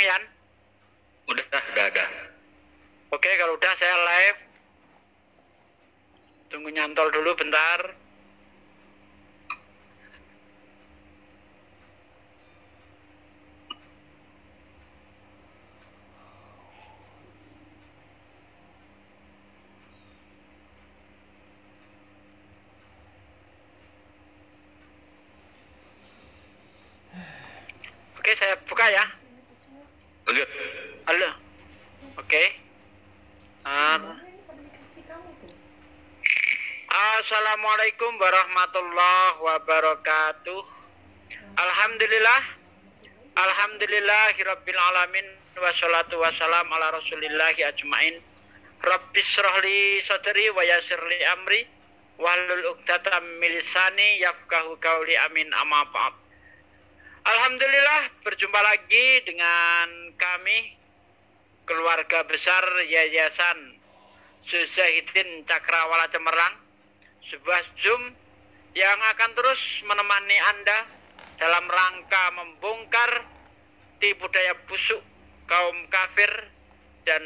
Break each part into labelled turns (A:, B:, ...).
A: Bang Yan?
B: Udah, udah, udah.
A: Oke, kalau udah saya live. Tunggu nyantol dulu bentar. Oke, saya buka ya.
B: Lanjut.
A: Halo. Oke. Ah, Assalamualaikum warahmatullahi wabarakatuh. Alhamdulillah. Alhamdulillahirabbil alamin wassalatu wassalam ala rasulillahi ajmain. Rabbis shrahli sadri wa yassirli amri wahlul 'uqdatam min lisani yafqahu qawli amin amma ba'd. Alhamdulillah berjumpa lagi dengan kami keluarga besar Yayasan Suzahidin Cakrawala Cemerlang sebuah Zoom yang akan terus menemani Anda dalam rangka membongkar tipu daya busuk kaum kafir dan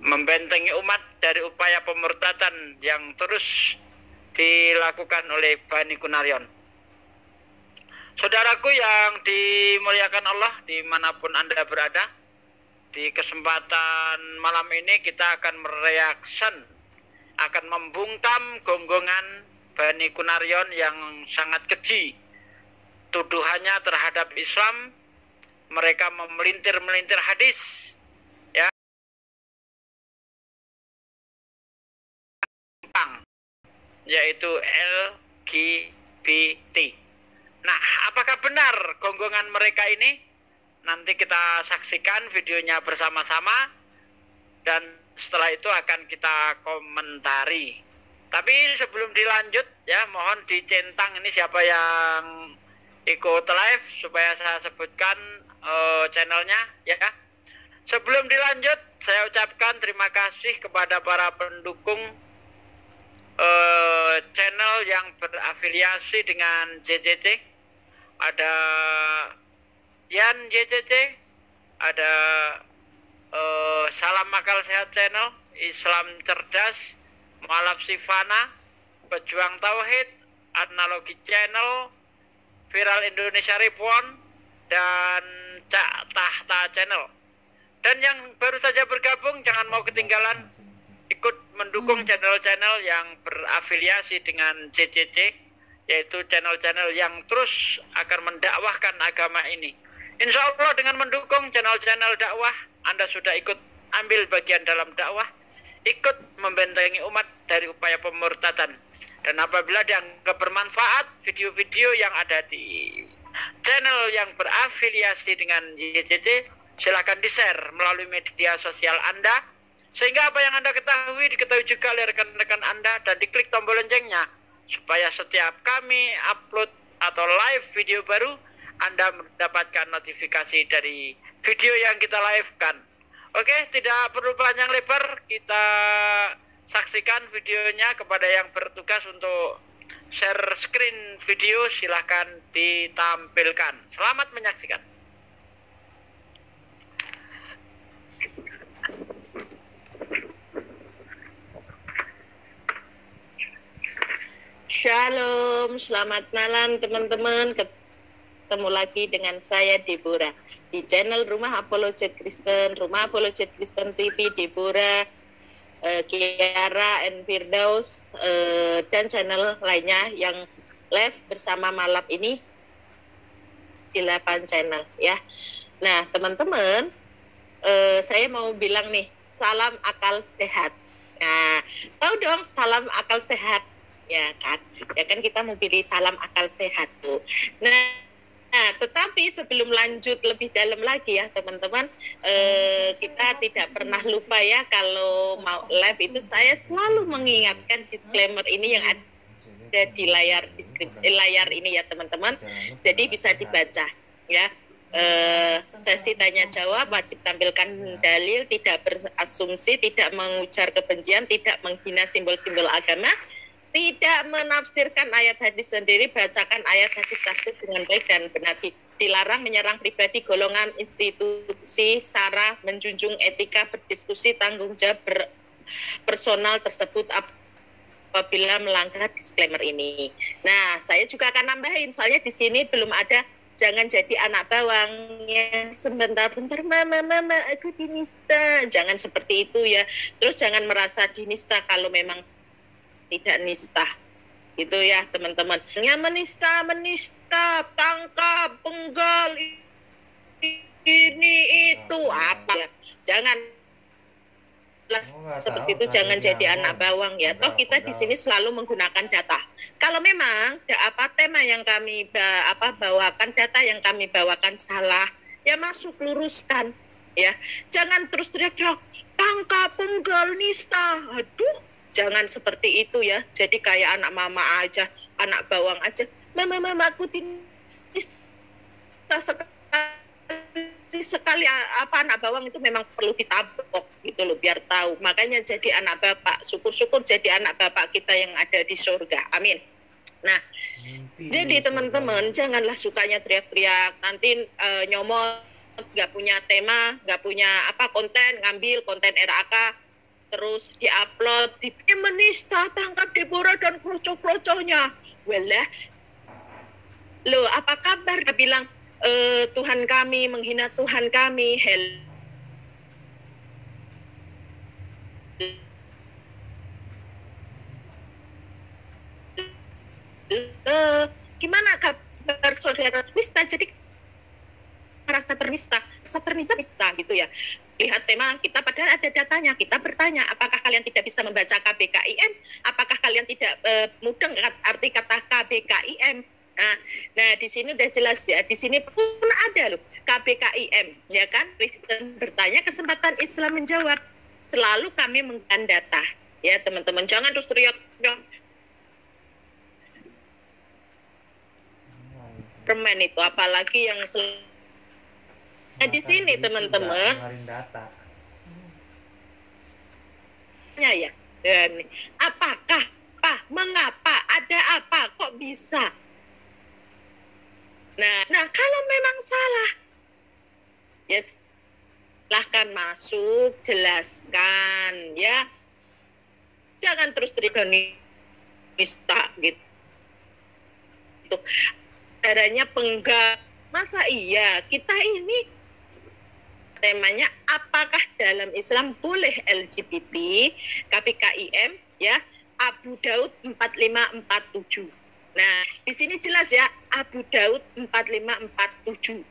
A: membentengi umat dari upaya pemurtadan yang terus dilakukan oleh Bani Kunarion. Saudaraku yang dimuliakan Allah di mana pun Anda berada, di kesempatan malam ini kita akan mereaksen, akan membungkam gonggongan Bani Kunarion yang sangat keji. Tuduhannya terhadap Islam, mereka memelintir-melintir hadis, ya, yaitu LGBT. Nah, apakah benar gonggongan mereka ini? Nanti kita saksikan videonya bersama-sama dan setelah itu akan kita komentari. Tapi sebelum dilanjut ya mohon dicentang ini siapa yang ikut live supaya saya sebutkan uh, channelnya ya. Sebelum dilanjut saya ucapkan terima kasih kepada para pendukung uh, channel yang berafiliasi dengan JJC ada Yan JCC, ada uh, Salam Akal Sehat Channel, Islam Cerdas, Malaf Sifana, Pejuang Tauhid, Analogi Channel, Viral Indonesia Ribuan, dan Cak Tahta Channel. Dan yang baru saja bergabung, jangan mau ketinggalan ikut mendukung channel-channel yang berafiliasi dengan JCC yaitu channel-channel yang terus akan mendakwahkan agama ini. Insya Allah dengan mendukung channel-channel dakwah, Anda sudah ikut ambil bagian dalam dakwah, ikut membentengi umat dari upaya pemurtadan. Dan apabila dianggap bermanfaat video-video yang ada di channel yang berafiliasi dengan YCC, silahkan di-share melalui media sosial Anda, sehingga apa yang Anda ketahui diketahui juga oleh rekan-rekan Anda dan diklik tombol loncengnya supaya setiap kami upload atau live video baru Anda mendapatkan notifikasi dari video yang kita live-kan. Oke, tidak perlu panjang lebar, kita saksikan videonya kepada yang bertugas untuk share screen video silahkan ditampilkan. Selamat menyaksikan.
C: Shalom, selamat malam teman-teman. Ketemu lagi dengan saya Deborah di channel Rumah Apologet Kristen, Rumah Apologet Kristen TV Deborah, uh, Kiara and Firdaus uh, dan channel lainnya yang live bersama malam ini di 8 channel ya. Nah, teman-teman, uh, saya mau bilang nih, salam akal sehat. Nah, tahu dong salam akal sehat ya kan ya kan kita mau pilih salam akal sehat tuh nah Nah, tetapi sebelum lanjut lebih dalam lagi ya teman-teman, eh, kita tidak pernah lupa ya kalau mau live itu saya selalu mengingatkan disclaimer ini yang ada di layar deskripsi eh, layar ini ya teman-teman. Jadi bisa dibaca ya. Eh, sesi tanya jawab wajib tampilkan dalil, tidak berasumsi, tidak mengujar kebencian, tidak menghina simbol-simbol agama, tidak menafsirkan ayat hadis sendiri, bacakan ayat hadis tersebut dengan baik dan benar. dilarang menyerang pribadi golongan institusi sara menjunjung etika berdiskusi tanggung jawab ber, personal tersebut apabila melanggar disclaimer ini. Nah, saya juga akan nambahin soalnya di sini belum ada jangan jadi anak bawang ya sebentar-bentar mama mama aku dinista jangan seperti itu ya terus jangan merasa dinista kalau memang tidak nista gitu ya teman-teman ya menista menista tangkap penggal ini itu apa ya jangan seperti itu jangan jadi anak bawang ya. Toh kita di sini selalu menggunakan data. Kalau memang apa tema yang kami apa bawakan data yang kami bawakan salah, ya masuk luruskan ya. Jangan terus teriak-teriak tangkap penggal nista. Aduh, jangan seperti itu ya. Jadi kayak anak mama aja, anak bawang aja. Mama mama aku nista sekali sekali apa anak bawang itu memang perlu ditabok gitu loh biar tahu. Makanya jadi anak bapak syukur-syukur jadi anak bapak kita yang ada di surga. Amin. Nah Mimpi, jadi teman-teman janganlah sukanya teriak-teriak. Nanti uh, nyomot nggak punya tema nggak punya apa konten ngambil konten RAK terus diupload di menista tangkap Deborah dan kroco-kroconya. Well lo apa kabar? Dia bilang uh, Tuhan kami menghina Tuhan kami. Hell uh, gimana kabar saudara Krista jadi merasa ternista, ternista nista gitu ya. Lihat tema kita padahal ada datanya. Kita bertanya, apakah kalian tidak bisa membaca KBKIM? Apakah kalian tidak uh, mudeng arti kata KBKIM? Nah, nah di sini udah jelas ya. Di sini pun ada loh KBKIM, ya kan? Kristen bertanya, kesempatan Islam menjawab. Selalu kami menggunakan data, ya teman-teman. Jangan terus teriak-teriak. Permen itu, apalagi yang sel Nah, di sini teman-teman. Ya, ya. Dan apakah, Pak, mengapa, ada apa, kok bisa? Nah, nah kalau memang salah, ya silahkan masuk, jelaskan ya. Jangan terus nista gitu. Itu darahnya penggal. Masa iya kita ini temanya apakah dalam Islam boleh LGBT KPKIM ya Abu Daud 4547 Nah, di sini jelas ya Abu Daud 4547.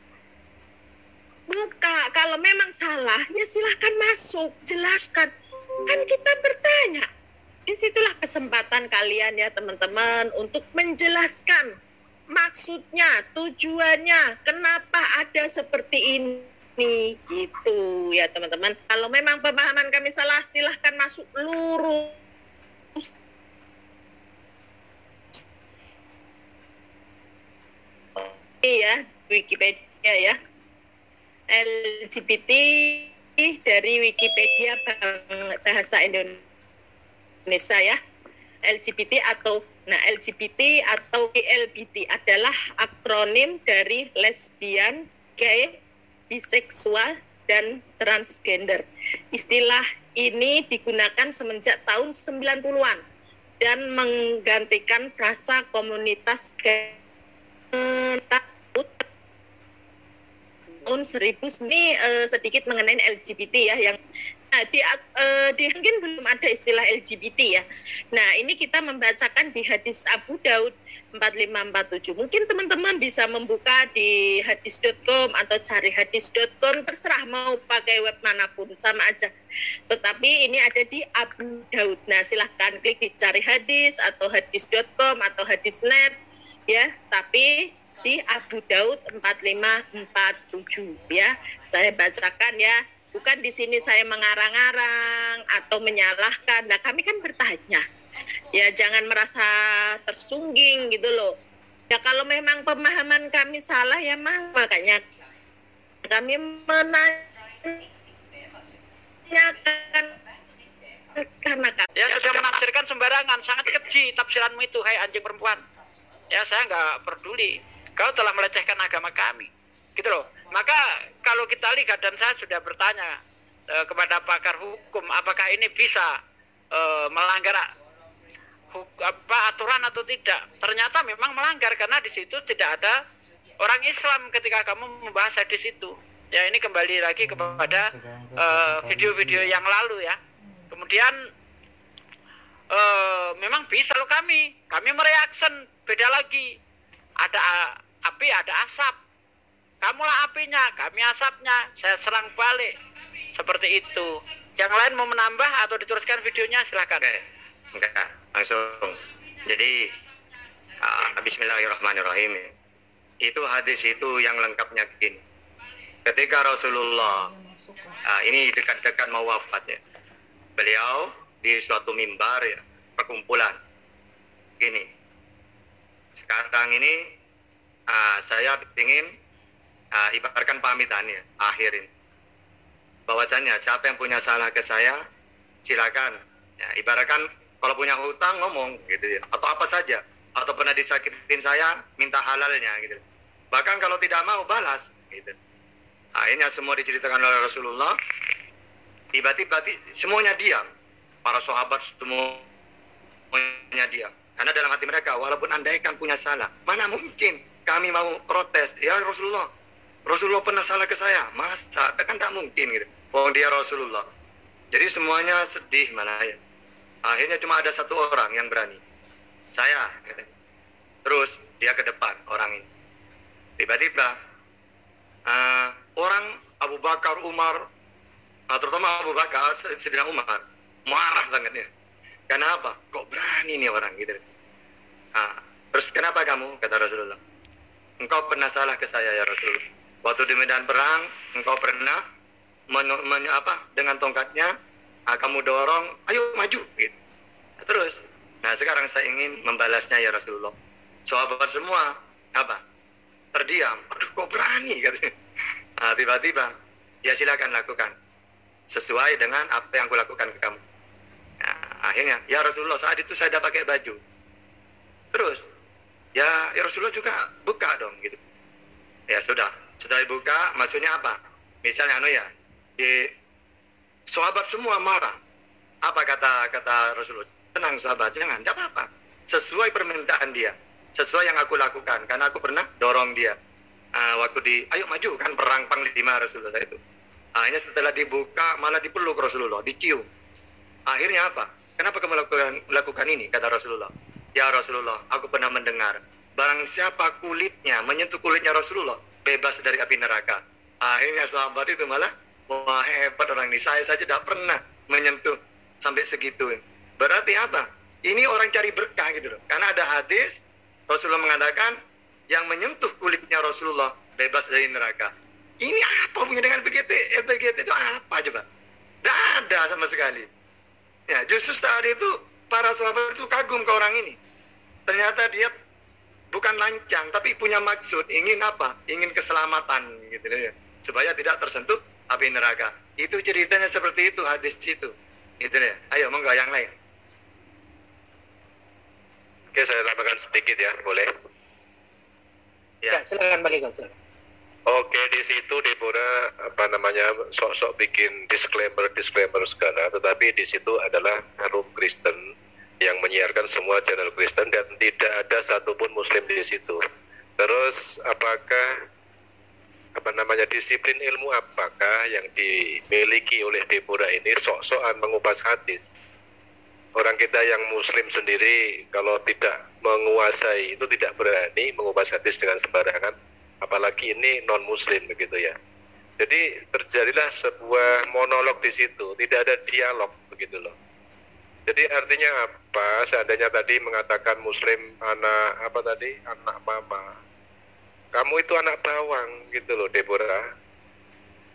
C: Buka, kalau memang salah ya silahkan masuk, jelaskan. Kan kita bertanya. Di situlah kesempatan kalian ya teman-teman untuk menjelaskan maksudnya, tujuannya, kenapa ada seperti ini gitu. Ya teman-teman. Kalau memang pemahaman kami salah silahkan masuk lurus ya Wikipedia ya. LGBT dari Wikipedia bahasa Indonesia ya. LGBT atau nah LGBT atau LBT adalah akronim dari lesbian, gay, biseksual dan transgender. Istilah ini digunakan semenjak tahun 90-an dan menggantikan frasa komunitas tahun 1000 ini uh, sedikit mengenai LGBT ya yang nah, di uh, di mungkin belum ada istilah LGBT ya. Nah, ini kita membacakan di hadis Abu Daud 4547. Mungkin teman-teman bisa membuka di hadis.com atau cari hadis.com terserah mau pakai web mana pun sama aja. Tetapi ini ada di Abu Daud. Nah, silahkan klik di cari hadis atau hadis.com atau hadisnet ya. Tapi di Abu Daud 4547 ya. Saya bacakan ya. Bukan di sini saya mengarang-arang atau menyalahkan. Nah, kami kan bertanya. Ya, jangan merasa tersungging gitu loh. Ya kalau memang pemahaman kami salah ya mah makanya kami menanyakan karena kami
A: ya sudah menafsirkan sembarangan sangat keji tafsiranmu itu hai anjing perempuan ya saya nggak peduli. Kau telah melecehkan agama kami. Gitu loh. Maka kalau kita lihat dan saya sudah bertanya eh, kepada pakar hukum apakah ini bisa eh, melanggar huk- apa aturan atau tidak? Ternyata memang melanggar karena di situ tidak ada orang Islam ketika kamu membahas hadis itu. Ya ini kembali lagi kepada eh, video-video yang lalu ya. Kemudian eh, memang bisa loh kami. Kami mereaction beda lagi. Ada api ada asap. Kamulah apinya kami asapnya. Saya serang balik. Seperti itu. Yang lain mau menambah atau diteruskan videonya silahkan.
B: Oke, enggak, langsung. Jadi, ah, Bismillahirrahmanirrahim. Itu hadis itu yang lengkapnya gini. Ketika Rasulullah, ah, ini dekat-dekat mau wafat ya, beliau di suatu mimbar ya, perkumpulan. Gini, sekarang ini ah, saya ingin ah, ibaratkan pamitannya, akhir ini. Bahwasannya siapa yang punya salah ke saya, silakan. Ya, ibaratkan kalau punya hutang ngomong gitu ya, atau apa saja, atau pernah disakitin saya minta halalnya gitu. Bahkan kalau tidak mau balas gitu. Akhirnya semua diceritakan oleh Rasulullah. Tiba-tiba ti- semuanya diam. Para sahabat semuanya diam. Karena dalam hati mereka, walaupun andaikan punya salah, mana mungkin kami mau protes. Ya Rasulullah, Rasulullah pernah salah ke saya. Masa? Kan tak mungkin gitu. Oh dia Rasulullah. Jadi semuanya sedih malah ya. Akhirnya cuma ada satu orang yang berani. Saya. katanya. Terus dia ke depan orang ini. Tiba-tiba eh, orang Abu Bakar, Umar, nah, terutama Abu Bakar, Sedina Umar, marah banget ya. Kenapa? Kok berani nih orang gitu. Nah, terus kenapa kamu? Kata Rasulullah. Engkau pernah salah ke saya ya Rasulullah. Waktu di medan perang, engkau pernah men- men- apa dengan tongkatnya ah, kamu dorong, ayo maju gitu. Nah, terus, nah sekarang saya ingin membalasnya ya Rasulullah. Sahabat semua apa? Terdiam. Aduh, kok berani katanya. Nah, tiba-tiba, ya silakan lakukan sesuai dengan apa yang aku lakukan ke kamu. Akhirnya, ya Rasulullah saat itu saya udah pakai baju. Terus, ya, ya Rasulullah juga buka dong gitu. Ya sudah, setelah dibuka, maksudnya apa? Misalnya anu ya, di sahabat semua marah. Apa kata kata Rasulullah? Tenang sahabat, jangan, tidak apa-apa. Sesuai permintaan dia, sesuai yang aku lakukan, karena aku pernah dorong dia. Ah, waktu di, ayo maju kan perang panglima Rasulullah itu. Akhirnya setelah dibuka malah dipeluk Rasulullah, dicium. Akhirnya apa? Kenapa kamu lakukan, lakukan ini? Kata Rasulullah. Ya Rasulullah, aku pernah mendengar. Barang siapa kulitnya menyentuh kulitnya Rasulullah, bebas dari api neraka. Akhirnya sahabat itu malah, wah hebat orang ini. Saya saja tidak pernah menyentuh sampai segitu. Berarti apa? Ini orang cari berkah gitu loh. Karena ada hadis, Rasulullah mengatakan, yang menyentuh kulitnya Rasulullah bebas dari neraka. Ini apa punya dengan begitu? LGBT itu apa coba? Tidak ada sama sekali. Ya, justru saat itu para sahabat itu kagum ke orang ini. Ternyata dia bukan lancang, tapi punya maksud ingin apa? Ingin keselamatan gitu ya. Supaya tidak tersentuh api neraka. Itu ceritanya seperti itu hadis itu. Gitu ya. Ayo monggo yang lain.
D: Oke, saya tambahkan sedikit ya, boleh?
B: Ya.
C: Ya, silakan balik silakan.
D: Oke, di situ Deborah apa namanya sok-sok bikin disclaimer disclaimer segala, tetapi di situ adalah room Kristen yang menyiarkan semua channel Kristen dan tidak ada satupun Muslim di situ. Terus apakah apa namanya disiplin ilmu apakah yang dimiliki oleh Deborah ini sok-sokan mengupas hadis? Orang kita yang Muslim sendiri kalau tidak menguasai itu tidak berani mengupas hadis dengan sembarangan apalagi ini non muslim begitu ya. Jadi terjadilah sebuah monolog di situ, tidak ada dialog begitu loh. Jadi artinya apa? Seandainya tadi mengatakan muslim anak apa tadi? anak mama. Kamu itu anak bawang gitu loh Deborah.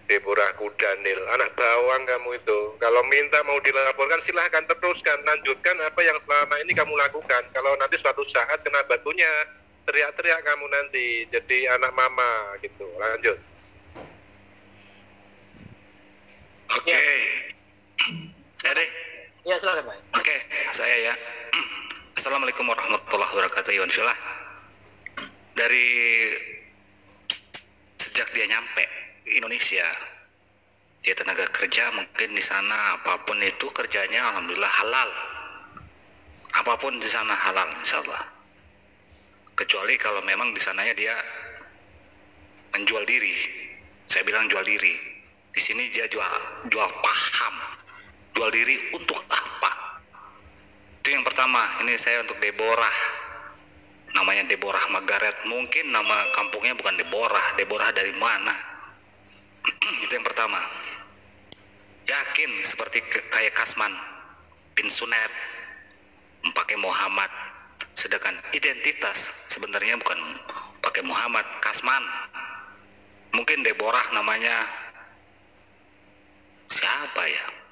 D: Deborah Kudanil, anak bawang kamu itu. Kalau minta mau dilaporkan silahkan teruskan, lanjutkan apa yang selama ini kamu lakukan. Kalau nanti suatu saat kena batunya, teriak-teriak kamu nanti jadi anak mama gitu lanjut
B: Oke. Saya deh.
C: Ya, silakan, Pak.
B: Oke, saya ya. Assalamualaikum warahmatullahi wabarakatuh. Iwan Filah. Dari
E: sejak dia nyampe di Indonesia dia tenaga kerja mungkin di sana apa pun itu kerjanya alhamdulillah halal apa pun di sana halal insya Allah kecuali kalau memang di sananya dia menjual diri. Saya bilang jual diri. Di sini dia jual jual paham. Jual diri untuk apa? Itu yang pertama. Ini saya untuk Deborah. Namanya Deborah Magaret mungkin nama kampungnya bukan Deborah. Deborah dari mana? Itu yang pertama. Yakin seperti kayak Kasman. Bin Sunet. Pakai Muhammad sedangkan identitas sebenarnya bukan pakai Muhammad Kasman. Mungkin Deborah namanya. Siapa ya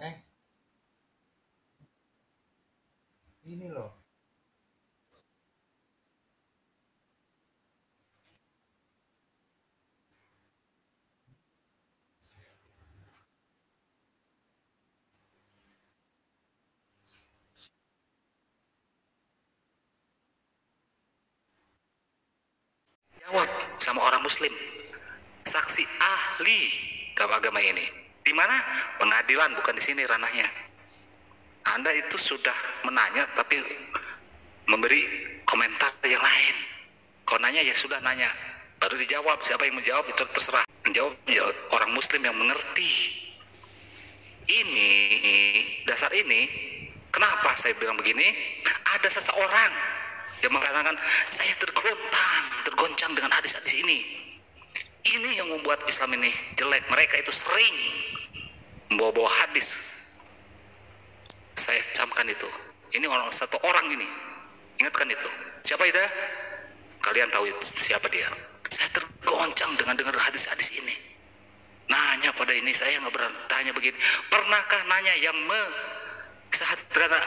F: eh. Ini loh.
E: Sama orang muslim. Saksi ahli dalam agama ini di mana? Pengadilan bukan di sini ranahnya. Anda itu sudah menanya tapi memberi komentar yang lain. Kalau nanya ya sudah nanya. Baru dijawab siapa yang menjawab itu terserah. Menjawab ya orang muslim yang mengerti. Ini dasar ini kenapa saya bilang begini? Ada seseorang yang mengatakan saya tergontang tergoncang dengan hadis-hadis ini. Ini yang membuat Islam ini jelek. Mereka itu sering membawa-bawa hadis. Saya camkan itu. Ini orang satu orang ini. Ingatkan itu. Siapa itu? Kalian tahu siapa dia? Saya tergoncang dengan dengar hadis-hadis ini. Nanya pada ini saya nggak berani tanya begini. Pernahkah nanya yang me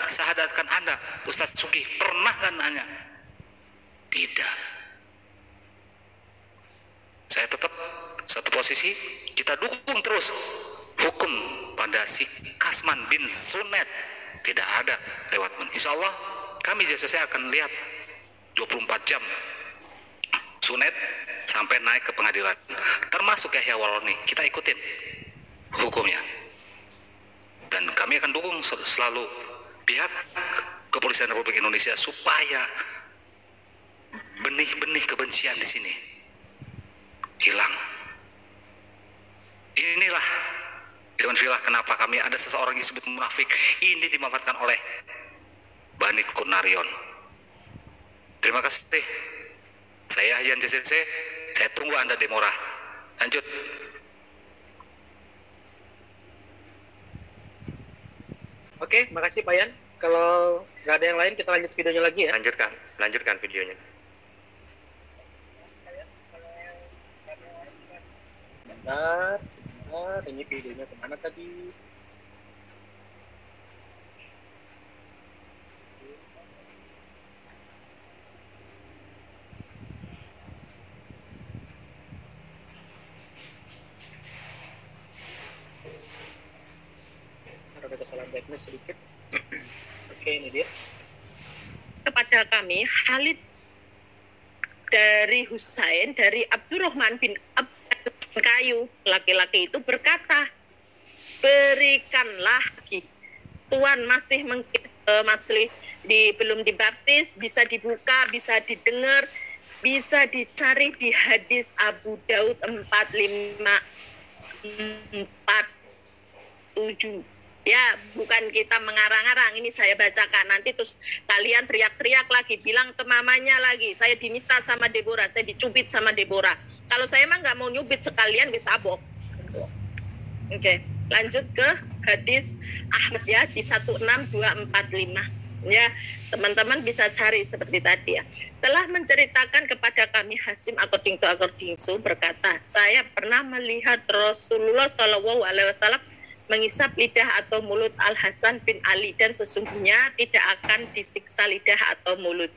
E: sahadatkan, anda Ustadz Suki pernah kan nanya? Tidak. Saya tetap satu posisi kita dukung terus hukum pada si Kasman bin Sunet. Tidak ada lewat insya Allah kami JCC akan lihat 24 jam Sunet sampai naik ke pengadilan. Termasuk Yahya Waloni. Kita ikutin hukumnya. Dan kami akan dukung sel- selalu pihak kepolisian Republik Indonesia supaya benih-benih kebencian di sini hilang. Inilah Dewan Filah kenapa kami ada seseorang yang disebut munafik ini dimanfaatkan oleh Bani Kunarion. Terima kasih. Saya Yan JCC, saya tunggu Anda Demora. Lanjut.
A: Oke, makasih Pak Yan. Kalau nggak ada yang lain, kita lanjut videonya lagi ya.
B: Lanjutkan, lanjutkan videonya.
A: Bentar, bentar. Ini videonya ke mana tadi? Ada kesalahan brightness sedikit. Oke, ini dia.
C: kepada kami Khalid dari Husain dari Abdurrahman bin kayu laki-laki itu berkata berikanlah lagi. Tuhan masih mungkin eh, masih di belum dibaptis bisa dibuka bisa didengar bisa dicari di hadis Abu Daud 45 47 ya bukan kita mengarang-arang ini saya bacakan nanti terus kalian teriak-teriak lagi bilang ke mamanya lagi saya dinista sama Deborah saya dicubit sama Deborah kalau saya emang nggak mau nyubit sekalian ditabok oke lanjut ke hadis Ahmad ya di 16245 ya teman-teman bisa cari seperti tadi ya. Telah menceritakan kepada kami Hasim according to according to berkata saya pernah melihat Rasulullah Shallallahu Alaihi Wasallam mengisap lidah atau mulut Al Hasan bin Ali dan sesungguhnya tidak akan disiksa lidah atau mulut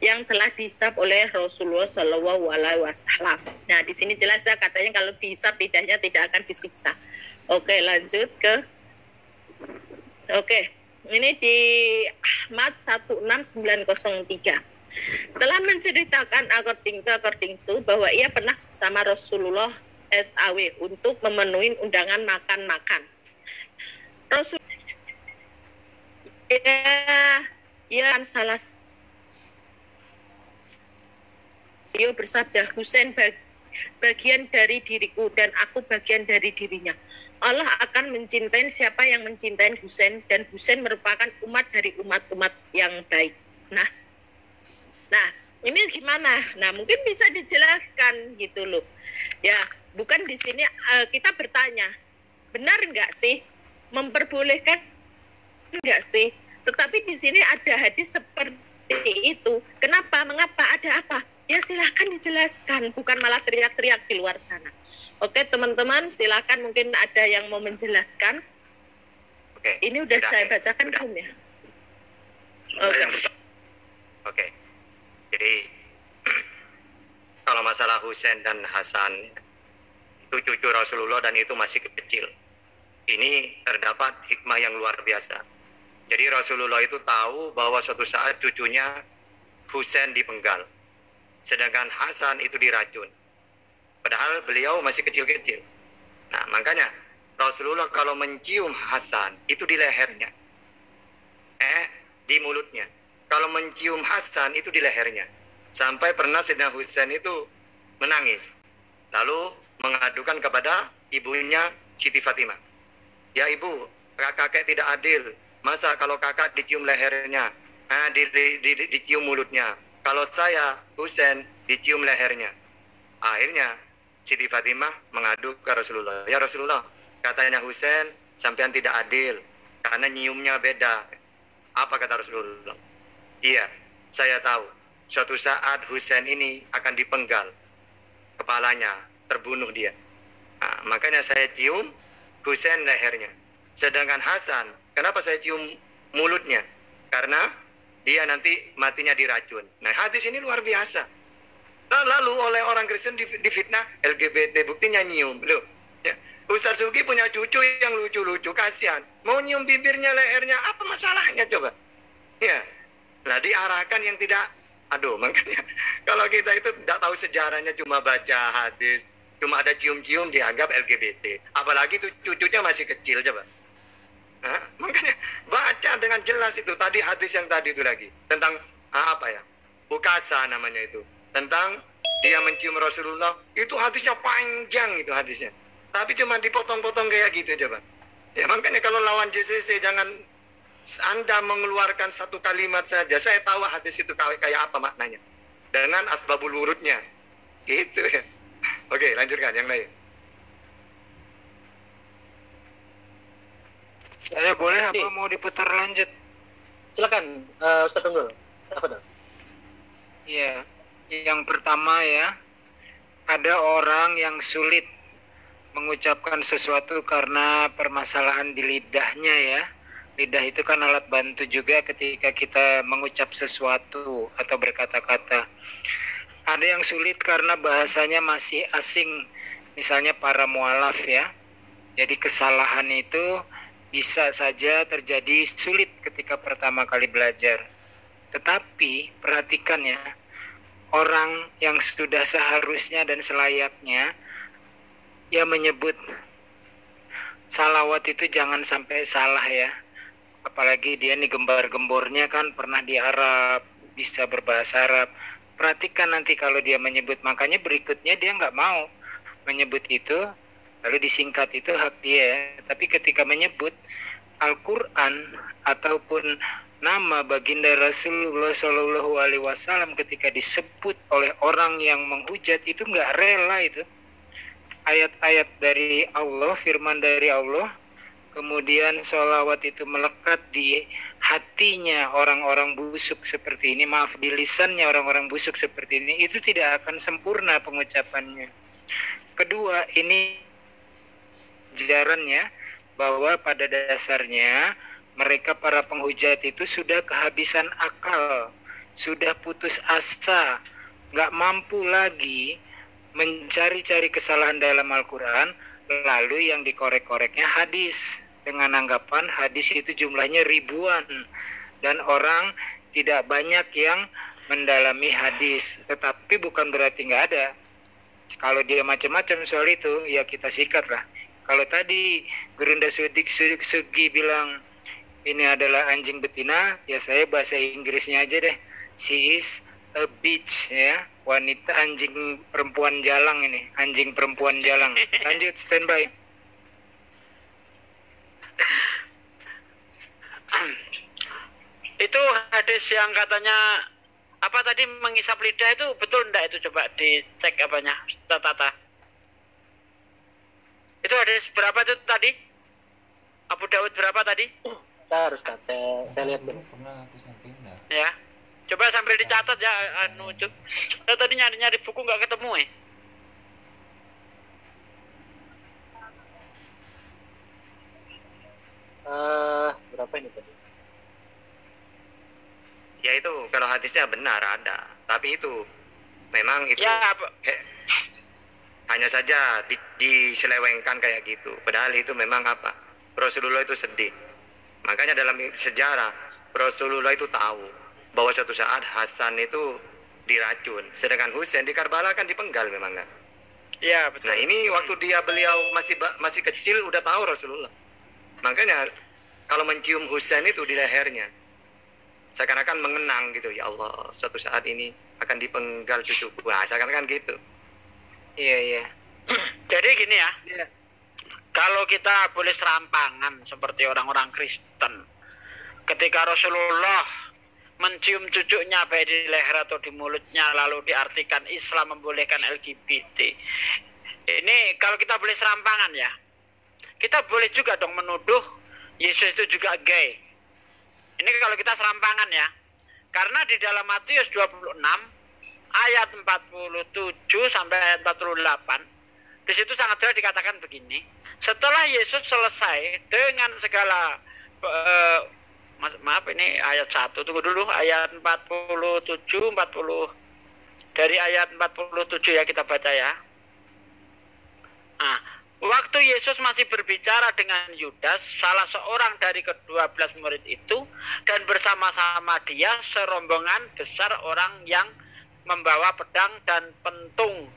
C: yang telah dihisap oleh Rasulullah Shallallahu Alaihi Wasallam. Nah di sini jelas ya katanya kalau dihisap lidahnya tidak akan disiksa. Oke lanjut ke Oke ini di Ahmad 16903 telah menceritakan according to according to bahwa ia pernah bersama Rasulullah SAW untuk memenuhi undangan makan-makan Rasul ya ya kan salah beliau bersabda Husain bag- bagian dari diriku dan aku bagian dari dirinya Allah akan mencintai siapa yang mencintai Husain dan Husain merupakan umat dari umat-umat yang baik. Nah, nah ini gimana? Nah mungkin bisa dijelaskan gitu loh. Ya bukan di sini uh, kita bertanya benar nggak sih memperbolehkan nggak sih? Tetapi di sini ada hadis seperti itu. Kenapa? Mengapa? Ada apa? Ya silahkan dijelaskan, bukan malah teriak-teriak di luar sana. Oke teman-teman, silakan mungkin ada yang mau menjelaskan.
B: Oke.
C: Ini udah
B: Udah,
C: saya
B: ya.
C: bacakan belum ya? Oke.
B: Oke. Jadi kalau masalah Husain dan Hasan itu cucu Rasulullah dan itu masih kecil. Ini terdapat hikmah yang luar biasa. Jadi Rasulullah itu tahu bahwa suatu saat cucunya Husain dipenggal. Sedangkan Hasan itu diracun. Padahal beliau masih kecil-kecil. Nah, makanya Rasulullah kalau mencium Hasan itu di lehernya. Eh, di mulutnya. Kalau mencium Hasan itu di lehernya. Sampai pernah Sayyidina Husain itu menangis. Lalu mengadukan kepada ibunya Siti Fatimah. Ya ibu, kakak tidak adil. Masa kalau kakak dicium lehernya, ah, di, di, di, di- dicium mulutnya. Kalau saya, Husain, dicium lehernya. Akhirnya Siti Fatimah mengadu ke Rasulullah. Ya Rasulullah, katanya Husain, sampean tidak adil. Karena nyiumnya beda. Apa kata Rasulullah? Iya, saya tahu. Suatu saat Husain ini akan dipenggal. Kepalanya, terbunuh dia. Nah, makanya saya cium Husain lehernya. Sedangkan Hasan, kenapa saya cium mulutnya? Karena dia nanti matinya diracun. Nah, hadis ini luar biasa. Lalu oleh orang Kristen di- difitnah LGBT, buktinya nyium. Loh, ya. Ustaz Sugi punya cucu yang lucu-lucu, kasihan. Mau nyium bibirnya, lehernya, apa masalahnya coba? Ya, nah diarahkan yang tidak, aduh makanya kalau kita itu tidak tahu sejarahnya cuma baca hadis, cuma ada cium-cium dianggap LGBT. Apalagi itu cucunya masih kecil coba. Makanya baca dengan jelas itu. Tadi hadis yang tadi itu lagi. Tentang ah, apa ya? Bukasa namanya itu. Tentang dia mencium Rasulullah. Itu hadisnya panjang itu hadisnya. Tapi cuma dipotong-potong kayak gitu coba. Ya makanya kalau lawan JCC jangan anda mengeluarkan satu kalimat saja. Saya tahu hadis itu kayak apa maknanya. Dengan asbabul wurudnya. Gitu ya oke lanjutkan yang lain
G: Saya boleh
H: Si.
G: apa mau diputar lanjut?
H: Silakan, uh, Ustaz Tunggul. Tafadhol.
G: Iya. Yang pertama ya, ada orang yang sulit mengucapkan sesuatu karena permasalahan di lidahnya ya. Lidah itu kan alat bantu juga ketika kita mengucap sesuatu atau berkata-kata. Ada yang sulit karena bahasanya masih asing, misalnya para mualaf ya. Jadi kesalahan itu bisa saja terjadi sulit ketika pertama kali belajar. Tetapi perhatikan ya, orang yang sudah seharusnya dan selayaknya ya menyebut salawat itu jangan sampai salah ya apalagi dia nih gembar-gembornya kan pernah di Arab bisa berbahasa Arab perhatikan nanti kalau dia menyebut makanya berikutnya dia nggak mau menyebut itu lalu disingkat itu hak dia. Tapi ketika menyebut Al-Quran ataupun nama baginda Rasulullah Shallallahu Alaihi Wasallam ketika disebut oleh orang yang menghujat itu nggak rela itu. Ayat-ayat dari Allah firman dari Allah kemudian sholawat itu melekat di hatinya orang-orang busuk seperti ini. Maaf di lisannya orang-orang busuk seperti ini. Itu tidak akan sempurna pengucapannya. Kedua ini jarannya bahwa pada dasarnya mereka para penghujat itu sudah kehabisan akal, sudah putus asa, nggak mampu lagi mencari-cari kesalahan dalam Al-Quran, lalu yang dikorek-koreknya hadis dengan anggapan hadis itu jumlahnya ribuan dan orang tidak banyak yang mendalami hadis, tetapi bukan berarti nggak ada. Kalau dia macam-macam soal itu, ya kita sikat lah. Kalau tadi Gerunda Sudik Sugi bilang ini adalah anjing betina, ya saya bahasa Inggrisnya aja deh. She is a bitch ya, wanita anjing perempuan jalang ini, anjing perempuan jalang. Lanjut standby.
A: Itu hadis yang katanya apa tadi mengisap lidah itu betul enggak itu? Coba dicek apanya tata. Itu hadis berapa itu tadi? Abu Dawud berapa tadi?
H: Bentar, Ustaz. Saya, saya lihat dulu.
A: ya. Coba sambil dicatat ya anu saya tadi nyari nyari buku nggak ketemu eh
H: Eh, berapa ini tadi?
B: Ya itu kalau hadisnya benar ada, tapi itu memang itu
A: ya
B: he- hanya saja di, diselewengkan kayak gitu. Padahal itu memang apa? Rasulullah itu sedih. Makanya dalam sejarah Rasulullah itu tahu bahwa suatu saat Hasan itu diracun, sedangkan Husain di Karbala kan dipenggal memang kan.
A: ya betul
B: Nah ini waktu dia beliau masih masih kecil udah tahu Rasulullah. Makanya kalau mencium Husain itu di lehernya, seakan-akan mengenang gitu ya Allah suatu saat ini akan dipenggal cucuku. Nah, seakan-akan gitu.
G: Iya iya.
A: jadi gini ya
G: Iya.
A: kalau kita boleh serampangan seperti orang-orang Kristen ketika Rasulullah mencium cucunya baik di leher atau di mulutnya lalu diartikan Islam membolehkan LGBT ini kalau kita boleh serampangan ya kita boleh juga dong menuduh Yesus itu juga gay. Ini kalau kita serampangan ya. Karena di dalam Matius 26 ayat 47 sampai ayat 48 di situ sangat jelas dikatakan begini setelah Yesus selesai dengan segala ma- maaf ini ayat 1 tunggu dulu ayat 47 40 dari ayat 47 ya kita baca ya. Nah, waktu Yesus masih berbicara dengan Yudas, salah seorang dari kedua belas murid itu, dan bersama-sama dia serombongan besar orang yang membawa pedang dan pentung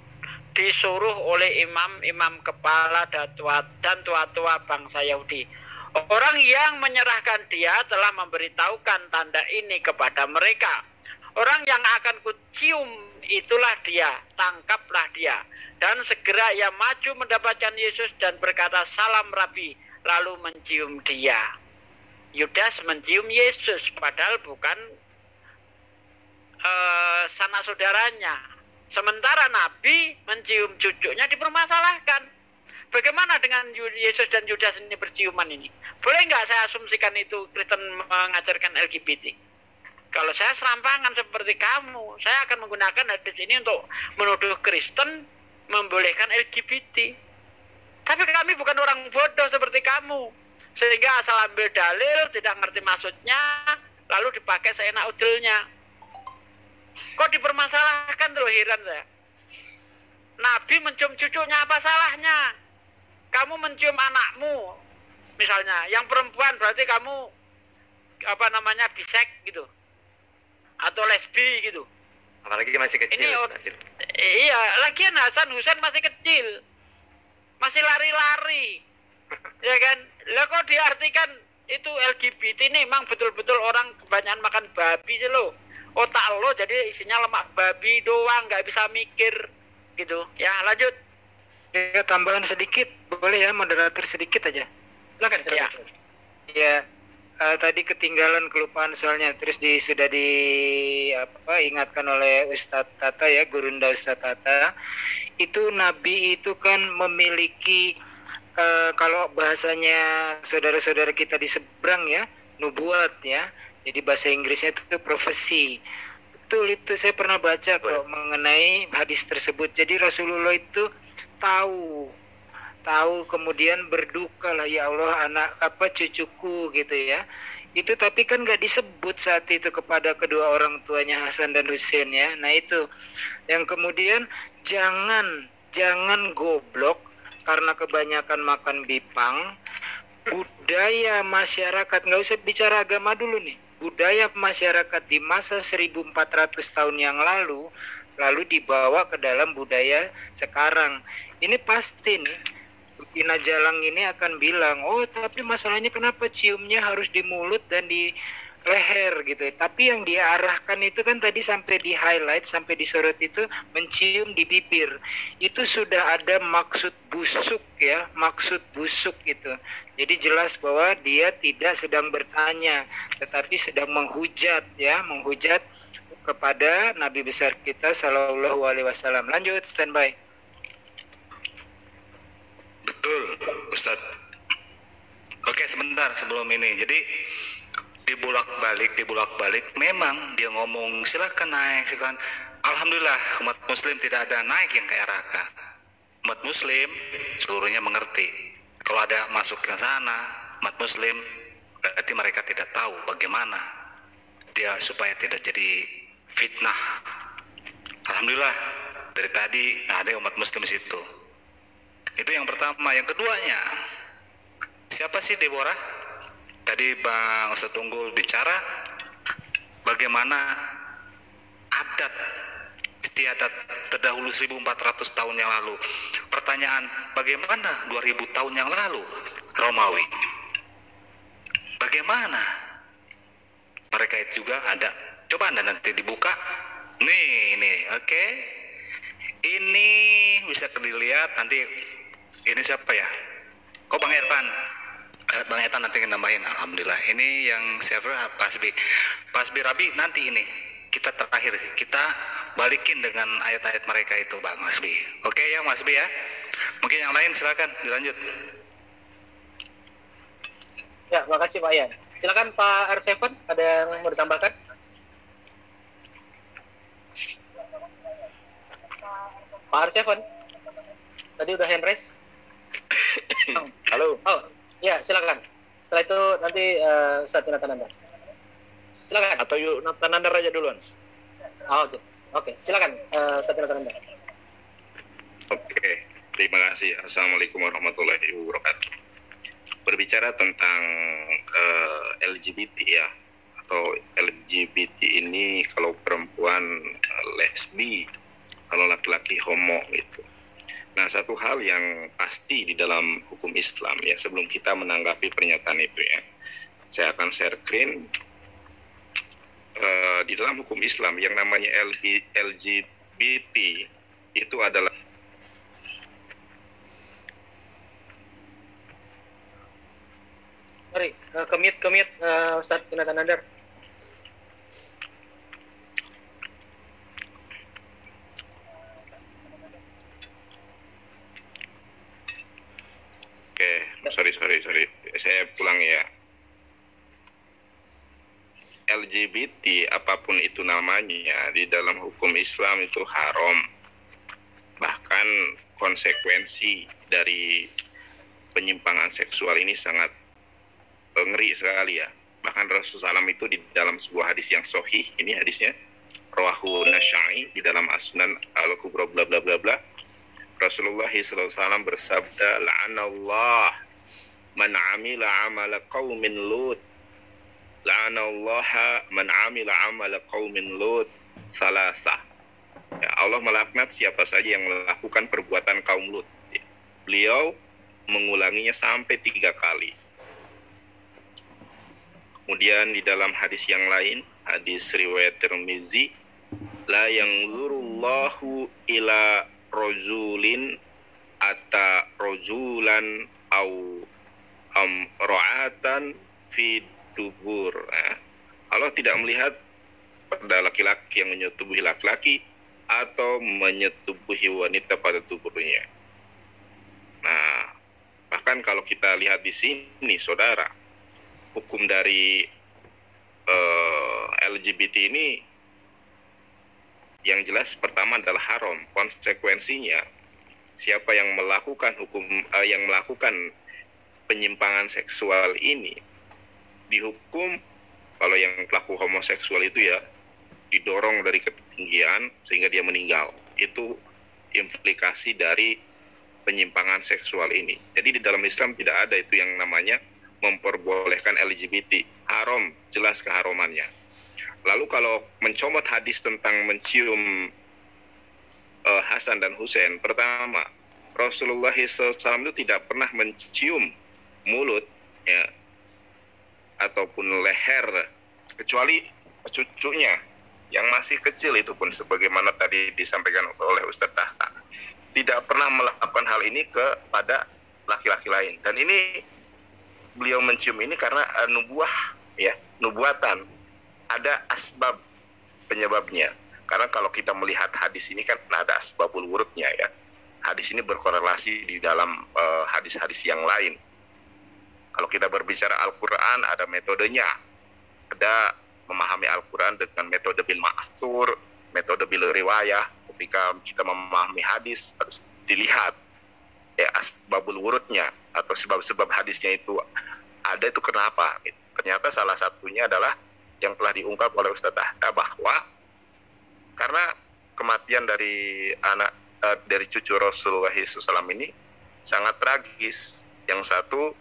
A: disuruh oleh imam-imam kepala dan tua- dan tua-tua bangsa Yahudi. Orang yang menyerahkan dia telah memberitahukan tanda ini kepada mereka. Orang yang akan kucium itulah dia, tangkaplah dia. Dan segera ia maju mendapatkan Yesus dan berkata salam Rabi, lalu mencium dia. Yudas mencium Yesus, padahal bukan eh, sanak saudaranya. Sementara Nabi mencium cucunya dipermasalahkan. Bagaimana dengan Yesus dan Yudas ini berciuman ini? Boleh nggak saya asumsikan itu Kristen mengajarkan LGBT? Kalau saya serampangan seperti kamu, saya akan menggunakan hadis ini untuk menuduh Kristen membolehkan LGBT. Tapi kami bukan orang bodoh seperti kamu. Sehingga asal ambil dalil, tidak ngerti maksudnya, lalu dipakai seenak udelnya. Kok dipermasalahkan terus heran saya. Nabi mencium cucunya apa salahnya? Kamu mencium anakmu, misalnya, yang perempuan berarti kamu apa namanya bisek gitu, atau lesbi gitu.
B: apalagi masih kecil
A: Ini
B: Ustaz.
A: Iya, lagian Hasan Husain masih kecil. Masih lari-lari. ya kan? Lah kok diartikan itu LGBT ini memang betul-betul orang kebanyakan makan babi sih lo. Otak lo jadi isinya lemak babi doang, nggak bisa mikir gitu. Ya, lanjut.
G: Ya, tambahan sedikit, boleh ya moderator sedikit aja.
H: Silakan.
A: Ya.
H: silakan.
G: Ya, eh, tadi ketinggalan kelupaan soalnya terus di sudah di apa ingatkan oleh Ustadz Tata ya, Gurunda Ustadz Tata. Itu nabi itu kan memiliki eh, kalau bahasanya saudara-saudara kita di seberang ya, nubuat ya. Jadi bahasa Inggrisnya itu profesi. Betul itu saya pernah baca kok mengenai hadis tersebut. Jadi Rasulullah itu tahu tahu kemudian berduka lah ya Allah anak apa cucuku gitu ya. Itu tapi kan nggak disebut saat itu kepada kedua orang tuanya Hasan dan Husain ya. Nah itu. Yang kemudian jangan jangan goblok karena kebanyakan makan bipang. Budaya masyarakat nggak usah bicara agama dulu nih. Budaya masyarakat di masa 1400 tahun yang lalu lalu dibawa ke dalam budaya sekarang. Ini pasti nih Ina Jalang ini akan bilang, oh tapi masalahnya kenapa ciumnya harus di mulut dan di leher gitu. Tapi yang dia arahkan itu kan tadi sampai di highlight, sampai disorot itu mencium di bibir. Itu sudah ada maksud busuk ya, maksud busuk itu. Jadi jelas bahwa dia tidak sedang bertanya, tetapi sedang menghujat ya, menghujat kepada Nabi besar kita Sallallahu Alaihi Wasallam. Lanjut, standby.
E: Betul, Ustadz. Oke, sebentar sebelum ini. Jadi dibulak balik, dibulak balik. Memang dia ngomong silakan naik, silakan. Alhamdulillah umat Muslim tidak ada naik yang kayak Raka. Umat Muslim seluruhnya mengerti. Kalau ada masuk ke sana, umat Muslim berarti mereka tidak tahu bagaimana dia supaya tidak jadi fitnah. Alhamdulillah dari tadi ada umat Muslim di situ. Itu yang pertama. Yang keduanya, siapa sih Deborah? Tadi Bang Ustadz Tunggul bicara bagaimana adat istiadat terdahulu 1400 tahun yang lalu. Pertanyaan, bagaimana 2000 tahun yang lalu Romawi? Bagaimana? Mereka itu juga ada. Coba Anda nanti dibuka. Nih, ini, oke. Ini bisa dilihat nanti ini siapa ya? Kok Bang Ertan? Eh, Bang Ertan nanti nambahin. Alhamdulillah. Ini yang server Pasbi. Pasbi Rabi nanti ini kita terakhir kita balikin dengan ayat-ayat mereka itu Bang Masbi. Oke ya Masbi ya. Mungkin yang lain silakan dilanjut.
H: Ya, makasih Pak Ian. Silakan Pak R7, ada yang mau ditambahkan? Pak R7, tadi udah hand raise?
F: Halo.
H: Oh, ya silakan. Setelah itu nanti uh, Ustaz Jonathan Anda. Silakan.
F: Atau yuk Nathan aja duluan.
H: Oh, Oke, oke. Silakan uh, Ustaz Jonathan Anda.
I: Oke, terima kasih. Assalamualaikum warahmatullahi wabarakatuh. Berbicara tentang eh, LGBT ya, atau LGBT ini kalau perempuan eh, lesbi, kalau laki-laki homo gitu. Nah, satu hal yang pasti di dalam hukum Islam ya, sebelum kita menanggapi pernyataan itu ya, saya akan share screen Eh, di dalam hukum Islam yang namanya LG LGBT itu adalah
H: Sorry, uh, kemit kemit uh, Ustaz Jonathan Anda.
I: Oke, sorry sorry sorry, saya pulang ya. LGBT apa pun itu namanya di dalam hukum Islam itu haram. Bahkan konsekuensi dari penyimpangan seksual ini sangat ngeri sekali ya. Bahkan Rasulullah SAW itu di dalam sebuah hadis yang sohih, ini hadisnya Rawahu Nasyai di dalam Asnan Al-Kubra bla bla bla bla. Rasulullah SAW bersabda, La'anallah man amila amala qawmin lut la'anallaha man amila amala qaumin lut salasa Allah melaknat siapa saja yang melakukan perbuatan kaum Lut. Beliau mengulanginya sampai tiga kali. Kemudian di dalam hadis yang lain, hadis riwayat Tirmizi, la yang zurullahu ila rojulin ata rojulan au am ro'atan fi dubur. Nah, Allah tidak melihat pada laki-laki yang menyetubuhi laki-laki atau menyetubuhi wanita pada tubuhnya. Nah, bahkan kalau kita lihat di sini, saudara, hukum dari eh, LGBT ini yang jelas pertama adalah haram. Konsekuensinya siapa yang melakukan hukum uh, yang melakukan penyimpangan seksual ini dihukum kalau yang pelaku homoseksual itu ya didorong dari ketinggian sehingga dia meninggal. Itu implikasi dari penyimpangan seksual ini. Jadi di dalam Islam tidak ada itu yang namanya memperbolehkan LGBT. Haram, jelas keharumannya. Lalu kalau mencomot hadis tentang mencium uh, Hasan dan Husain, pertama Rasulullah SAW itu tidak pernah mencium mulut ya ataupun leher kecuali cucunya yang masih kecil itu pun sebagaimana tadi disampaikan oleh Ustadz Tahta. Tidak pernah melakukan hal ini kepada laki-laki lain. Dan ini beliau mencium ini karena uh, nubuah ya nubuatan. Ada asbab penyebabnya. Karena kalau kita melihat hadis ini kan ada asbabul wurudnya ya. Hadis ini berkorelasi di dalam eh, hadis-hadis uh, yang lain kalau kita berbicara Al-Quran ada metodenya ada memahami Al-Quran dengan metode bil ma'astur metode bil riwayah ketika kita memahami hadis harus dilihat ya asbabul wurudnya atau sebab-sebab hadisnya itu ada itu kenapa? Ternyata salah satunya adalah yang telah diungkap oleh Ustaz Tahta bahwa karena kematian dari anak uh, dari cucu Rasulullah SAW ini sangat tragis. Yang satu,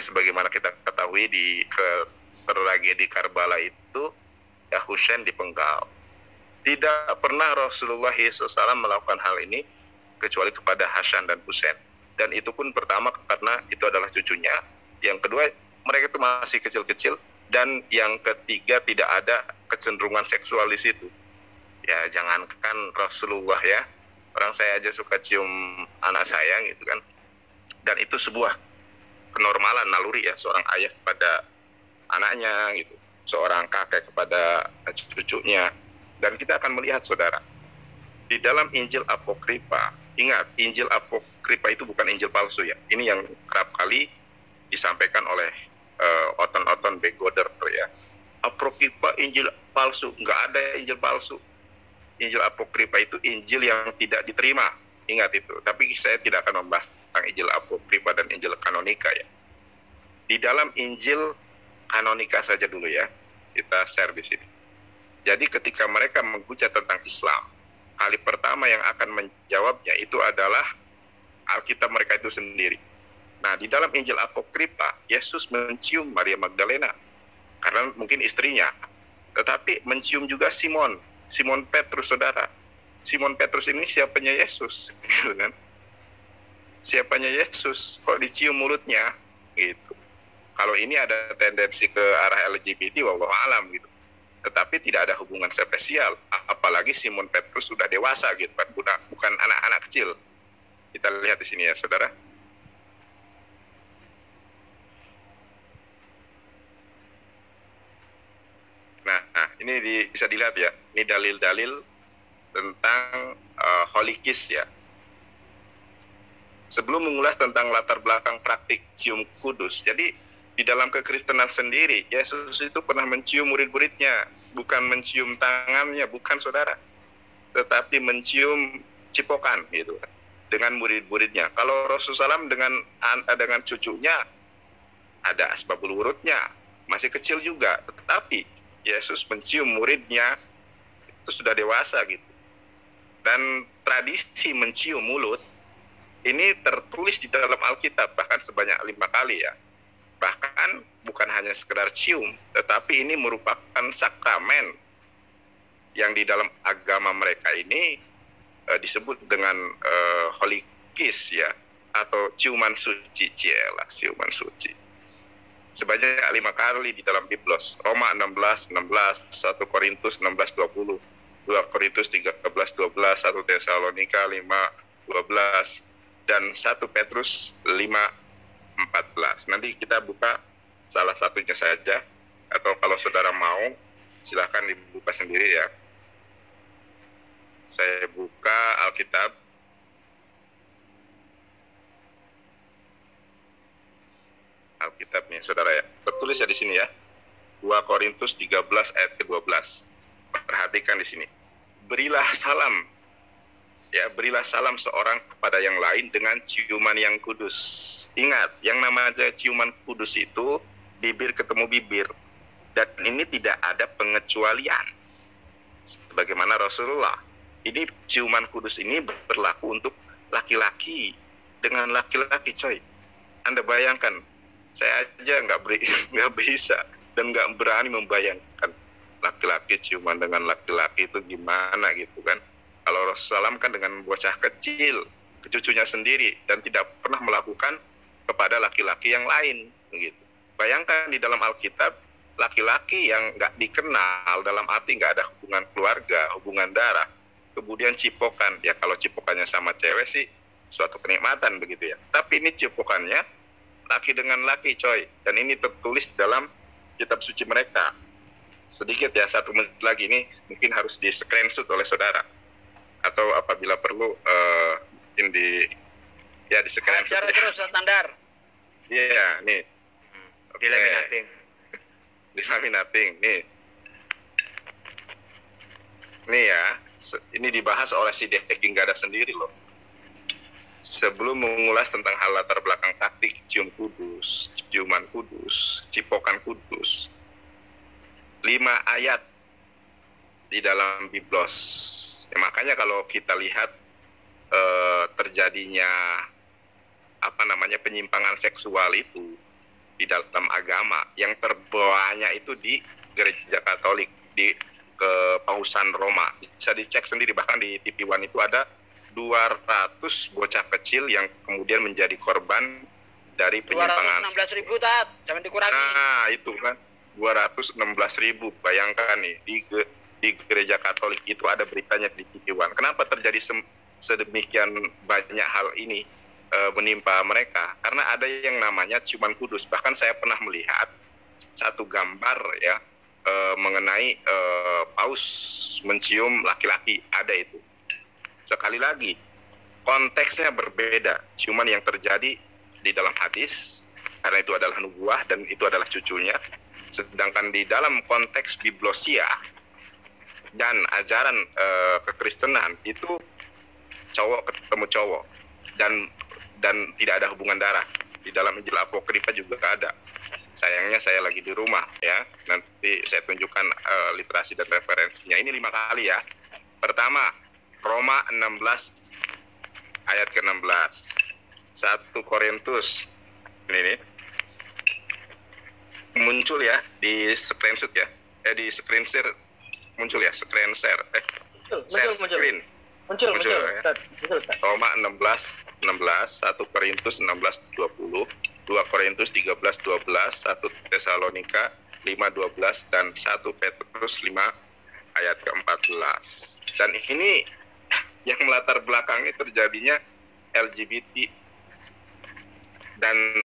I: sebagaimana kita ketahui di tragedi Karbala itu, ya Husain dipenggal. Tidak pernah Rasulullah SAW melakukan hal ini kecuali kepada Hasan dan Husain. Dan itu pun pertama karena itu adalah cucunya, yang kedua mereka itu masih kecil-kecil. Dan yang ketiga tidak ada kecenderungan seksual di situ. Ya jangankan Rasulullah ya. Orang saya aja suka cium anak saya gitu kan. Dan itu sebuah kenormalan naluri ya seorang ayah kepada anaknya gitu seorang kakek kepada cucunya dan kita akan melihat saudara di dalam Injil Apokripa ingat Injil Apokripa itu bukan Injil palsu ya ini yang kerap kali disampaikan oleh uh, oton-oton begoder ya. Apokripa Injil palsu, nggak ada Injil palsu. Injil apokripa itu Injil yang tidak diterima. Ingat itu. Tapi saya tidak akan membahas tentang Injil apokripa dan Injil kanonika ya. Di dalam Injil kanonika saja dulu ya. Kita share di sini. Jadi ketika mereka menghujat tentang Islam, kali pertama yang akan menjawabnya itu adalah Alkitab mereka itu sendiri Nah, di dalam Injil Apokripa, Yesus mencium Maria Magdalena karena mungkin istrinya. Tetapi mencium juga Simon, Simon Petrus saudara. Simon Petrus ini siapanya Yesus, gitu kan? Siapanya Yesus, kok dicium mulutnya, gitu. Kalau ini ada tendensi ke arah LGBT, wallahu alam gitu. Tetapi tidak ada hubungan spesial, apalagi Simon Petrus sudah dewasa gitu kan, bukan anak-anak kecil. Kita lihat di sini ya, saudara. Nah, nah ini di, bisa dilihat ya, ini dalil-dalil tentang uh, holy kiss ya. Sebelum mengulas tentang latar belakang praktik cium kudus, jadi di dalam kekristenan sendiri, Yesus itu pernah mencium murid-muridnya, bukan mencium tangannya, bukan saudara, tetapi mencium cipokan gitu dengan murid-muridnya. Kalau Rasulullah SAW dengan dengan cucunya ada asbabul wurudnya, masih kecil juga, tetapi Yesus mencium muridnya itu sudah dewasa gitu. Dan tradisi mencium mulut ini tertulis di dalam Alkitab bahkan sebanyak lima kali ya. Bahkan bukan hanya sekedar cium, tetapi ini merupakan sakramen yang di dalam agama mereka ini eh, disebut dengan eh, holy kiss ya atau ciuman suci cielah ciuman suci. Sebanyak lima kali di dalam Biblos. Roma 16 16 1 Korintus 16 20 2 Korintus 13 12 1 Tesalonika 5 12 dan 1 Petrus 5 14 nanti kita buka salah satunya saja atau kalau saudara mau silahkan dibuka sendiri ya saya buka Alkitab Alkitabnya saudara ya. Tertulis ya di sini ya. 2 Korintus 13 ayat ke-12. Perhatikan di sini. Berilah salam ya, berilah salam seorang kepada yang lain dengan ciuman yang kudus. Ingat, yang namanya ciuman kudus itu bibir ketemu bibir. Dan ini tidak ada pengecualian. Sebagaimana Rasulullah. Ini ciuman kudus ini berlaku untuk laki-laki dengan laki-laki coy. Anda bayangkan saya aja nggak beri nggak bisa dan nggak berani membayangkan laki-laki ciuman dengan laki-laki itu gimana gitu kan? Kalau Rasulullah kan dengan bocah kecil kecucunya sendiri dan tidak pernah melakukan kepada laki-laki yang lain begitu bayangkan di dalam Alkitab laki-laki yang nggak dikenal dalam arti nggak ada hubungan keluarga hubungan darah kemudian cipokan. Ya kalau cipokannya sama cewek sih suatu kenikmatan begitu ya. Tapi ini cipokannya laki dengan laki coy. Dan ini tertulis dalam kitab suci mereka sedikit ya satu menit lagi ini mungkin harus di screenshot oleh saudara atau apabila perlu uh, mungkin di ya di screenshot
A: Acara terus standar.
I: iya yeah, nih
B: Oke. Dilaminating.
I: Dilaminating nih nih ya ini dibahas oleh si Deki nggak ada sendiri loh sebelum mengulas tentang hal latar belakang taktik cium kudus, ciuman kudus, cipokan kudus, lima ayat di dalam Biblos. Ya, makanya kalau kita lihat eh, terjadinya apa namanya penyimpangan seksual itu di dalam agama yang terbanyak itu di gereja Katolik di kepausan Roma bisa dicek sendiri bahkan di TV One itu ada 200 bocah kecil yang kemudian menjadi korban dari penyimpangan
A: 216 ribu tat, jangan dikurangi.
I: Nah, itu kan 216 ribu. Bayangkan nih di di gereja Katolik itu ada beritanya di One. Kenapa terjadi sedemikian banyak hal ini eh, menimpa mereka? Karena ada yang namanya ciuman kudus. Bahkan saya pernah melihat satu gambar ya eh, mengenai eh, paus mencium laki-laki. Ada itu. Sekali lagi, konteksnya berbeda. Ciuman yang terjadi di dalam hadis karena itu adalah nubuah dan itu adalah cucunya. Sedangkan di dalam konteks biblosia dan ajaran eh, kekristenan itu cowok ketemu cowok dan dan tidak ada hubungan darah. Di dalam Injil Apokrifa juga ada. Sayangnya saya lagi di rumah ya. Nanti saya tunjukkan eh, literasi dan referensinya. Ini lima kali ya. Pertama, Roma 16 ayat ke-16. 1 Korintus ini nih muncul ya di screenshot ya eh di screen share muncul ya screen share eh
H: Muncul,
I: share
H: muncul,
I: screen
H: Muncul,
I: Muncul,
H: muncul.
I: ya.
H: Muncul.
I: Roma 16 16 1 Korintus 16 20 2 Korintus 13 12 1 Tesalonika 5 12 dan 1 Petrus 5 ayat ke-14 dan ini yang melatar belakangi terjadinya LGBT dan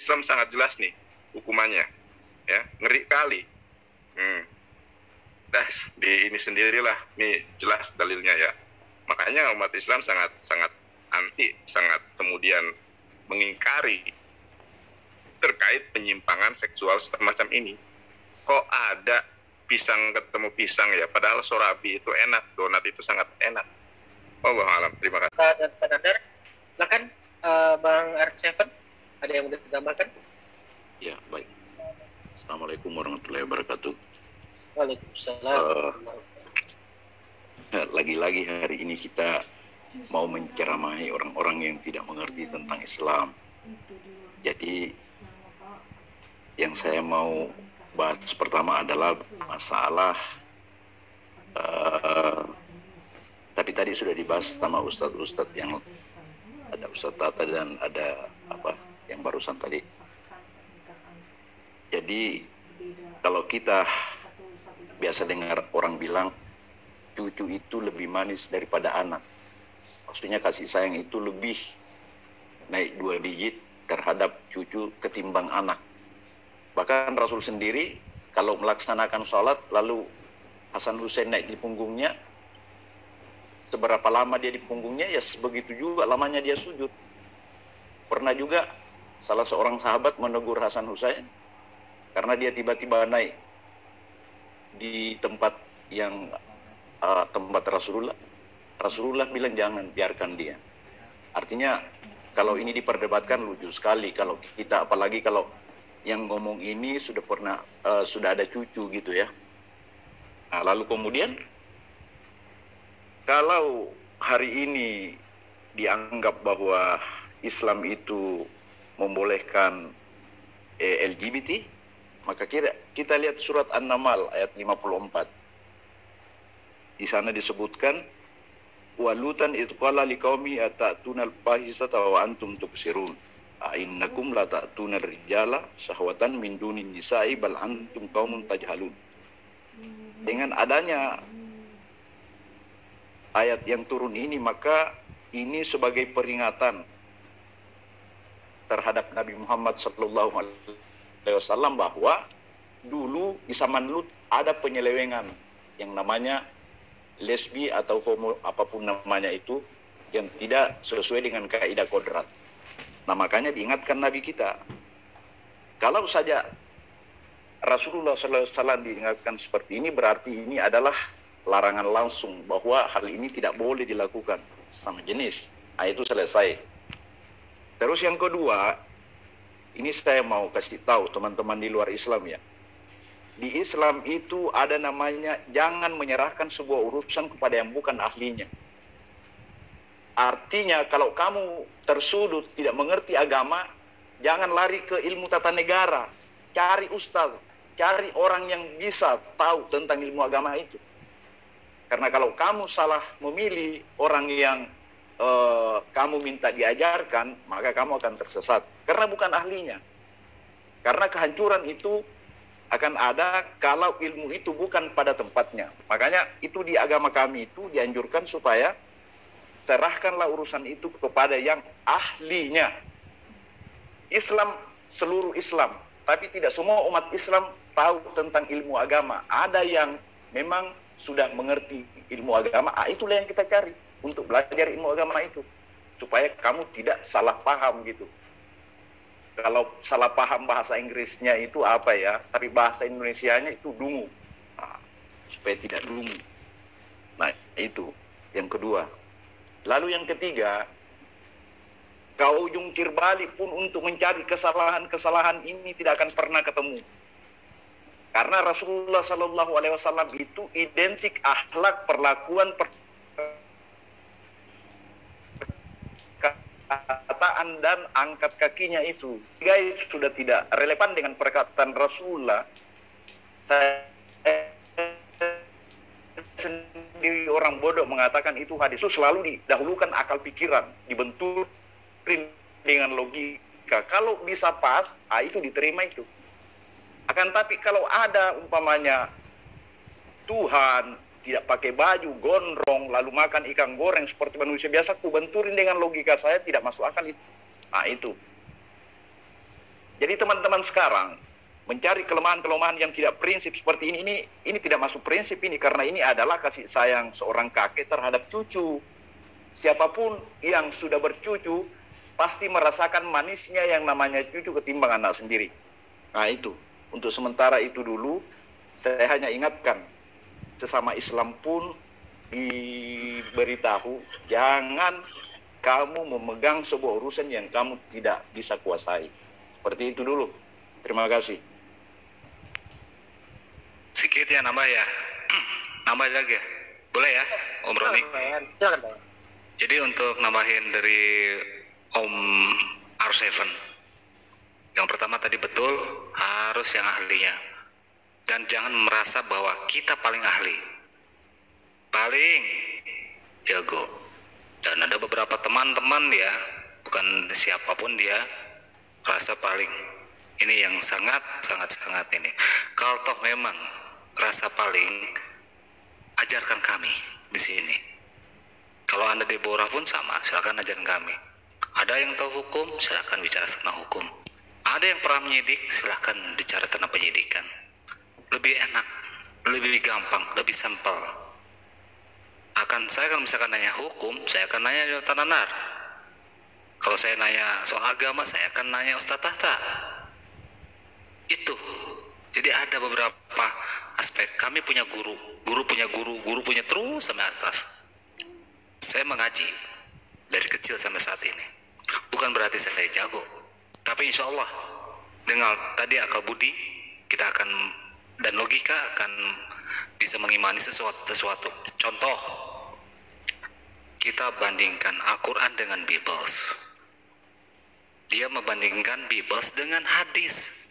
I: Islam sangat jelas nih hukumannya ya ngeri kali. Hmm. dah di ini sendirilah nih jelas dalilnya ya. Makanya umat Islam sangat sangat anti sangat kemudian mengingkari terkait penyimpangan seksual semacam ini. Kok ada pisang ketemu pisang ya? Padahal sorabi itu enak donat itu sangat enak. Allah alam. Terima kasih.
H: Pak dan Pak silakan eh, Bang R7 ada yang mau ditambahkan?
J: Ya, baik. Assalamualaikum warahmatullahi wabarakatuh.
H: Waalaikumsalam.
J: Eh, Lagi-lagi hari ini kita mau menceramahi orang-orang yang tidak mengerti tentang Islam. Jadi yang saya mau bahas pertama adalah masalah eh, tapi tadi sudah dibahas sama ustadz-ustadz yang ada Ustadz Tata dan ada apa yang barusan tadi. Jadi kalau kita biasa dengar orang bilang cucu itu lebih manis daripada anak. Maksudnya kasih sayang itu lebih naik dua digit terhadap cucu ketimbang anak. Bahkan Rasul sendiri kalau melaksanakan sholat lalu Hasan Hussein naik di punggungnya, seberapa lama dia di punggungnya ya sebegitu juga lamanya dia sujud. Pernah juga salah seorang sahabat menegur Hasan Hussein karena dia tiba-tiba naik di tempat yang uh, tempat Rasulullah. Rasulullah bilang jangan biarkan dia. Artinya kalau ini diperdebatkan lucu sekali kalau kita apalagi kalau yang ngomong ini sudah pernah uh, sudah ada cucu gitu ya. Nah, lalu kemudian kalau hari ini dianggap bahwa Islam itu membolehkan eh, LGBT, maka kita, kita lihat surat An-Naml ayat 54. Di sana disebutkan walutan itu qala liqaumi atatuna al-fahisata wa antum tubsirun. Ainnakum la ta'tuna rijala syahwatan min dunin nisa'i bal antum qaumun tajhalun. Dengan adanya ayat yang turun ini maka ini sebagai peringatan terhadap Nabi Muhammad sallallahu alaihi wasallam bahwa dulu di zaman Lut ada penyelewengan yang namanya lesbi atau homo apa pun namanya itu yang tidak sesuai dengan kaidah kodrat. Nah makanya diingatkan Nabi kita. Kalau saja Rasulullah SAW diingatkan seperti ini berarti ini adalah larangan langsung bahwa hal ini tidak boleh dilakukan sama jenis. Nah itu selesai. Terus yang kedua, ini saya mau kasih tahu teman-teman di luar Islam ya. Di Islam itu ada namanya jangan menyerahkan sebuah urusan kepada yang bukan ahlinya. Artinya kalau kamu tersudut tidak mengerti agama, jangan lari ke ilmu tata negara. Cari ustaz, cari orang yang bisa tahu tentang ilmu agama itu. Karena kalau kamu salah memilih orang yang uh, kamu minta diajarkan, maka kamu akan tersesat. Karena bukan ahlinya. Karena kehancuran itu akan ada kalau ilmu itu bukan pada tempatnya. Makanya itu di agama kami itu dianjurkan supaya serahkanlah urusan itu kepada yang ahlinya. Islam seluruh Islam, tapi tidak semua umat Islam tahu tentang ilmu agama. Ada yang memang sudah mengerti ilmu agama, ah, itulah yang kita cari untuk belajar ilmu agama itu supaya kamu tidak salah paham gitu. Kalau salah paham bahasa Inggrisnya itu apa ya, tapi bahasa Indonesianya itu dungu. Nah, supaya tidak dungu. Nah, itu yang kedua. Lalu yang ketiga, kau jungkir balik pun untuk mencari kesalahan-kesalahan ini tidak akan pernah ketemu. Karena Rasulullah Shallallahu Alaihi Wasallam itu identik akhlak perlakuan per perkataan dan angkat kakinya itu. Guys sudah tidak relevan dengan perkataan Rasulullah. Saya sendiri orang bodoh mengatakan itu hadis itu selalu didahulukan akal pikiran, dibentur dengan logika. Kalau bisa pas, ah, itu diterima itu. Akan tapi kalau ada umpamanya Tuhan tidak pakai baju, gondrong, lalu makan ikan goreng seperti manusia biasa, ku benturin dengan logika saya tidak masuk akal itu. Nah itu. Jadi teman-teman sekarang mencari kelemahan-kelemahan yang tidak prinsip seperti ini, ini ini tidak masuk prinsip ini karena ini adalah kasih sayang seorang kakek terhadap cucu. Siapa pun yang sudah bercucu pasti merasakan manisnya yang namanya cucu ketimbang anak sendiri. Nah itu. Untuk sementara itu dulu Saya hanya ingatkan sesama Islam pun diberitahu jangan kamu memegang sebuah urusan yang kamu tidak bisa kuasai. Seperti itu dulu. Terima kasih.
E: Sedikit ya nambah ya. nambah lagi ya. Boleh ya, Om Roni?
H: Silakan, Pak.
E: Jadi untuk nambahin dari Om R7. Yang pertama tadi betul harus yang ahlinya. Dan jangan merasa bahwa kita paling ahli. Paling jago. Dan ada beberapa teman-teman ya, bukan siapa pun dia rasa paling. Ini yang sangat sangat sangat ini. Kalau toh memang rasa paling ajarkan kami di sini. Kalau Anda Deborah pun sama, silakan ajarkan kami. Ada yang tahu hukum, silakan bicara tentang hukum. Ada yang pernah menyidik, silakan bicara tentang penyidikan. Lebih enak, lebih gampang, lebih simpel. Akan saya kalau misalkan nanya hukum, saya akan nanya Jonathan Nanar. Kalau saya nanya soal agama, saya akan nanya Ustaz Tahta. Itu. Jadi ada beberapa aspek. Kami punya guru, guru punya guru, guru punya terus sampai atas. Saya mengaji dari kecil sampai saat ini. Bukan berarti saya jago, tapi insya Allah dengan tadi akal budi kita akan dan logika akan bisa mengimani sesuatu. sesuatu. Contoh, kita bandingkan Al-Quran dengan Bibles. Dia membandingkan Bibles dengan hadis.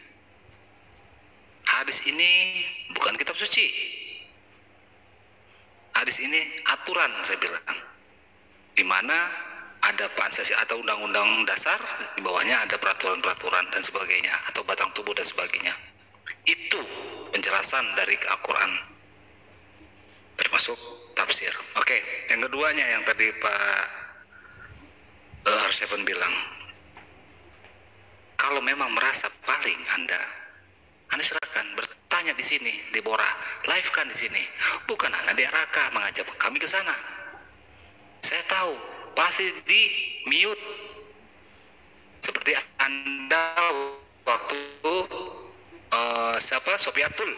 E: Hadis ini bukan kitab suci. Hadis ini aturan saya bilang. Di mana ada pansasi atau undang-undang dasar, di bawahnya ada peraturan-peraturan dan sebagainya atau batang tubuh dan sebagainya. Itu penjelasan dari Al-Quran termasuk tafsir. Oke, yang keduanya yang tadi Pak uh, Arseven bilang, kalau memang merasa paling Anda, Anda silakan bertanya di sini, di Bora, live kan di sini. Bukan Anda di Araka mengajak kami ke sana. Saya tahu, pasti di mute. Seperti Anda waktu uh, siapa Sofiatul.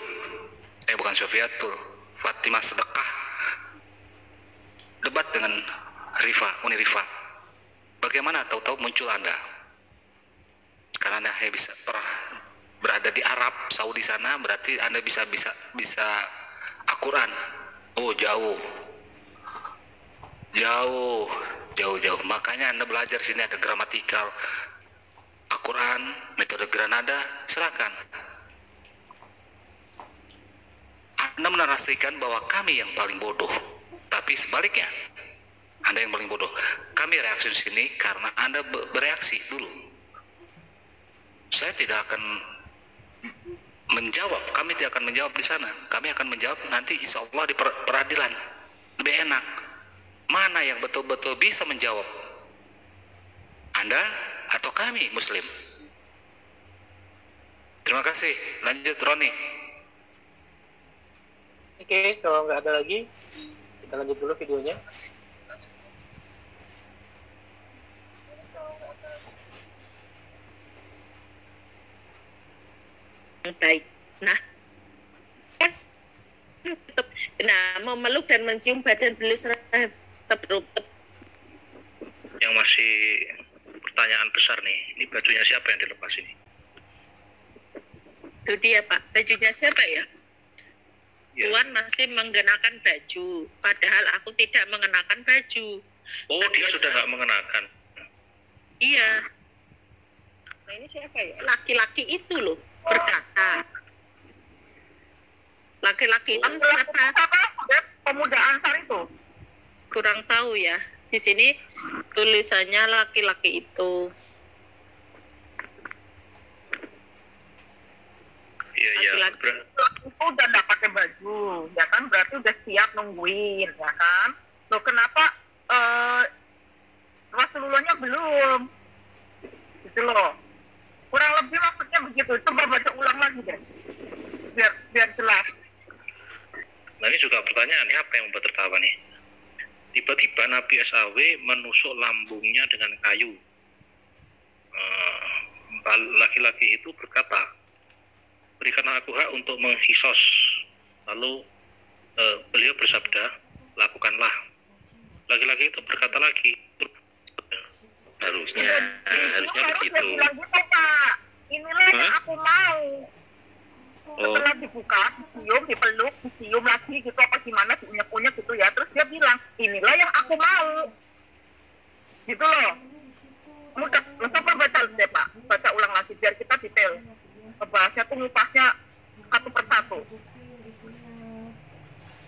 E: Eh bukan Sofiatul, Fatimah Sedekah. Debat dengan Rifa, Uni Rifa. Bagaimana tahu-tahu muncul Anda? Karena Anda bisa pernah berada di Arab, Saudi sana, berarti Anda bisa bisa bisa Al-Quran. Oh, jauh. Jauh, jauh-jauh. Makanya Anda belajar sini ada gramatikal Al-Quran, metode Granada, silakan. Anda menarasikan bahwa kami yang paling bodoh, tapi sebaliknya, Anda yang paling bodoh. Kami reaksi di sini karena Anda be- bereaksi dulu. Saya tidak akan menjawab, kami tidak akan menjawab di sana. Kami akan menjawab nanti insya Allah di per- peradilan. Lebih enak. Mana yang betul-betul bisa menjawab? Anda atau kami Muslim? Terima kasih. Lanjut Roni.
H: Oke, kalau nggak ada lagi, kita lanjut dulu videonya.
C: baik. Nah, kan tetap nah memeluk dan mencium badan beliau serta tetap
K: yang masih pertanyaan besar nih ini bajunya siapa yang dilepas ini
C: itu dia Pak. Bajunya siapa ya?
K: Ya.
C: Tuan masih mengenakan baju, padahal aku tidak mengenakan baju.
K: oh dia sudah nggak mengenakan
C: Iya. Nah ini siapa ya? Laki-laki itu loh berkata. Laki-laki itu siapa?
L: Pemuda Ansar itu.
C: Kurang tahu ya. Di sini tulisannya laki-laki itu.
K: Iya iya
C: Laki-laki.
L: Itu udah nggak pakai baju, ya kan? Berarti udah siap nungguin, ya kan? Loh kenapa eh Rasulullahnya belum? Gitu loh. Kurang lebih maksudnya begitu. Coba baca ulang lagi deh. Biar biar jelas.
K: nah ini juga pertanyaan nih apa yang membuat tertawa nih tiba-tiba Nabi SAW menusuk lambungnya dengan kayu Eh, laki-laki itu berkata berikanlah aku hak untuk menghisos. Lalu eh, beliau bersabda lakukanlah. Laki-laki itu berkata lagi harusnya harusnya
L: harus
K: begitu.
L: bilang gitu pak. Inilah yang
K: Hah?
L: aku mau.
K: Oh.
L: Setelah dibuka dicium dipeluk dicium lagi gitu apa gimana diunyek-unyek gitu ya. Terus dia bilang inilah yang aku mau. Gitu loh. Mudah masa baca deh pak? Baca ulang lagi biar kita detail bahasnya tuh ngupasnya satu persatu.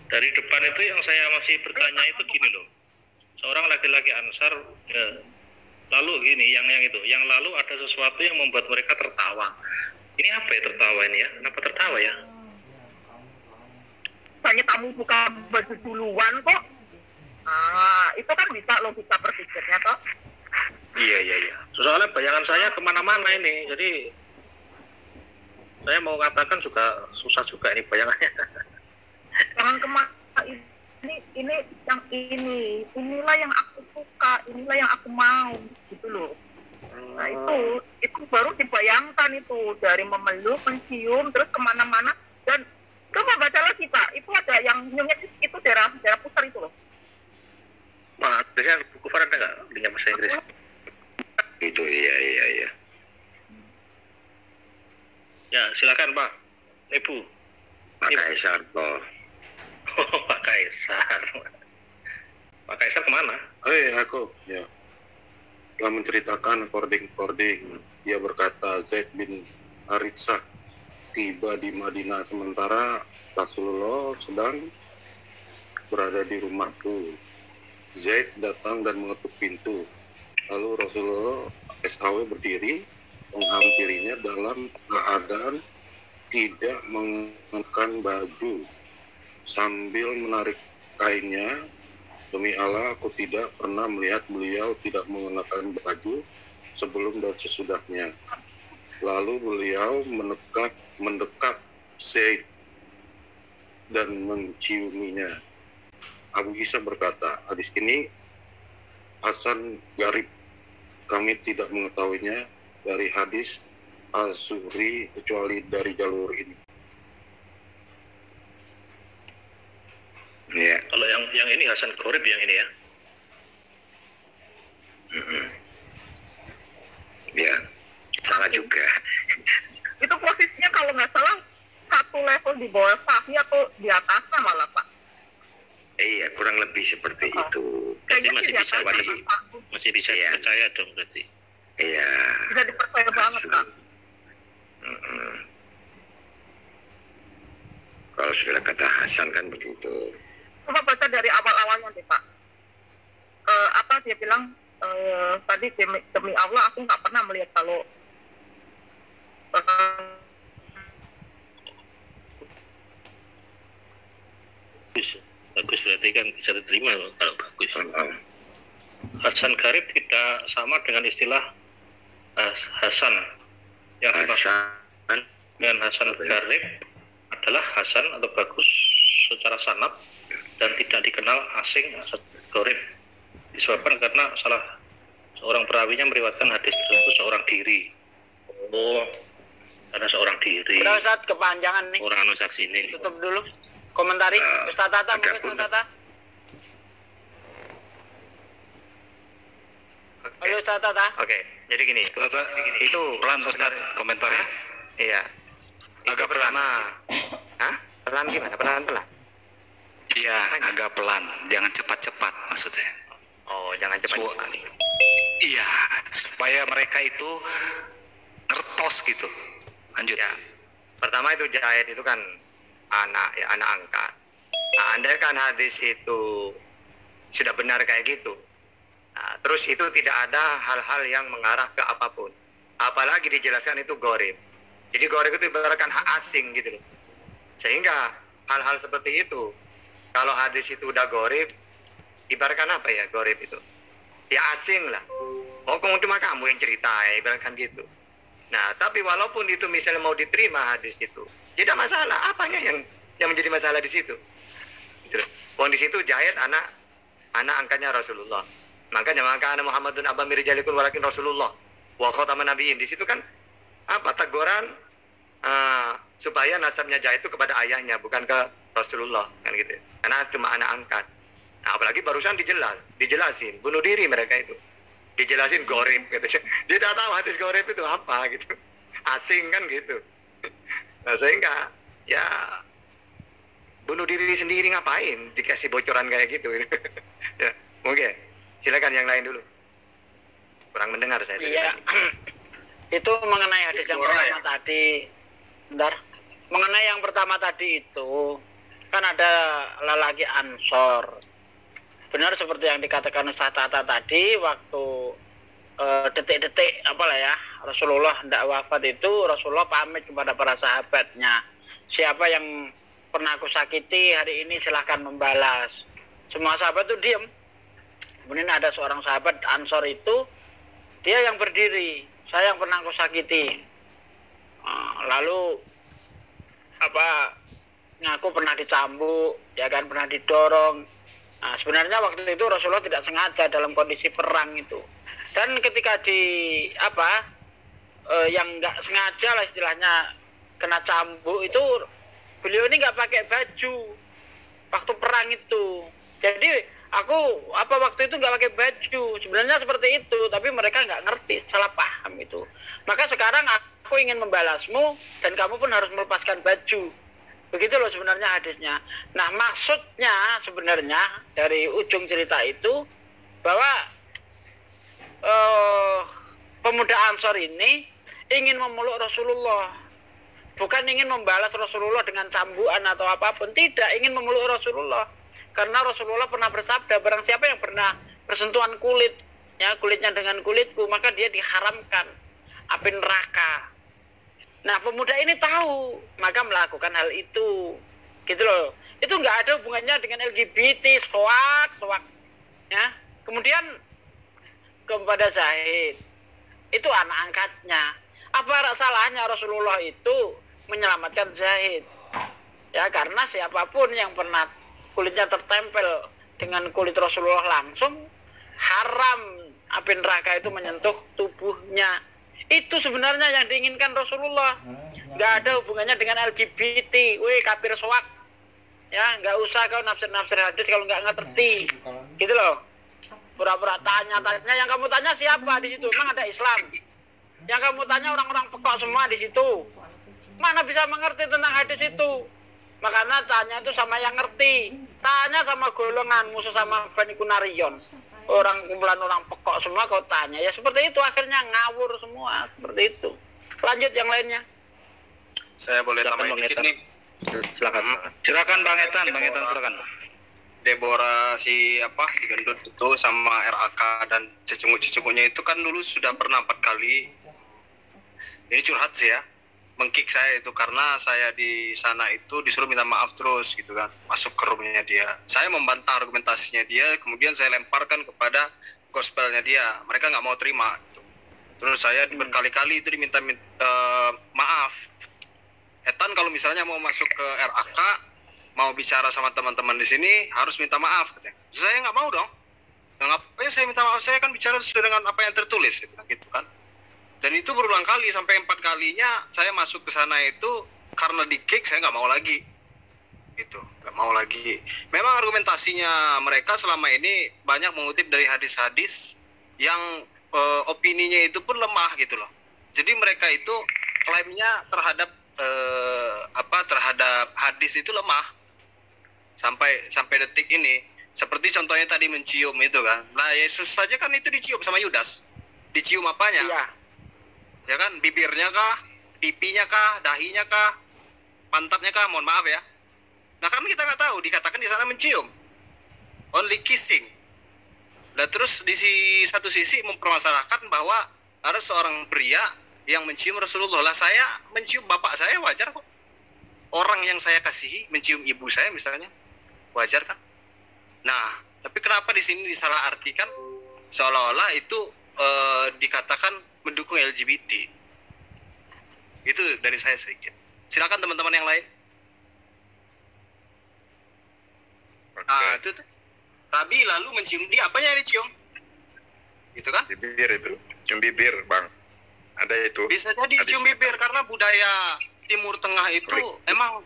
K: Dari depan itu yang saya masih bertanya itu gini loh. Seorang laki-laki ansar ya, lalu gini yang yang itu. Yang lalu ada sesuatu yang membuat mereka tertawa. Ini apa ya tertawa ini ya? Kenapa tertawa ya?
L: Misalnya kamu buka baju duluan kok. Ah itu kan bisa logika berpikirnya toh
K: iya iya iya. Soalnya bayangan saya ke mana-mana ini. Jadi saya mau katakan juga susah juga ini bayangannya.
L: Jangan ke mana ini ini yang ini inilah yang aku suka inilah yang aku mau gitu loh. Nah itu itu baru dibayangkan itu dari memeluk mencium terus ke mana-mana dan coba baca lagi pak. Itu ada yang nyunyek itu daerah daerah pusar itu loh.
K: Wah, biasanya buku Farhan ada nggak dengan bahasa Inggris?
E: Itu iya iya iya.
K: Ya, silakan Pak. Ibu.
E: Pak Kaisar toh.
K: Oh, Pak Kaisar. Pak Kaisar ke mana?
M: Hei aku, ya. Telah menceritakan recording-recording. Dia berkata Zaid bin Haritsah tiba di Madinah sementara Rasulullah sedang berada di rumahku. Zaid datang dan mengetuk pintu. Lalu Rasulullah SAW berdiri menghampirinya dalam keadaan tidak mengenakan baju. Sambil menarik kainnya demi Allah aku tidak pernah melihat beliau tidak mengenakan baju sebelum dan sesudahnya. Lalu beliau mendekat mendekat Zaid dan menciuminya. Abu Isa berkata hadis ini Hasan Garib. Kami tidak mengetahuinya dari hadis Az-Zuhri kecuali dari jalur ini
E: Iya.
K: Kalau yang yang ini Hasan Gorib yang ini ya.
E: Ya, salah juga.
L: itu posisinya kalau nggak salah satu level di bawah Safi atau di atasnya malah pak
E: Iya, kurang lebih seperti itu.
K: Berarti
L: Kayaknya
K: masih
L: sih di
K: bisa di, masih bisa dipercaya dong berarti.
E: Iya.
L: bisa dipercaya banget
E: Mm-mm. Kalau sudah kata Hasan kan begitu.
L: coba baca dari awal-awalnya deh pak Eh, apa dia bilang eh, tadi demi, demi Allah aku nggak pernah melihat kalau eh,
K: Bagus. Bagus berarti kan bisa diterima kalau bagus. Hasan Garib tidak sama dengan istilah Hasan. Yang dimaksud dengan Hasan Garib adalah Hasan atau bagus secara sanad dan tidak dikenal asing Hasan Garib. Disebabkan karena salah seorang perawinya meriwayatkan hadis tersebut seorang diri. Oh, ada seorang diri.
A: Udah Ustaz, kepanjangan nih.
K: Orang anu saksi ini.
A: Tutup dulu. Komentari, Ustaz Tata, mungkin Ustaz Tata. Halo Ustaz Tata.
B: Oke, jadi gini. Itu
E: pelan Ustaz komentarnya.
B: Iya. Agak pertama. Hah? Pelan gimana? Pelan pelan.
E: Iya, agak pelan, jangan cepat-cepat maksudnya.
B: Oh, jangan cepat-cepat.
E: Iya, supaya mereka itu ngertos gitu. Lanjut.
B: Ya. Pertama itu Jahit itu kan anak ya anak angkat. Nah, andai kan hadis itu sudah benar kayak gitu. Nah, terus itu tidak ada hal-hal yang mengarah ke apa pun. Apalagi dijelaskan itu gorib. Jadi gorib itu ibaratkan hak asing gitu. Sehingga hal-hal seperti itu, kalau hadis itu udah gorib, ibaratkan apa ya gorib itu? Ya asing lah. Oh cuma kamu yang cerita ya, ibaratkan gitu. Nah, tapi walaupun itu misalnya mau diterima hadis itu, tidak masalah. Apanya yang yang menjadi masalah di situ? Gitu. loh. Di situ Jahit anak anak angkatnya Rasulullah. Makanya maka Muhammadun Abba Mirjalikun walakin Rasulullah. Wa khataman nabiyin. Di situ kan apa teguran eh, supaya nasabnya Jahit itu kepada ayahnya bukan ke Rasulullah kan gitu. Karena cuma anak angkat. Nah, apalagi barusan dijelas dijelasin bunuh diri mereka itu. Dijelasin gorib gitu. Dia tidak tahu hadis gorib itu apa gitu. Asing kan gitu. Nah sehingga ya bunuh diri sendiri ngapain dikasih bocoran kayak gitu. Ya mungkin silakan yang lain dulu kurang mendengar saya
A: Iya. itu mengenai hadis yang pertama tadi. Bentar. Mengenai yang pertama tadi itu kan ada lelaki Ansor. Benar seperti yang dikatakan Ustaz Tata tadi waktu eh, detik-detik apalah ya Rasulullah hendak wafat itu Rasulullah pamit kepada para sahabatnya siapa yang pernah aku sakiti hari ini silahkan membalas semua sahabat itu diam kemudian ada seorang sahabat Ansor itu dia yang berdiri. Saya yang pernah aku sakiti. Ah, lalu apa ngaku pernah dicambuk ya kan pernah didorong. Nah sebenarnya waktu itu Rasulullah tidak sengaja dalam kondisi perang itu. Dan ketika di apa eh, yang nggak sengaja lah istilahnya kena cambuk itu beliau ini nggak pakai baju waktu perang itu. Jadi aku apa waktu itu nggak pakai baju. Sebenarnya seperti itu tapi mereka nggak ngerti salah paham itu. Maka sekarang aku ingin membalasmu dan kamu pun harus melepaskan baju. Begitu loh sebenarnya hadisnya. Nah maksudnya sebenarnya dari ujung cerita itu bahwa eh, pemuda Ansor ini ingin memeluk Rasulullah. Bukan ingin membalas Rasulullah dengan cambukan atau apa pun. Tidak ingin memeluk Rasulullah karena Rasulullah pernah bersabda barang siapa yang pernah bersentuhan kulit ya kulitnya dengan kulitku maka dia diharamkan api neraka. Nah pemuda ini tahu maka melakukan hal itu. Gitu loh. Itu nggak ada hubungannya dengan LGBT soak soak. Ya. Kemudian kepada Zahid itu anak angkatnya. Apa salahnya Rasulullah itu menyelamatkan Zahid ya karena siapa pun yang pernah kulitnya tertempel dengan kulit Rasulullah langsung haram. Api neraka itu menyentuh tubuhnya. Itu sebenarnya yang diinginkan Rasulullah. Nggak ada hubungannya dengan LGBT wih kafir soak. Ya nggak usah kau nafsir-nafsir hadis kalau nggak ngerti. Gitu loh. Pura-pura tanya tanya yang kamu tanya siapa di situ? Emang ada Islam. Yang kamu tanya orang-orang pekok semua di situ. Mana bisa mengerti tentang hadis itu makanya tanya itu sama yang ngerti. Tanya sama golongan musuh sama Bani Kunarion orang kumpulan orang pekok semua kau tanya. Ya seperti itu akhirnya ngawur semua. Seperti itu. Lanjut yang lainnya.
N: Saya boleh tambahin dikit nih.
K: Silakan.
E: Silakan Bang Etan, Bang Etan silakan.
N: Deborah si apa si gendut itu sama RAK dan cecunguk-cecunguknya itu kan dulu sudah pernah empat kali. Ini curhat sih ya mengkick saya itu karena saya di sana itu disuruh minta maaf terus gitu kan masuk ke rumahnya dia saya membantah argumentasinya dia kemudian saya lemparkan kepada gospelnya dia mereka nggak mau terima gitu. terus saya berkali-kali itu diminta min- eh, maaf Etan kalau misalnya mau masuk ke RAK mau bicara sama teman-teman di sini harus minta maaf katanya. Saya nggak mau dong. Nah, ngapain saya minta maaf? Saya kan bicara sesuai dengan apa yang tertulis gitu kan. Dan itu berulang kali sampai empat kalinya saya masuk ke sana itu karena di kick saya nggak mau lagi. Gitu, nggak mau lagi. Memang argumentasinya mereka selama ini banyak mengutip dari hadis-hadis yang eh, opininya itu pun lemah gitu loh. Jadi mereka itu klaimnya terhadap eh, apa terhadap hadis itu lemah sampai sampai detik ini seperti contohnya tadi mencium itu kan nah Yesus saja kan itu dicium sama Yudas dicium apanya
A: iya
N: ya kan? Bibirnya kah? Pipinya kah? Dahinya kah? Pantatnya kah? Mohon maaf ya. Nah kan kita nggak tahu. Dikatakan di sana mencium. Only kissing. Nah terus di si- satu sisi mempermasalahkan bahwa ada seorang pria yang mencium Rasulullah. Lah saya mencium bapak saya wajar kok. Orang yang saya kasihi mencium ibu saya misalnya wajar kan? Nah tapi kenapa di sini disalahartikan seolah-olah itu eh, dikatakan mendukung LGBT itu dari saya sedikit silakan teman-teman yang lain. Ah itu tuh. Rabi lalu mencium dia. Apanya yang dicium? Gitu kan?
I: Bibir itu. Cium bibir bang. Ada itu.
N: Bisa jadi cium bibir karena budaya Timur Tengah itu emang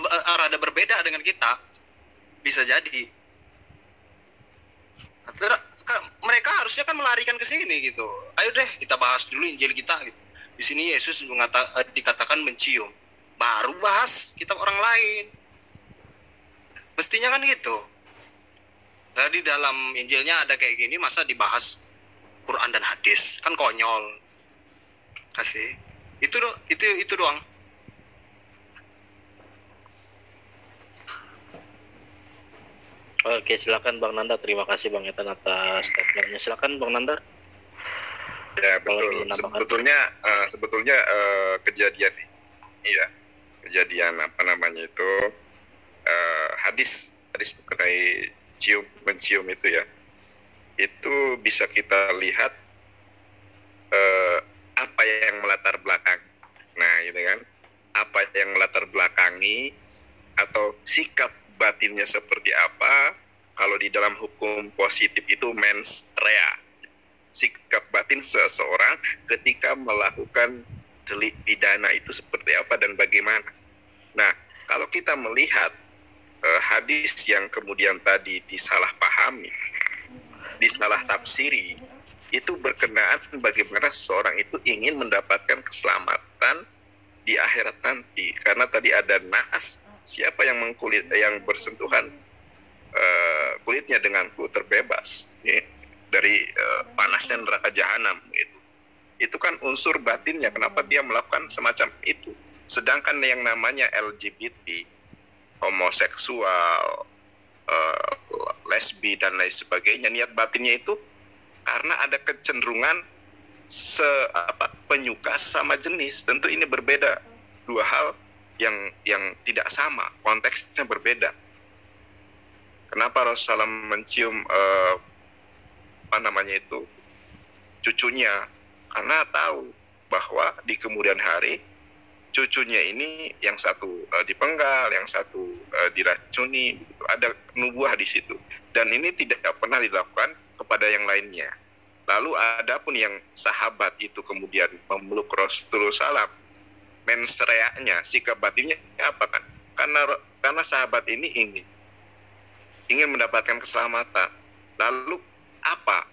N: uh, rada berbeda dengan kita. Bisa jadi mereka harusnya kan melarikan ke sini gitu. Ayo deh kita bahas dulu Injil kita gitu. Di sini Yesus mengata, eh, dikatakan mencium. Baru bahas kitab orang lain. Mestinya kan gitu. Nah dalam Injilnya ada kayak gini masa dibahas Quran dan hadis? Kan konyol. Kasih. Itu itu itu doang
K: Oke, silakan Bang Nanda. Terima kasih Bang Etan atas statementnya. Silakan Bang Nanda.
I: Ya betul. Sebetulnya eh, sebetulnya eh, kejadian iya kejadian apa namanya itu eh, hadis hadis mengenai cium mencium itu ya itu bisa kita lihat eh, apa yang melatar belakang. Nah, gitu kan. Apa yang melatar belakangi atau sikap batinnya seperti apa? Kalau di dalam hukum positif itu mens rea. Sikap batin seseorang ketika melakukan delik pidana itu seperti apa dan bagaimana. Nah, kalau kita melihat eh, hadis yang kemudian tadi disalahpahami, disalah tafsiri, itu berkenaan bagaimana seseorang itu ingin mendapatkan keselamatan di akhirat nanti karena tadi ada nas siapa yang mengkulit yang bersentuhan eh, kulitnya denganku terbebas ya, dari eh, panasnya neraka jahanam itu itu kan unsur batinnya kenapa dia melakukan semacam itu? Sedangkan yang namanya LGBT homoseksual eh, lesbi dan lain sebagainya niat batinnya itu karena ada kecenderungan se apa penyuka sama jenis. Tentu ini berbeda dua hal yang yang tidak sama konteksnya berbeda. Kenapa Rasulullah mencium eh, apa namanya itu cucunya? Karena tahu bahwa di kemudian hari cucunya ini yang satu eh, dipenggal yang satu eh, diracuni begitu. ada nubuah di situ. Dan ini tidak pernah dilakukan kepada yang lainnya. Lalu ada pun yang sahabat itu kemudian memeluk Rasulullah mensreaknya, sikap batinnya apa kan? Karena karena sahabat ini ingin ingin mendapatkan keselamatan. Lalu apa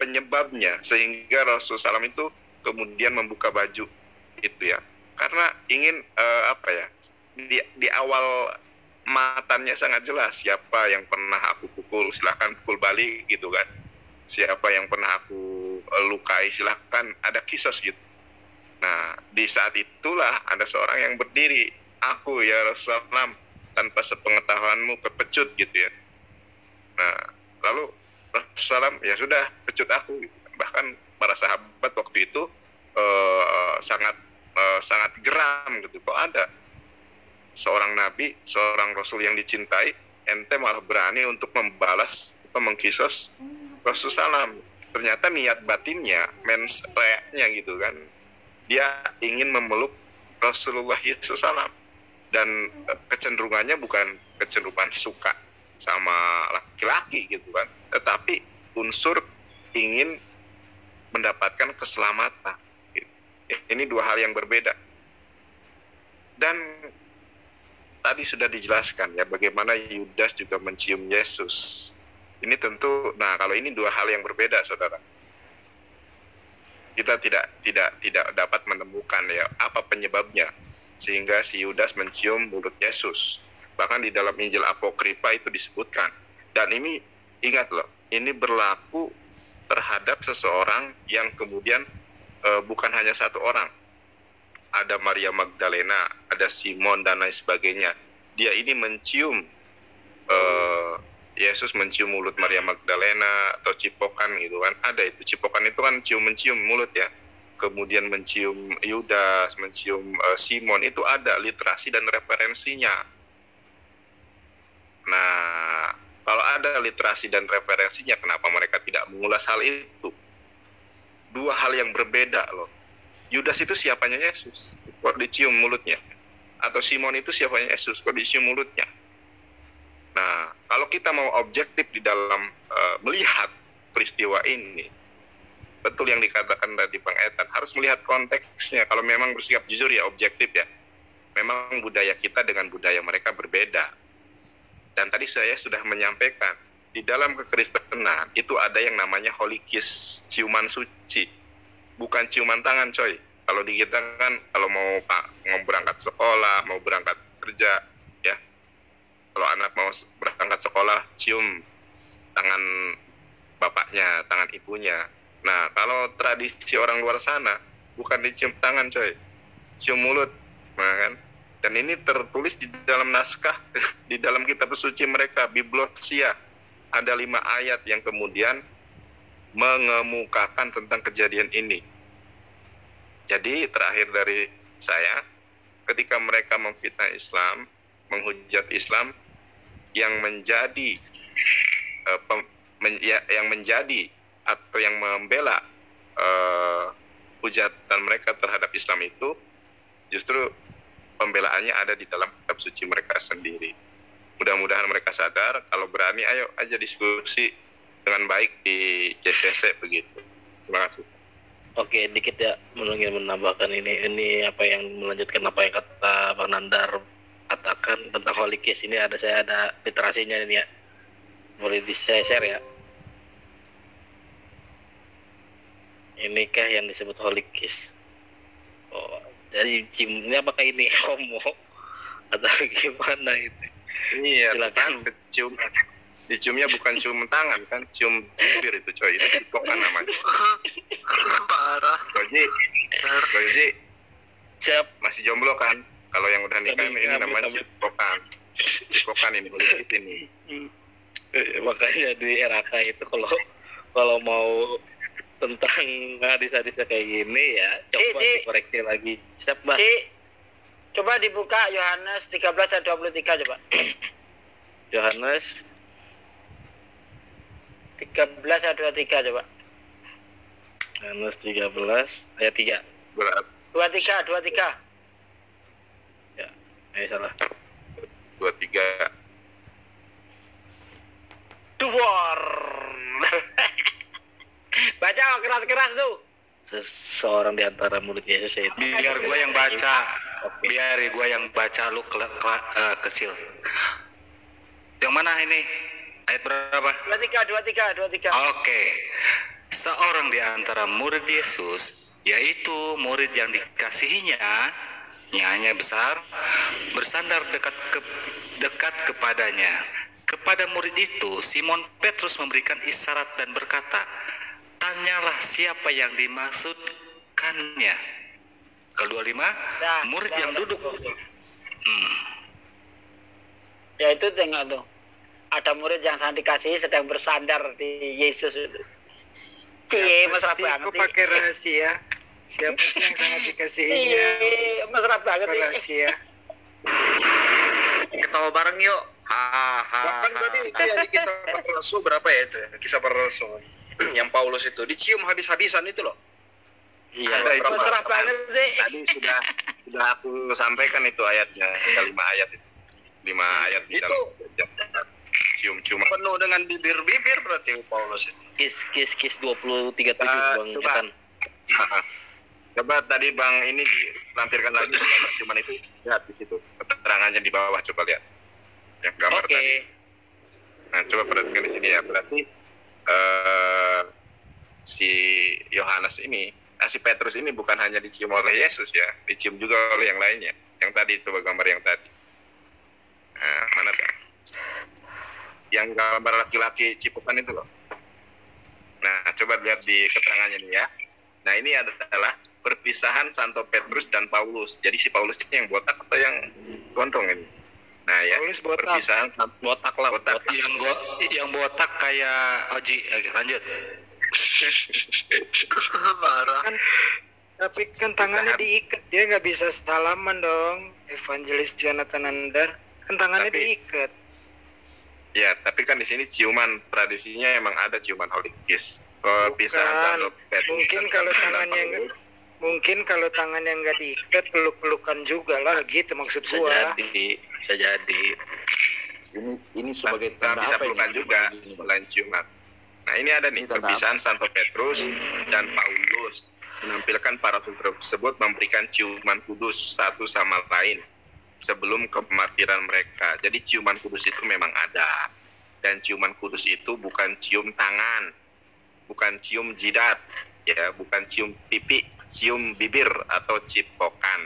I: penyebabnya sehingga Rasulullah SAW itu kemudian membuka baju itu ya? Karena ingin eh, apa ya? Di, di awal matanya sangat jelas siapa yang pernah aku pukul silahkan pukul balik gitu kan siapa yang pernah aku eh, lukai silahkan ada kisos gitu nah di saat itulah ada seorang yang berdiri aku ya Rasulullah tanpa sepengetahuanmu kepecut gitu ya. Nah lalu Rasulullah ya sudah pecut aku. Bahkan para sahabat waktu itu eh, sangat eh, sangat geram gitu. Kok ada seorang nabi seorang rasul yang dicintai ente malah berani untuk membalas mengkisos Rasulullah? Ternyata niat batinnya mens rea-nya gitu kan dia ingin memeluk Rasulullah SAW dan eh, kecenderungannya bukan kecenderungan suka sama laki-laki gitu kan tetapi unsur ingin mendapatkan keselamatan gitu. ini dua hal yang berbeda dan tadi sudah dijelaskan ya bagaimana Yudas juga mencium Yesus ini tentu, nah kalau ini dua hal yang berbeda, saudara. Kita tidak tidak tidak dapat menemukan ya apa penyebabnya sehingga si Yudas mencium mulut Yesus. Bahkan di dalam Injil Apokripa itu disebutkan. Dan ini ingat loh, ini berlaku terhadap seseorang yang kemudian e, bukan hanya satu orang. Ada Maria Magdalena, ada Simon dan lain sebagainya. Dia ini mencium e, Yesus mencium mulut Maria Magdalena atau cipokan gitu kan. Ada itu cipokan itu kan cium mencium mulut ya. Kemudian mencium Yudas mencium uh, Simon itu ada literasi dan referensinya. Nah kalau ada literasi dan referensinya kenapa mereka tidak mengulas hal itu? Dua hal yang berbeda loh. Yudas itu siapanya Yesus? Kok dicium mulutnya? Atau Simon itu siapanya Yesus? Kok dicium mulutnya? Nah, kalau kita mau objektif di dalam uh, melihat peristiwa ini, betul yang dikatakan tadi Bang Etan, harus melihat konteksnya. Kalau memang bersikap jujur ya objektif ya. memang budaya kita dengan budaya mereka berbeda. Dan tadi saya sudah menyampaikan, di dalam kekristenan itu ada yang namanya holy kiss, ciuman suci. Bukan ciuman tangan, coy. Kalau di kita kan kalau mau pak mau berangkat sekolah, mau berangkat kerja. Kalau anak mau berangkat sekolah, cium tangan bapaknya, tangan ibunya. Nah, kalau tradisi orang luar sana bukan dicium tangan, coy. Cium mulut, nah kan? Dan ini tertulis di dalam naskah, di dalam kitab suci mereka, Biblosia. Ada lima ayat yang kemudian mengemukakan tentang kejadian ini. Jadi terakhir dari saya, ketika mereka memfitnah Islam, menghujat Islam, yang menjadi eh, pem- men- ya- yang menjadi atau yang membela eh, hujatan mereka terhadap Islam itu justru pembelaannya ada di dalam kitab suci mereka sendiri. Mudah-mudahan mereka sadar, kalau berani ayo aja diskusi dengan baik di JCC begitu. Terima kasih.
K: Oke, dikit ya mungkin menambahkan ini ini apa yang melanjutkan apa yang kata Bang Nandar katakan tentang holy kiss ini ada saya ada literasinya ini ya. Boleh di saya share ya. Inikah yang disebut holy kiss? Oh, jadi ini apakah ini homo atau gimana itu?
I: Iya,
K: Silakan.
I: kan cium diciumnya bukan cium tangan kan, cium bibir itu coy, itu cipokan namanya.
N: Parah.
I: Koji, Koji,
K: siap
I: masih jomblo kan? Kalau yang udah nikah ini
K: kami-
I: namanya cipokan. Cipokan ini boleh di sini.
K: Eh, makanya di RAK itu kalau kalau mau tentang hadis-hadis kayak gini ya coba
A: Ci,
K: dikoreksi lagi siap mbak
A: Ci, coba dibuka Yohanes 13 ayat 23 coba.
K: Yohanes
A: 13 ayat 23 coba.
K: Yohanes 13 ayat 3
I: Berat.
A: 23, 23.
K: Ayo salah
I: Dua tiga.
A: Duar. Baca keras-keras tuh.
K: seseorang di antara murid Yesus itu
E: biar gue yang baca biar gue yang baca lu kela- kela- eh, kecil yang mana ini ayat berapa
A: 23, 23, 23.
E: Oke, seorang di antara murid Yesus, yaitu murid yang dikasihinya, nyanya besar, bersandar dekat ke, dekat kepadanya. Kepada murid itu, Simon Petrus memberikan isyarat dan berkata, Tanyalah siapa yang dimaksudkannya. Kedua lima,
A: Dah,
E: murid
A: dah,
E: yang
A: dah,
E: duduk. Hmm.
A: Ya itu tengok tuh. Ada murid yang sangat dikasihi sedang bersandar di Yesus itu. Cie, mesra
G: Pasti
A: banget sih.
G: pakai rahasia. Siapa sih yang sangat dikasihinya?
A: Iya, mesra banget sih.
G: Rahasia.
F: Ketawa bareng yuk. Hahaha.
N: Bahkan tadi itu yang di kisah para rasul berapa ya itu? ya? Kisah para rasul. yang Paulus itu dicium habis-habisan itu loh.
K: iya
I: Ada itu.
A: Mesra banget sih.
I: Tadi sudah sudah aku sampaikan itu ayatnya, ada lima ayat itu. Lima ayat di
N: Itu-
I: dalam cium-ciuman.
N: Penuh dengan bibir-bibir berarti Paulus itu.
K: kis kis kis 2037
I: Eh,
K: bang
I: coba. Coba tadi Bang ini dilampirkan lagi gambar ciuman itu lihat di situ. Keterangannya di bawah coba lihat. Yang gambar
A: Oke.
I: tadi. Nah, coba perhatikan di sini ya. Berarti eh si Yohanes ini, ah, si Petrus ini bukan hanya dicium oleh Yesus ya, dicium juga oleh yang lainnya. Yang tadi coba gambar yang tadi. Nah, mana tuh? Yang gambar laki-laki cipukan itu loh. Nah, coba lihat di keterangannya nih ya. Nah, ini adalah perpisahan Santo Petrus dan Paulus. Jadi si Paulus ini yang botak atau yang gondrong ini? Nah, ya.
G: Paulus botak.
I: Perpisahan Santo
K: botak lah
I: botak.
E: Yang go, yang botak kayak Oji. Oke, lanjut.
N: Parah.
G: Kan tapi kan tangannya diikat dia nggak bisa salaman dong. Evangelis Jonathan Andar kan tangannya
I: Tapi-
G: diikat.
I: Ya, tapi kan di sini ciuman tradisinya emang ada ciuman holy kiss. Perpisahan Petrus
G: Mungkin
I: dan
G: kalau tangannya
I: Paulus.
G: Mungkin kalau tangannya nggak diikat peluk-pelukan juga lah gitu maksud
K: bisa
G: gua.
K: jadi bisa jadi
J: Ini ini sebagai
I: Nah,
J: tanda
I: bisa
J: apa
I: pelukan
J: ini?
I: juga selain ciuman. Nah ini ada nih
J: Ini
I: perpisahan Santo Petrus dan Paulus menampilkan para rasul tersebut memberikan ciuman kudus satu sama lain sebelum kemartiran mereka. Jadi ciuman kudus itu memang ada. Dan ciuman kudus itu bukan cium tangan, bukan cium jidat, ya, bukan cium pipi, cium bibir atau cipokan.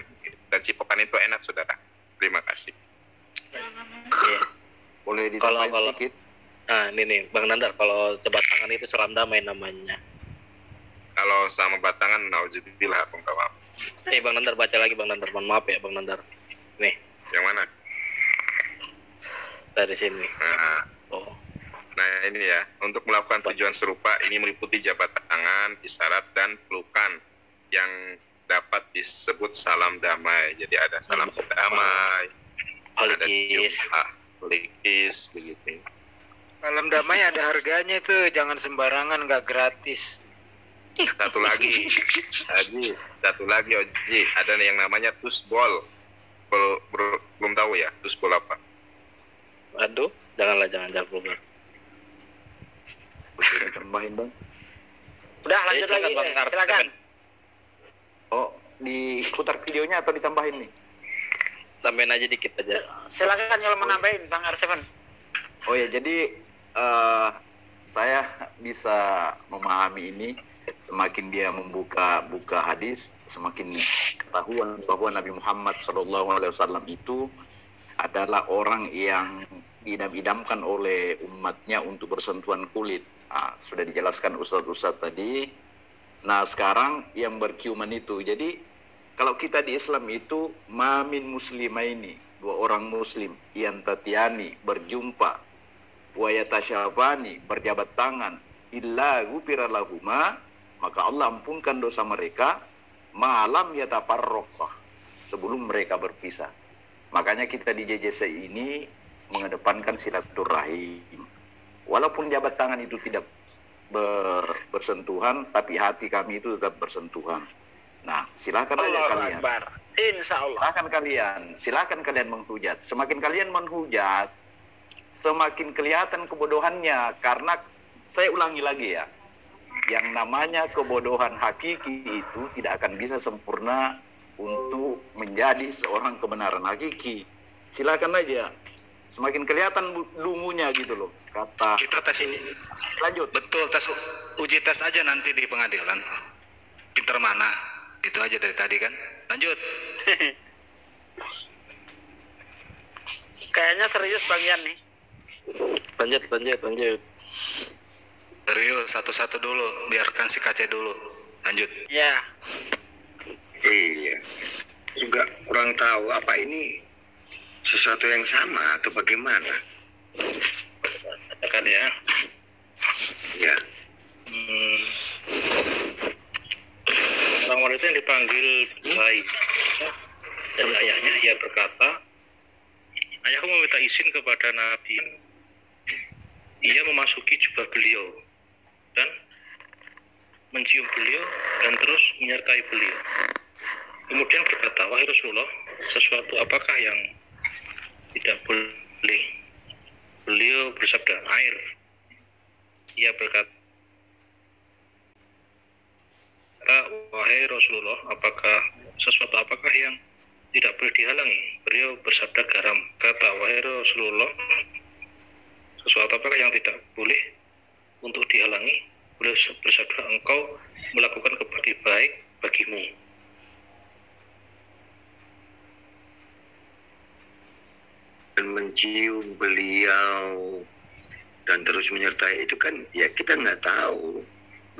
I: Dan cipokan itu enak, saudara. Terima kasih.
J: Boleh
K: Kalau
J: ditambahin
K: kalau
J: sedikit?
K: nah ini nih Bang Nandar kalau cepat tangan itu salam damai namanya.
I: Kalau sama batangan, nauzubillah, Bang Tawaf.
K: Eh Bang Nandar baca lagi Bang Nandar. Mohon maaf ya Bang Nandar. Nih
I: Yang mana?
K: dari sini.
I: Nah,
K: Oh.
I: Nah ini ya, untuk melakukan tujuan serupa ini meliputi jabat tangan, isyarat dan pelukan yang dapat disebut salam damai. Jadi ada salam damai, ada cium ah, likis, begitu.
G: Salam damai ada harganya itu, jangan sembarangan, nggak gratis.
I: Satu lagi, Haji, satu lagi Oji, ada yang namanya tusbol. Bel- ber- belum tahu ya, tusbol apa?
K: Aduh, janganlah jangan jangan keluar.
J: Tambahin bang.
H: Udah lanjut
K: silakan,
H: lagi.
K: Bang
H: Eh, silakan.
J: Oh, diputar videonya atau ditambahin nih?
K: Tambahin aja dikit aja.
H: Silakan kalau mau nambahin Bang Arseven.
J: Oh ya, jadi eh, saya bisa memahami ini semakin dia membuka buka hadis, semakin ketahuan bahwa Nabi Muhammad SAW itu adalah orang yang diidam-idamkan oleh umatnya untuk bersentuhan kulit. Ah, sudah dijelaskan Ustadz-Ustadz tadi. Nah sekarang yang berkiuman itu, jadi kalau kita di Islam itu mamin muslimaini dua orang muslim yang tatiani berjumpa wayatasyafani berjabat tangan illa gufira lahuma maka Allah ampunkan dosa mereka malam yatafarraqah sebelum mereka berpisah makanya kita di JJC ini mengedepankan silaturahim walaupun jabat tangan itu tidak ber- bersentuhan tapi hati kami itu tetap bersentuhan. Nah silakan aja
H: Allahu
J: kalian.
H: Akbar. Insya Allah.
J: silakan kalian silakan kalian menghujat. Semakin kalian menghujat semakin kelihatan kebodohannya. Karena saya ulangi lagi ya yang namanya kebodohan hakiki itu tidak akan bisa sempurna untuk menjadi seorang kebenaran hakiki. Silakan aja semakin kelihatan dungunya gitu loh kata
E: kita tes ini.
J: Lanjut.
E: Betul tes uji tes aja nanti di pengadilan. Pinter mana? Itu aja dari tadi kan. Lanjut.
H: Kayaknya serius Bang Yan nih.
K: Lanjut lanjut lanjut.
E: serius satu-satu dulu. Biarkan si kace dulu. Lanjut.
H: Ya.
F: Iya. Juga kurang tahu apa ini sesuatu yang sama atau bagaimana.
K: Katakan ya.
F: Ya.
K: Hmm. Orang wanita yang dipanggil baik dari ayahnya ia berkata ayahku meminta izin kepada Nabi ia memasuki jubah beliau dan mencium beliau dan terus menyertai beliau kemudian berkata wahai Rasulullah sesuatu apakah yang tidak boleh. Beliau bersabda air. Ia berkata wahai Rasulullah apakah sesuatu apakah yang tidak boleh dihalangi? Beliau bersabda garam. Kata wahai Rasulullah sesuatu apakah yang tidak boleh untuk dihalangi? Beliau bersabda engkau melakukan kebaikan baik bagimu
F: Dan mencium beliau dan terus menyertai itu kan ya kita nggak tahu.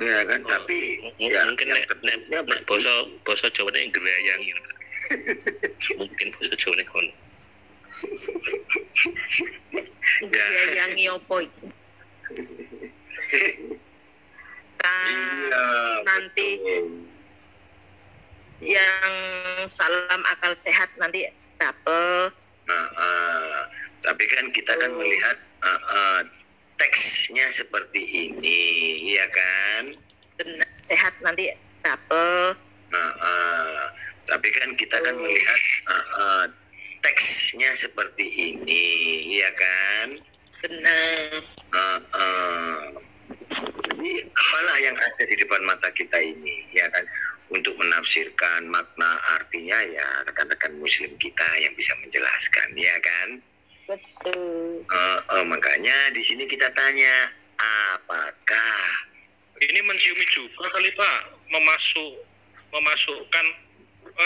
F: Ya kan? Tapi ya
K: mungkin nek nek nek basa basa Jawa nek ngreyangi mungkin basa Jawa nek ngono.
C: Ya. yang opo iki? Kan nanti yang salam akal sehat nanti double.
F: Nah, ah, tapi kan kita kan melihat ah, ah, teksnya seperti ini, ya kan?
C: Benar, sehat nanti double.
F: Nah, ah, tapi kan kita kan melihat ah, ah, teksnya seperti ini, ya kan?
C: Benar.
F: Ah, ah. Jadi apalah yang ada di depan mata kita ini, ya kan? Untuk menafsirkan makna artinya ya rekan-rekan muslim kita yang bisa menjelaskan ya kan
C: Betul.
F: Eh, eh, makanya di sini kita tanya apakah
K: Ini menciumi juga kali Pak, memasuk memasukkan apa,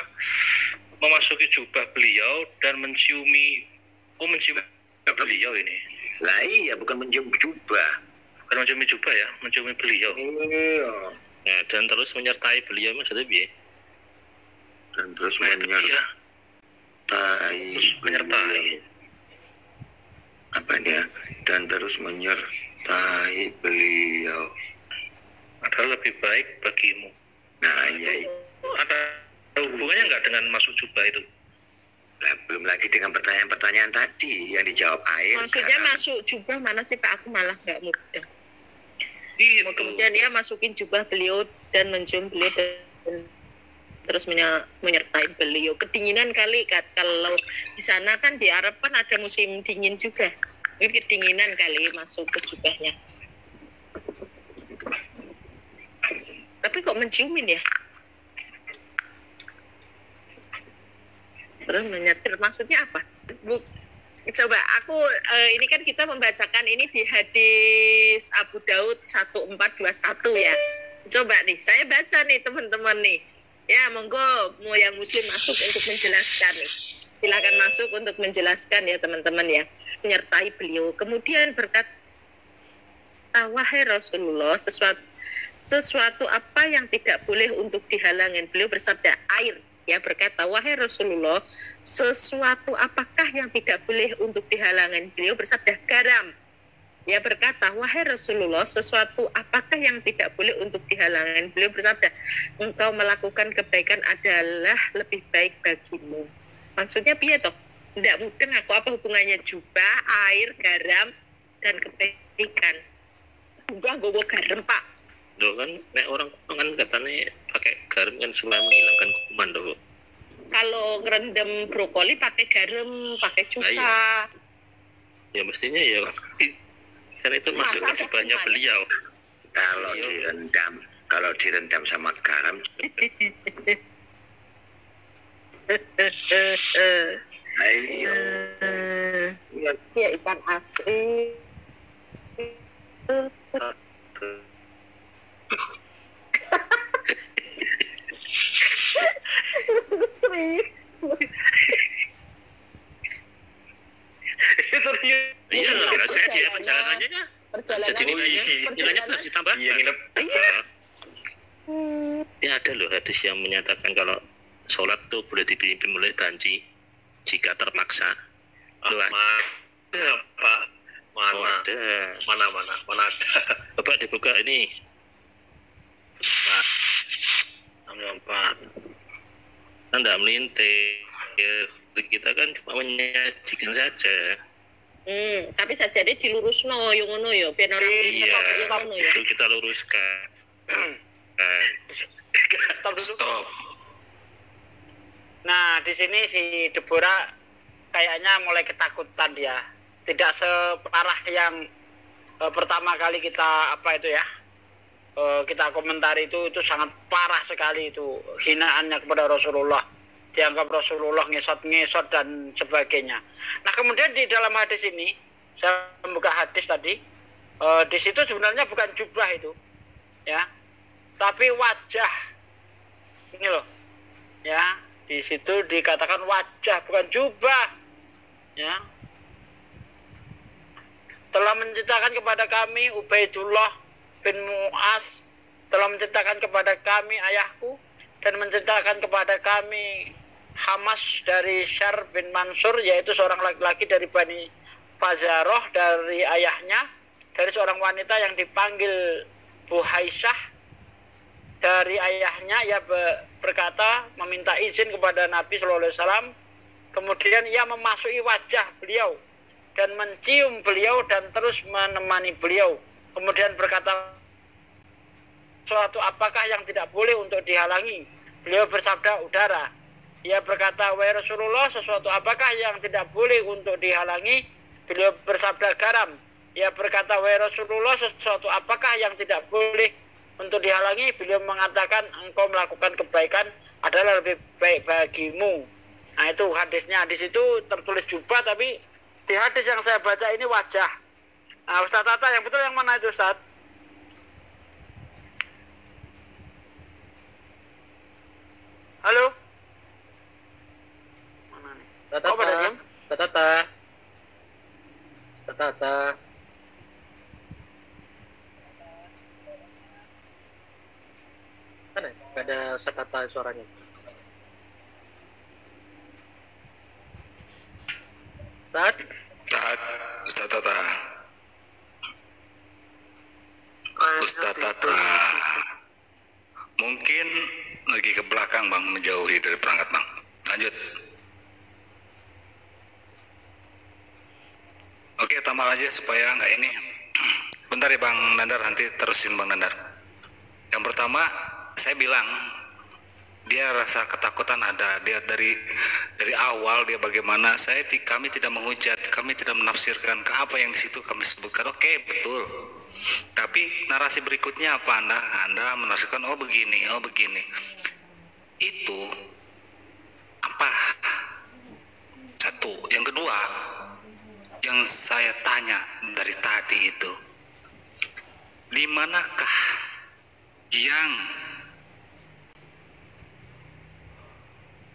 K: memasuki jubah beliau dan menciumi oh menciumi beliau ini.
F: lah iya bukan mencium jubah
K: Bukan menciumi jubah ya, menciumi beliau.
F: iya
I: Nah, dan terus menyertai beliau maksudnya piye?
F: dan terus
K: Nah,
F: menyertai
K: Terus menyertai.
F: beliau. apa dia dan terus menyertai beliau
K: Adalah lebih baik bagimu.
F: nah iya itu.
K: Ada hubungannya nggak dengan masuk jubah itu?
F: Lah, belum lagi dengan pertanyaan-pertanyaan tadi yang dijawab air
C: Maksudnya
F: garam.
C: masuk jubah mana sih Pak? Aku malah nggak mudah.
K: Itu.
C: Kemudian dia masukin jubah beliau dan mencium beliau dan terus menye- menyertai beliau. Kedinginan kali Kat. Kalau di sana kan di Arab kan ada musim dingin juga. Ini kedinginan kali masuk ke jubahnya. Tapi kok menciumin ya? Terus menyertir maksudnya apa? Bu, coba aku eh, ini kan kita membacakan ini di hadis Abu Daud 1421 ya. Coba nih, saya baca nih teman-teman nih. Ya, monggo mau yang muslim masuk untuk menjelaskan nih. Silakan masuk untuk menjelaskan ya teman-teman ya. Menyertai beliau. Kemudian berkata, wahai Rasulullah, sesuatu sesuatu apa yang tidak boleh untuk dihalangin. Beliau bersabda air ya berkata wahai Rasulullah sesuatu apakah yang tidak boleh untuk dihalangin. Beliau bersabda garam. Ya berkata wahai Rasulullah sesuatu apakah yang tidak boleh untuk dihalangin. Beliau bersabda engkau melakukan kebaikan adalah lebih baik bagimu. Maksudnya piye toh? Tidak mungkin aku apa hubungannya jubah, air, garam dan kebaikan. Enggak gue garam pak
I: Loh kan nek orang kan katanya pakai garam kan supaya menghilangkan kuman loh.
C: kalau ngerendam brokoli pakai garam, pakai cuka.
I: Nah, Ya mestinya ya kan itu masuk ke
C: kuman?
I: beliau.
F: kalau direndam kalau direndam sama garam ayo
C: ya ikan asin. Serius.
I: Iya, lah saya dia perjalanannya kan.
C: Perjalanan.
I: Harus ditambah. Iya, nginep. Ini ada loh hadis yang menyatakan kalau sholat itu boleh dipimpin oleh banci jika terpaksa. Loh,
K: mana?
I: Oh.
K: Mana mana mana ada?
I: Coba dibuka ini.
K: Empat.
I: Kan tidak melintir. Kita kan cuma menyajikan saja.
C: Hmm, tapi sajane dilurusno yo ngono yo, ben ora
I: Iya,
C: ngono ya.
I: itu kita luruskan. Eh,
A: Stop dulu. Nah, di sini si Deborah kayaknya mulai ketakutan dia. Tidak separah yang eh, pertama kali kita apa itu ya? Eh, kita komentari itu itu sangat parah sekali itu hinaannya kepada Rasulullah. Dianggap Rasulullah ngesot-ngesot dan sebagainya. Nah, kemudian di dalam hadis ini saya membuka hadis tadi eh, di situ sebenarnya bukan jubah itu. Ya. Tapi wajah. Ini loh. Ya, di situ dikatakan wajah bukan jubah. Ya. Telah menceritakan kepada kami Ubaidullah bin Mu'az telah menceritakan kepada kami ayahku dan menceritakan kepada kami Hamas dari Syar bin Mansur yaitu seorang laki-laki dari Bani Fazaroh dari ayahnya dari seorang wanita yang dipanggil Buhaisyah dari ayahnya ia be- berkata meminta izin kepada Nabi Shallallahu Alaihi Wasallam. Kemudian ia memasuki wajah beliau dan mencium beliau dan terus menemani beliau. Kemudian berkata suatu apakah yang tidak boleh untuk dihalangi? Beliau bersabda udara. Ia berkata wahai Rasulullah sesuatu apakah yang tidak boleh untuk dihalangi? Beliau bersabda garam. Ia berkata wahai Rasulullah sesuatu apakah yang tidak boleh untuk dihalangi? Beliau mengatakan engkau melakukan kebaikan adalah lebih baik bagimu. Nah itu hadisnya. Hadis itu tertulis jubah tapi di hadis yang saya baca ini wajah. Nah Ustaz Tata yang betul yang mana itu Ustaz halo mana nih
H: Tata,
A: oh pada diam
H: tata, tata, tata. Mana? Gak ada satata suaranya. Tat,
E: Taat, Ustaz Tata. Ustaz Tata. Mungkin lagi ke belakang bang, menjauhi dari perangkat bang. Lanjut. Oke, tambah aja supaya nggak ini. Bentar ya bang Nandar, nanti terusin bang Nandar. Yang pertama, saya bilang dia rasa ketakutan ada dia dari dari awal dia bagaimana saya kami tidak menghujat kami tidak menafsirkan ke apa yang di situ kami sebutkan oke betul tapi narasi berikutnya apa anda? Anda menafsirkan oh begini oh begini. Itu apa? Satu. Yang kedua yang saya tanya dari tadi itu di manakah yang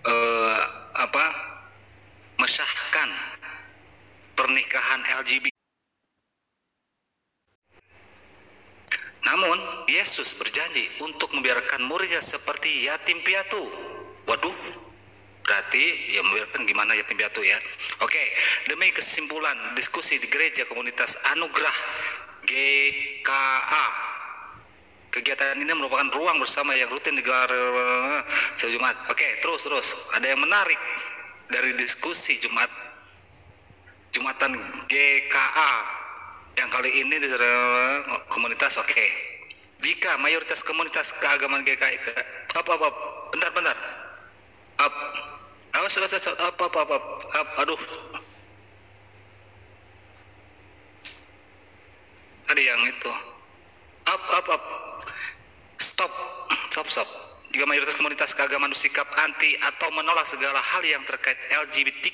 E: eh, apa mesahkan pernikahan LGBT. Namun Yesus berjanji untuk membiarkan muridnya seperti yatim piatu. Waduh, berarti ya membiarkan gimana yatim piatu ya? Oke, demi kesimpulan diskusi di gereja komunitas Anugerah GKA Kegiatan ini merupakan ruang bersama yang rutin digelar eh, setiap Jumat. Oke, terus terus. Ada yang menarik dari diskusi Jumat Jumatan GKA yang kali ini di komunitas oke. Jika mayoritas komunitas keagamaan GKI ke- apa apa bentar bentar. Up. Awas awas awas up up aduh. Tadi yang itu. Up up stop stop stop jika mayoritas komunitas keagamaan bersikap anti atau menolak segala hal yang terkait LGBT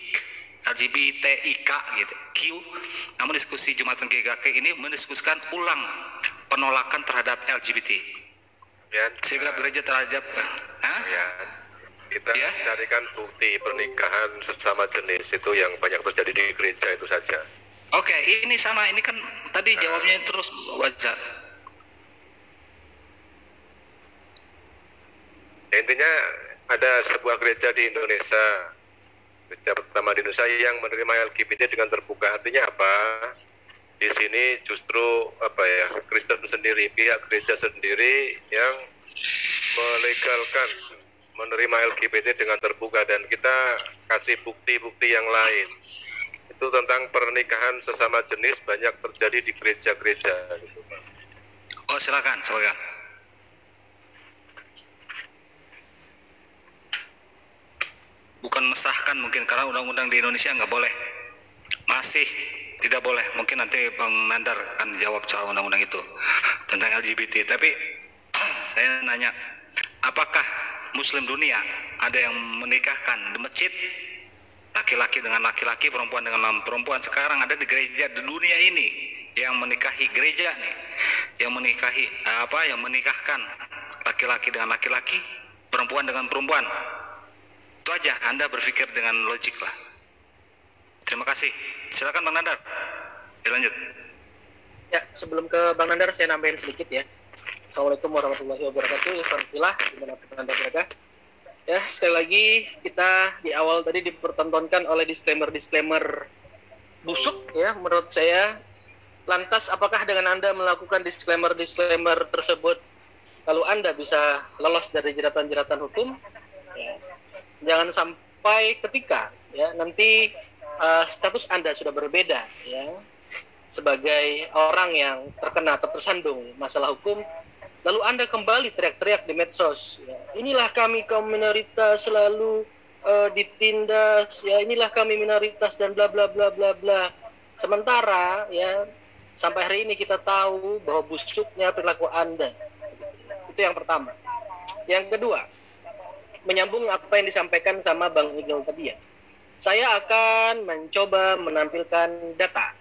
E: LGBTIK gitu Q namun diskusi Jumatan GKK ini mendiskusikan ulang penolakan terhadap LGBT
D: Ya,
E: sehingga gereja terhadap Hah?
D: ya. Kita carikan bukti pernikahan sesama jenis itu yang banyak terjadi di gereja itu saja.
E: Oke, ini sama. Ini kan tadi jawabnya terus wajah.
D: Ya, intinya ada sebuah gereja di Indonesia, gereja pertama di Indonesia yang menerima LGBT dengan terbuka. Artinya apa? Di sini justru apa ya Kristen sendiri, pihak gereja sendiri yang melegalkan menerima LGBT dengan terbuka dan kita kasih bukti-bukti yang lain. Itu tentang pernikahan sesama jenis banyak terjadi di gereja-gereja.
E: Oh, silakan, silakan. Bukan mesahkan mungkin karena undang-undang di Indonesia nggak boleh. Masih tidak boleh. Mungkin nanti Bang Nandar akan jawab soal undang-undang itu tentang LGBT. Tapi saya nanya, apakah Muslim dunia ada yang menikahkan di masjid laki-laki dengan laki-laki, perempuan dengan perempuan. Sekarang ada di gereja di dunia ini yang menikahi gereja nih, yang menikahi eh, apa? Yang menikahkan laki-laki dengan laki-laki, perempuan dengan perempuan. Itu aja. Anda berpikir dengan logik lah. Terima kasih. Silakan Bang Nandar. Dilanjut.
H: Ya, sebelum ke Bang Nandar saya nambahin sedikit ya. Assalamualaikum warahmatullahi wabarakatuh. Alhamdulillah, di mana pun Anda berada. Ya, sekali lagi kita di awal tadi dipertontonkan oleh disclaimer-disclaimer busuk ya menurut saya. Lantas apakah dengan Anda melakukan disclaimer-disclaimer tersebut lalu Anda bisa lolos dari jeratan-jeratan hukum? Ya. Jangan sampai ketika ya nanti uh, status Anda sudah berbeda ya sebagai orang yang terkena atau tersandung masalah hukum lalu anda kembali teriak-teriak di medsos ya, inilah kami kaum minoritas selalu uh, ditindas ya inilah kami minoritas dan bla bla bla bla bla sementara ya sampai hari ini kita tahu bahwa busuknya perilaku anda Itu yang pertama. Yang kedua, menyambung apa yang disampaikan sama Bang Igel tadi ya. Saya akan mencoba menampilkan data.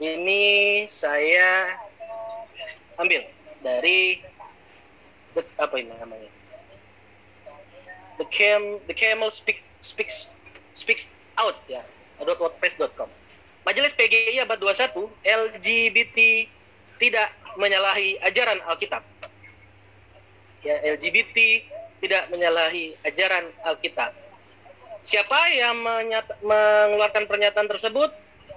H: Ini saya ambil dari the, apa ini namanya? The cam the camel speak speaks speaks out ya. .wordpress.com. Majelis PGI abad 21 LGBT tidak menyalahi ajaran Alkitab. Ya, LGBT tidak menyalahi ajaran Alkitab. Siapa yang menyata, mengeluarkan pernyataan tersebut?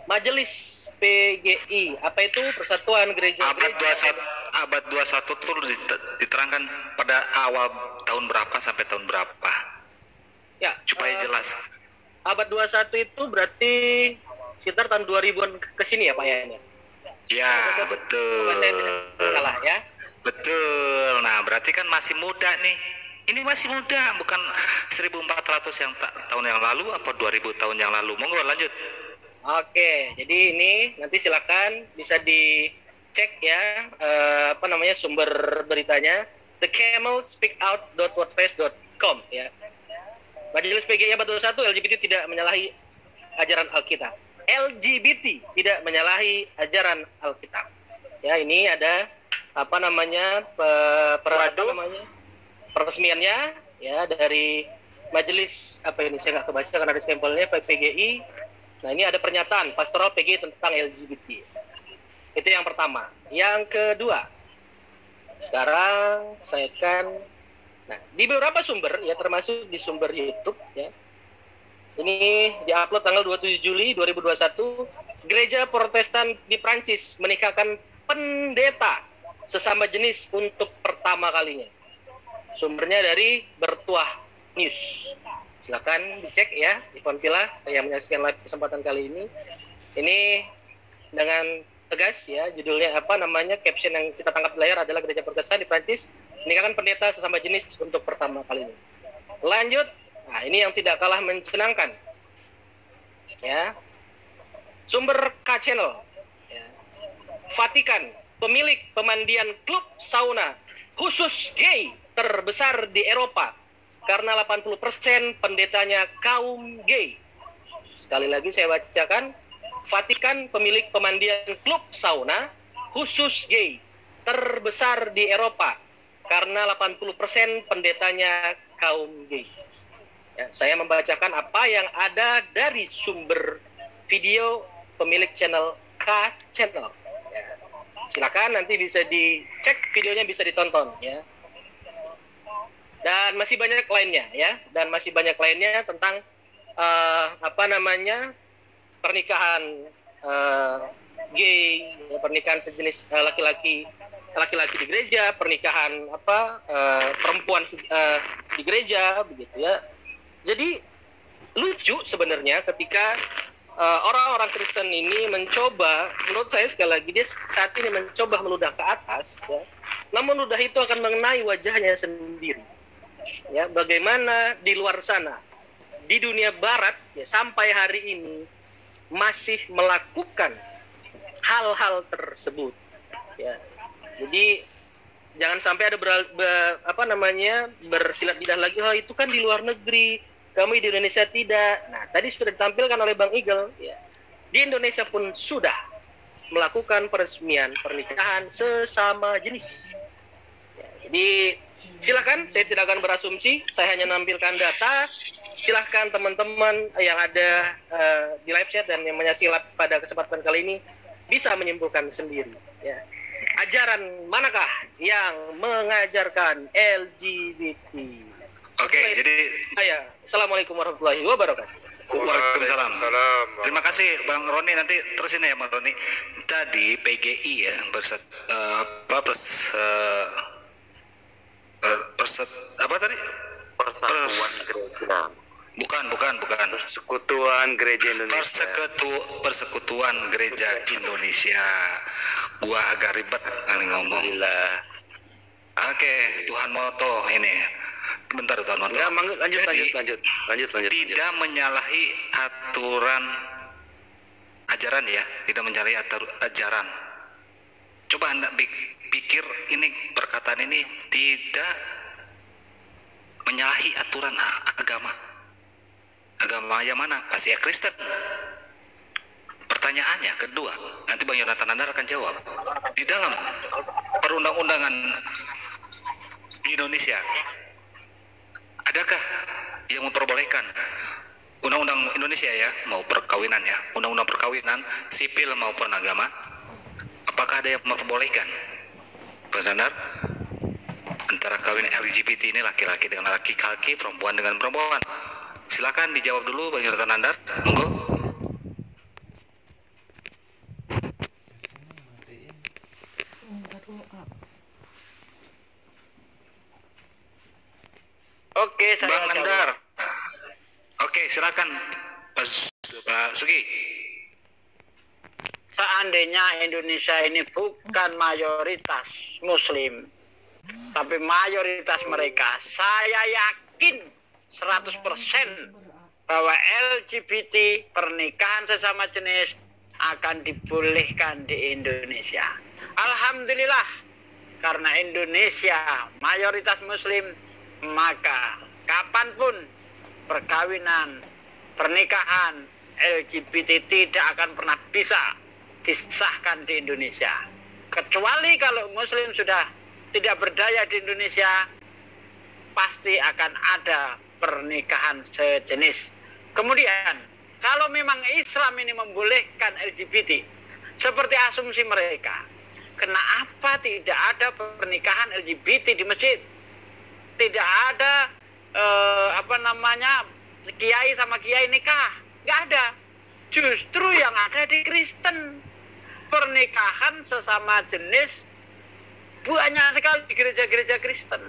H: Majelis PGI. Apa itu? Persatuan Gereja
E: Abad 21 abad 21 itu diterangkan pada awal tahun berapa sampai tahun berapa?
H: Ya,
E: supaya
H: uh,
E: jelas.
H: Abad 21 itu berarti sekitar tahun 2000-an ke sini ya Pak ya ini?
E: Ya, betul.
H: Salah ya.
E: Betul. Nah, berarti kan masih muda nih. Ini masih muda, bukan 1400 yang ta tahun yang lalu apa 2000 tahun yang lalu. Monggo lanjut.
H: Oke, jadi ini nanti silakan bisa dicek ya eh, apa namanya sumber beritanya thecamelspeakout.wordpress.com ya. Majelis PGI abad 21 LGBT tidak menyalahi ajaran Alkitab. LGBT tidak menyalahi ajaran Alkitab. Ya, ini ada apa namanya pe, per, apa namanya peresmiannya ya dari majelis apa ini saya nggak kebaca karena ada stempelnya PGI. Nah ini ada pernyataan pastoral PGI tentang LGBT. Itu yang pertama. Yang kedua, sekarang saya akan nah di beberapa sumber ya termasuk di sumber YouTube ya ini diupload tanggal 27 Juli 2021 gereja Protestan di Prancis menikahkan pendeta sesama jenis untuk pertama kalinya sumbernya dari Bertuah News. Silakan dicek ya Ivan Villa yang menyaksikan live kesempatan kali ini. Ini dengan tegas ya judulnya apa namanya caption yang kita tangkap di layar adalah gereja Protestan di Prancis menikahkan pendeta sesama jenis untuk pertama kalinya. Lanjut nah ini yang tidak kalah mencenangkan ya. Sumber K channel. Ya. Vatikan pemilik pemandian klub sauna khusus gay terbesar di Eropa karena 80% pendetanya kaum gay. Sekali lagi saya bacakan, Vatikan pemilik pemandian klub sauna khusus gay terbesar di Eropa karena 80% pendetanya kaum gay. Ya, saya membacakan apa yang ada dari sumber video pemilik channel K channel. Ya. Silakan nanti bisa dicek videonya bisa ditonton ya dan masih banyak lainnya ya. Dan masih banyak lainnya tentang uh, apa namanya pernikahan uh, gay pernikahan sejenis uh, laki-laki laki-laki di gereja pernikahan apa uh, perempuan uh, di gereja begitu ya. Jadi lucu sebenarnya ketika orang-orang uh, Kristen ini mencoba menurut saya sekali lagi dia saat ini mencoba meludah ke atas ya. Namun ludah itu akan mengenai wajahnya sendiri ya bagaimana di luar sana? Di dunia barat ya sampai hari ini masih melakukan hal-hal tersebut. Ya jadi jangan sampai ada ber, ber, apa namanya bersilat lidah lagi oh itu kan di luar negeri kami di Indonesia tidak. Nah tadi sudah ditampilkan oleh Bang Eagle ya. Di Indonesia pun sudah melakukan peresmian pernikahan sesama jenis. Ya, jadi Silahkan, saya tidak akan berasumsi, saya hanya menampilkan data. Silahkan teman-teman yang ada uh, di live chat dan yang menyaksikan pada kesempatan kali ini bisa menyimpulkan sendiri. Ya. Ajaran manakah yang mengajarkan LGBT?
E: Oke, okay, jadi
H: saya Assalamualaikum warahmatullahi wabarakatuh.
E: Waalaikumsalam. Terima kasih Bang Roni nanti terus ini ya Bang Roni. Tadi PGI ya berset, uh, apa pers, uh, perset apa tadi?
F: Persatuan gereja.
E: Bukan bukan bukan.
F: Persekutuan gereja Indonesia.
E: Persekutu persekutuan gereja Indonesia. Gua agak ribet kali ngomong. Oke Tuhan Moto ini. Bentar Tuhan Moto
F: ya, lanjut, lanjut, Jadi, lanjut lanjut lanjut lanjut
E: tidak lanjut. menyalahi aturan ajaran ya. Tidak menyalahi atur, ajaran. Coba anda dipikir ini perkataan ini tidak menyalahi aturan agama. Agama yang mana? Pasti ya Kristen. Pertanyaannya kedua, nanti Bang Yonatan Andar akan jawab. Di dalam perundang-undangan di Indonesia, adakah yang memperbolehkan undang-undang Indonesia ya, mau perkawinan ya, undang-undang perkawinan sipil maupun agama, apakah ada yang memperbolehkan? Benar? Antara kawin LGBT ini laki-laki dengan laki-laki, perempuan dengan perempuan. Silakan dijawab dulu Bang Yonatan Andar. Monggo.
A: Oke, saya
E: Bang
A: jawab.
E: Andar. Oke, silakan Pak Sugi.
A: Seandainya Indonesia ini bukan mayoritas Muslim, tapi mayoritas mereka, saya yakin 100% bahwa LGBT pernikahan sesama jenis akan dibolehkan di Indonesia. Alhamdulillah, karena Indonesia mayoritas Muslim, maka kapan pun perkawinan, pernikahan LGBT tidak akan pernah bisa disahkan di Indonesia. Kecuali kalau Muslim sudah tidak berdaya di Indonesia, pasti akan ada pernikahan sejenis. Kemudian, kalau memang Islam ini membolehkan LGBT, seperti asumsi mereka, kenapa tidak ada pernikahan LGBT di masjid? Tidak ada eh, apa namanya kiai sama kiai nikah, nggak ada. Justru yang ada di Kristen pernikahan sesama jenis banyak sekali di gereja-gereja Kristen.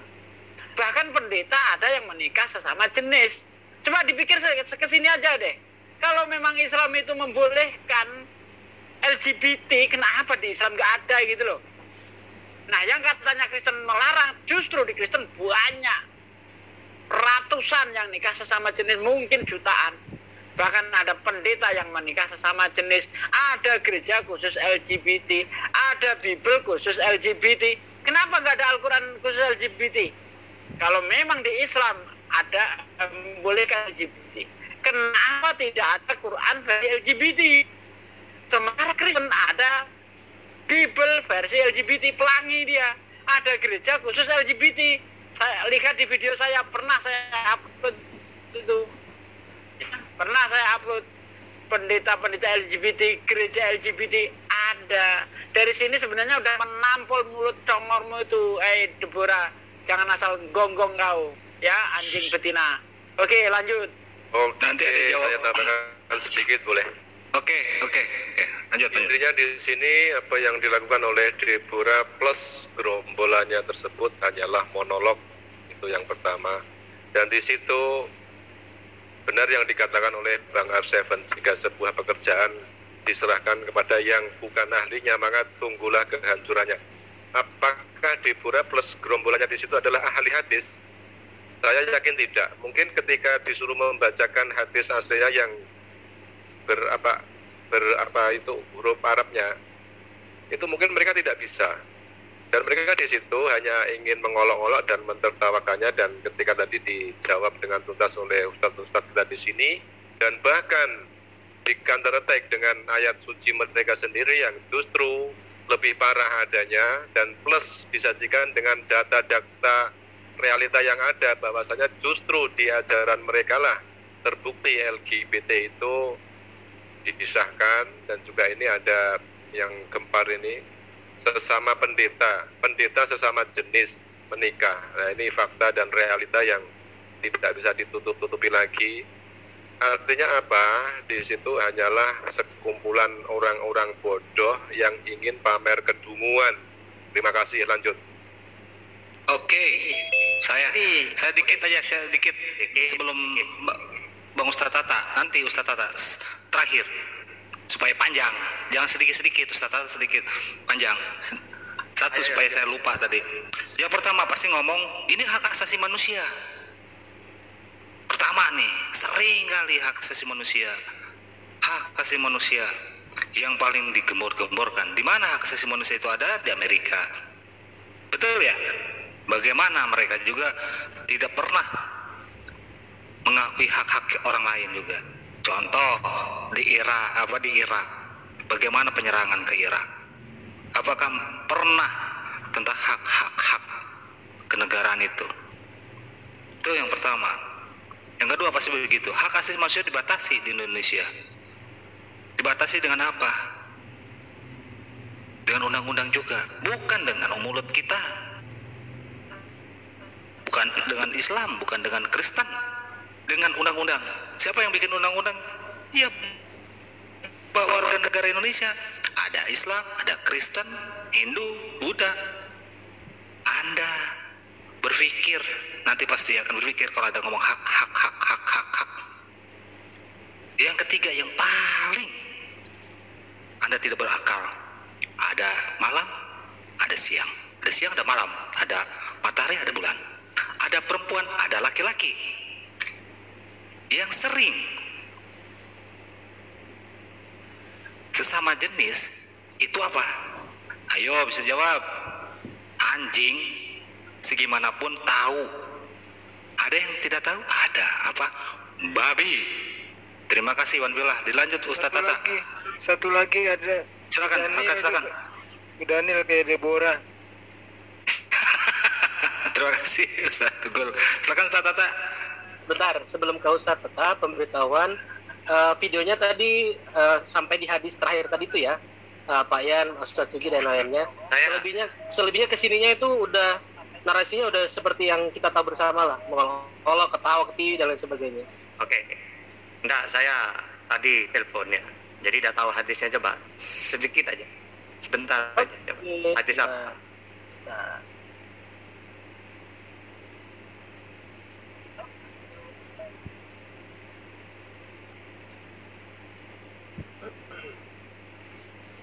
A: Bahkan pendeta ada yang menikah sesama jenis. Cuma dipikir ke sini aja deh. Kalau memang Islam itu membolehkan LGBT, kenapa di Islam nggak ada gitu loh? Nah, yang katanya Kristen melarang, justru di Kristen banyak ratusan yang nikah sesama jenis, mungkin jutaan. Bahkan ada pendeta yang menikah sesama jenis, ada gereja khusus LGBT, ada Bible khusus LGBT. Kenapa nggak ada Al-Quran khusus LGBT? Kalau memang di Islam ada membolehkan LGBT, kenapa tidak ada Quran versi LGBT? Sementara Kristen ada Bible versi LGBT pelangi dia. Ada gereja khusus LGBT. Saya lihat di video saya pernah saya upload itu. Pernah saya upload pendeta-pendeta LGBT, gereja LGBT ada. Dari sini sebenarnya udah menampol mulut congormu itu, eh Deborah. Jangan asal gonggong kau, ya anjing betina. Oke, lanjut.
D: Oh, nanti ada jawab. Saya tambahkan sedikit boleh.
E: Oke, oke. Lanjut, lanjut.
D: Intinya di sini apa yang dilakukan oleh Deborah plus gerombolannya tersebut hanyalah monolog itu yang pertama. Dan di situ benar yang dikatakan oleh Bang Arseven jika sebuah pekerjaan diserahkan kepada yang bukan ahlinya maka tunggulah kehancurannya. Apakah Deborah plus gerombolannya di situ adalah ahli hadis? Saya yakin tidak. Mungkin ketika disuruh membacakan hadis aslinya yang berapa berapa itu huruf Arabnya itu mungkin mereka tidak bisa dan mereka di situ hanya ingin mengolok-olok dan mentertawakannya dan ketika tadi dijawab dengan tuntas oleh ustadz-ustadz kita di sini dan bahkan di counter attack dengan ayat suci mereka sendiri yang justru lebih parah adanya dan plus disajikan dengan data-data realita yang ada bahwasanya justru di ajaran mereka lah terbukti LGBT itu dipisahkan dan juga ini ada yang gempar ini sesama pendeta, pendeta sesama jenis menikah. Nah ini fakta dan realita yang tidak bisa ditutup-tutupi lagi. Artinya apa? Di situ hanyalah sekumpulan orang-orang bodoh yang ingin pamer kedunguan. Terima kasih, lanjut.
E: Oke, saya saya dikit aja, saya dikit sebelum Bang Ustadz Tata, nanti Ustadz Tata terakhir supaya panjang, jangan sedikit-sedikit Ustadz Tata sedikit panjang. Satu supaya saya lupa tadi. Yang pertama pasti ngomong ini hak asasi manusia. Pertama nih, sering kali hak asasi manusia. Hak asasi manusia yang paling digembor-gemborkan. Di mana hak asasi manusia itu ada? Di Amerika. Betul ya? Bagaimana mereka juga tidak pernah mengakui hak-hak orang lain juga. Contoh di Irak apa di Irak, bagaimana penyerangan ke Irak? Apakah pernah tentang hak-hak hak kenegaraan itu? Itu yang pertama. Yang kedua pasti begitu. Hak asasi manusia dibatasi di Indonesia. Dibatasi dengan apa? Dengan undang-undang juga, bukan dengan mulut kita. Bukan dengan Islam, bukan dengan Kristen, dengan undang-undang. Siapa yang bikin undang-undang? Ya, warga negara Indonesia. Ada Islam, ada Kristen, Hindu, Buddha. Anda berpikir nanti pasti akan berpikir kalau ada ngomong hak, hak, hak, hak, hak, hak. Yang ketiga yang paling Anda tidak berakal. Ada malam, ada siang. Ada siang, ada malam. Ada matahari, ada bulan. Ada perempuan, ada laki-laki. Yang sering sesama jenis itu apa? Ayo bisa jawab. Anjing segimanapun tahu. Ada yang tidak tahu? Ada. Apa? Babi. Terima kasih Wan Billah. Dilanjut Ustaz
G: Satu
E: Tata.
G: lagi, satu lagi ada.
E: Silakan,
G: Daniel
E: silakan, silakan.
G: Daniel kayak Deborah.
E: Terima kasih Ustaz Tugul. Silakan Ustaz Tata.
H: Bentar, sebelum ke Ustadz tetap pemberitahuan eh, videonya tadi eh, sampai di hadis terakhir tadi itu ya eh, Pak Yan, Ustadz Sugi dan lainnya. Selebihnya, selebihnya ke sininya itu udah narasinya udah seperti yang kita tahu bersama lah, kalau ketawa, ketiwi dan lain sebagainya.
B: Oke. Enggak, saya tadi teleponnya. Jadi udah tahu hadisnya coba sedikit aja. Sebentar aja. Coba. Hadis apa?
H: Nah,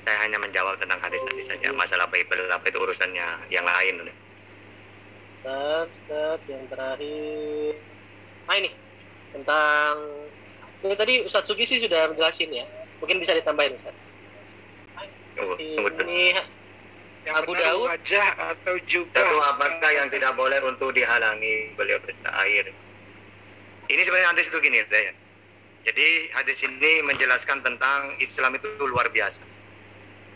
B: Saya hanya menjawab tentang hadis-hadis saja. Masalah Bible apa itu urusannya yang lain.
H: Ustadz, Ustadz, yang terakhir. Nah ini tentang ini tadi Ustadz Sugi sih sudah menjelasin ya. Mungkin bisa ditambahin Ustadz.
B: Tunggu, tunggu dulu.
H: Ini Abu Daud
G: wajah atau juga
B: Satu apakah yang tidak boleh untuk dihalangi beliau berair? Ini sebenarnya hadis itu gini, ya. Jadi hadis ini menjelaskan tentang Islam itu luar biasa.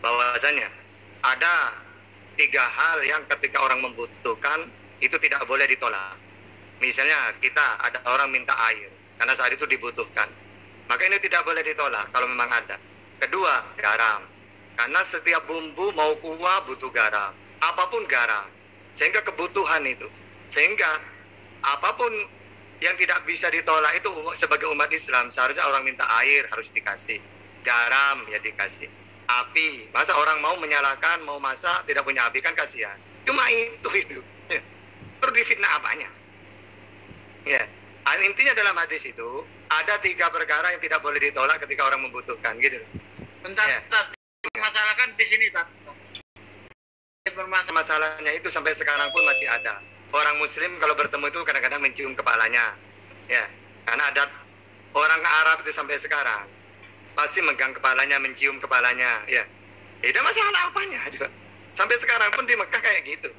B: Bahwasanya ada tiga hal yang ketika orang membutuhkan itu tidak boleh ditolak. Misalnya kita ada orang minta air karena saat itu dibutuhkan. Maka ini tidak boleh ditolak kalau memang ada. Kedua, garam. Karena setiap bumbu mau kuah butuh garam. Apa pun garam. Sehingga kebutuhan itu. Sehingga apa pun yang tidak bisa ditolak itu sebagai umat Islam seharusnya orang minta air harus dikasih. Garam ya dikasih. Api. Masa orang mau menyalakan, mau masak, tidak punya api kan kasihan. Cuma itu itu. Ya. Terus difitnah apanya? Ya. Ah, Intinya dalam hadis itu ada tiga perkara yang tidak boleh ditolak ketika orang membutuhkan gitu.
A: Bentar,
B: Ya.
A: bentar. Masalahkan di sini, Tat.
B: Masalahnya itu sampai sekarang pun masih ada. Orang Muslim kalau bertemu itu kadang-kadang mencium kepalanya, ya. Karena ada orang Arab itu sampai sekarang pasti megang kepalanya, mencium kepalanya, ya. Tidak masalah apanya juga. Sampai sekarang pun di Mekah kayak gitu.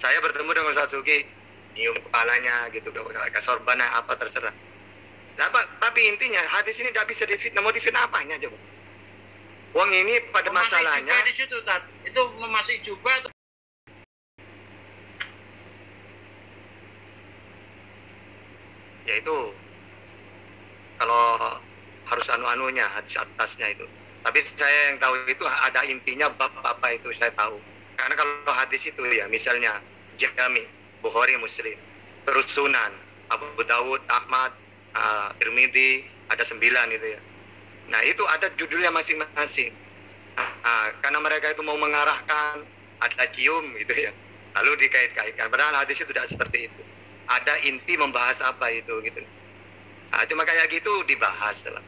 B: Saya bertemu dengan Ustaz Sugi, nyium kepalanya gitu, ke sorbana apa terserah. Tapi, tapi intinya hadis ini tidak bisa difitnah. Mau difitnah apanya coba? Wong ini pada
A: Memasuk
B: masalahnya
A: di situ, Tat. Itu memasuk jubah atau
B: yaitu kalau harus anu-anunya hadis atasnya itu. Tapi saya yang tahu itu ada intinya bab apa itu saya tahu. Karena kalau hadis itu ya misalnya Jami, Bukhari, Muslim, terus Sunan, Abu Dawud, Ahmad, uh, ada sembilan itu ya. Nah itu ada judulnya masing-masing. Nah, karena mereka itu mau mengarahkan ada cium gitu ya. Lalu dikait-kaitkan. Padahal hadis itu tidak seperti itu. Ada inti membahas apa itu gitu. Nah, cuma kayak gitu dibahas lah.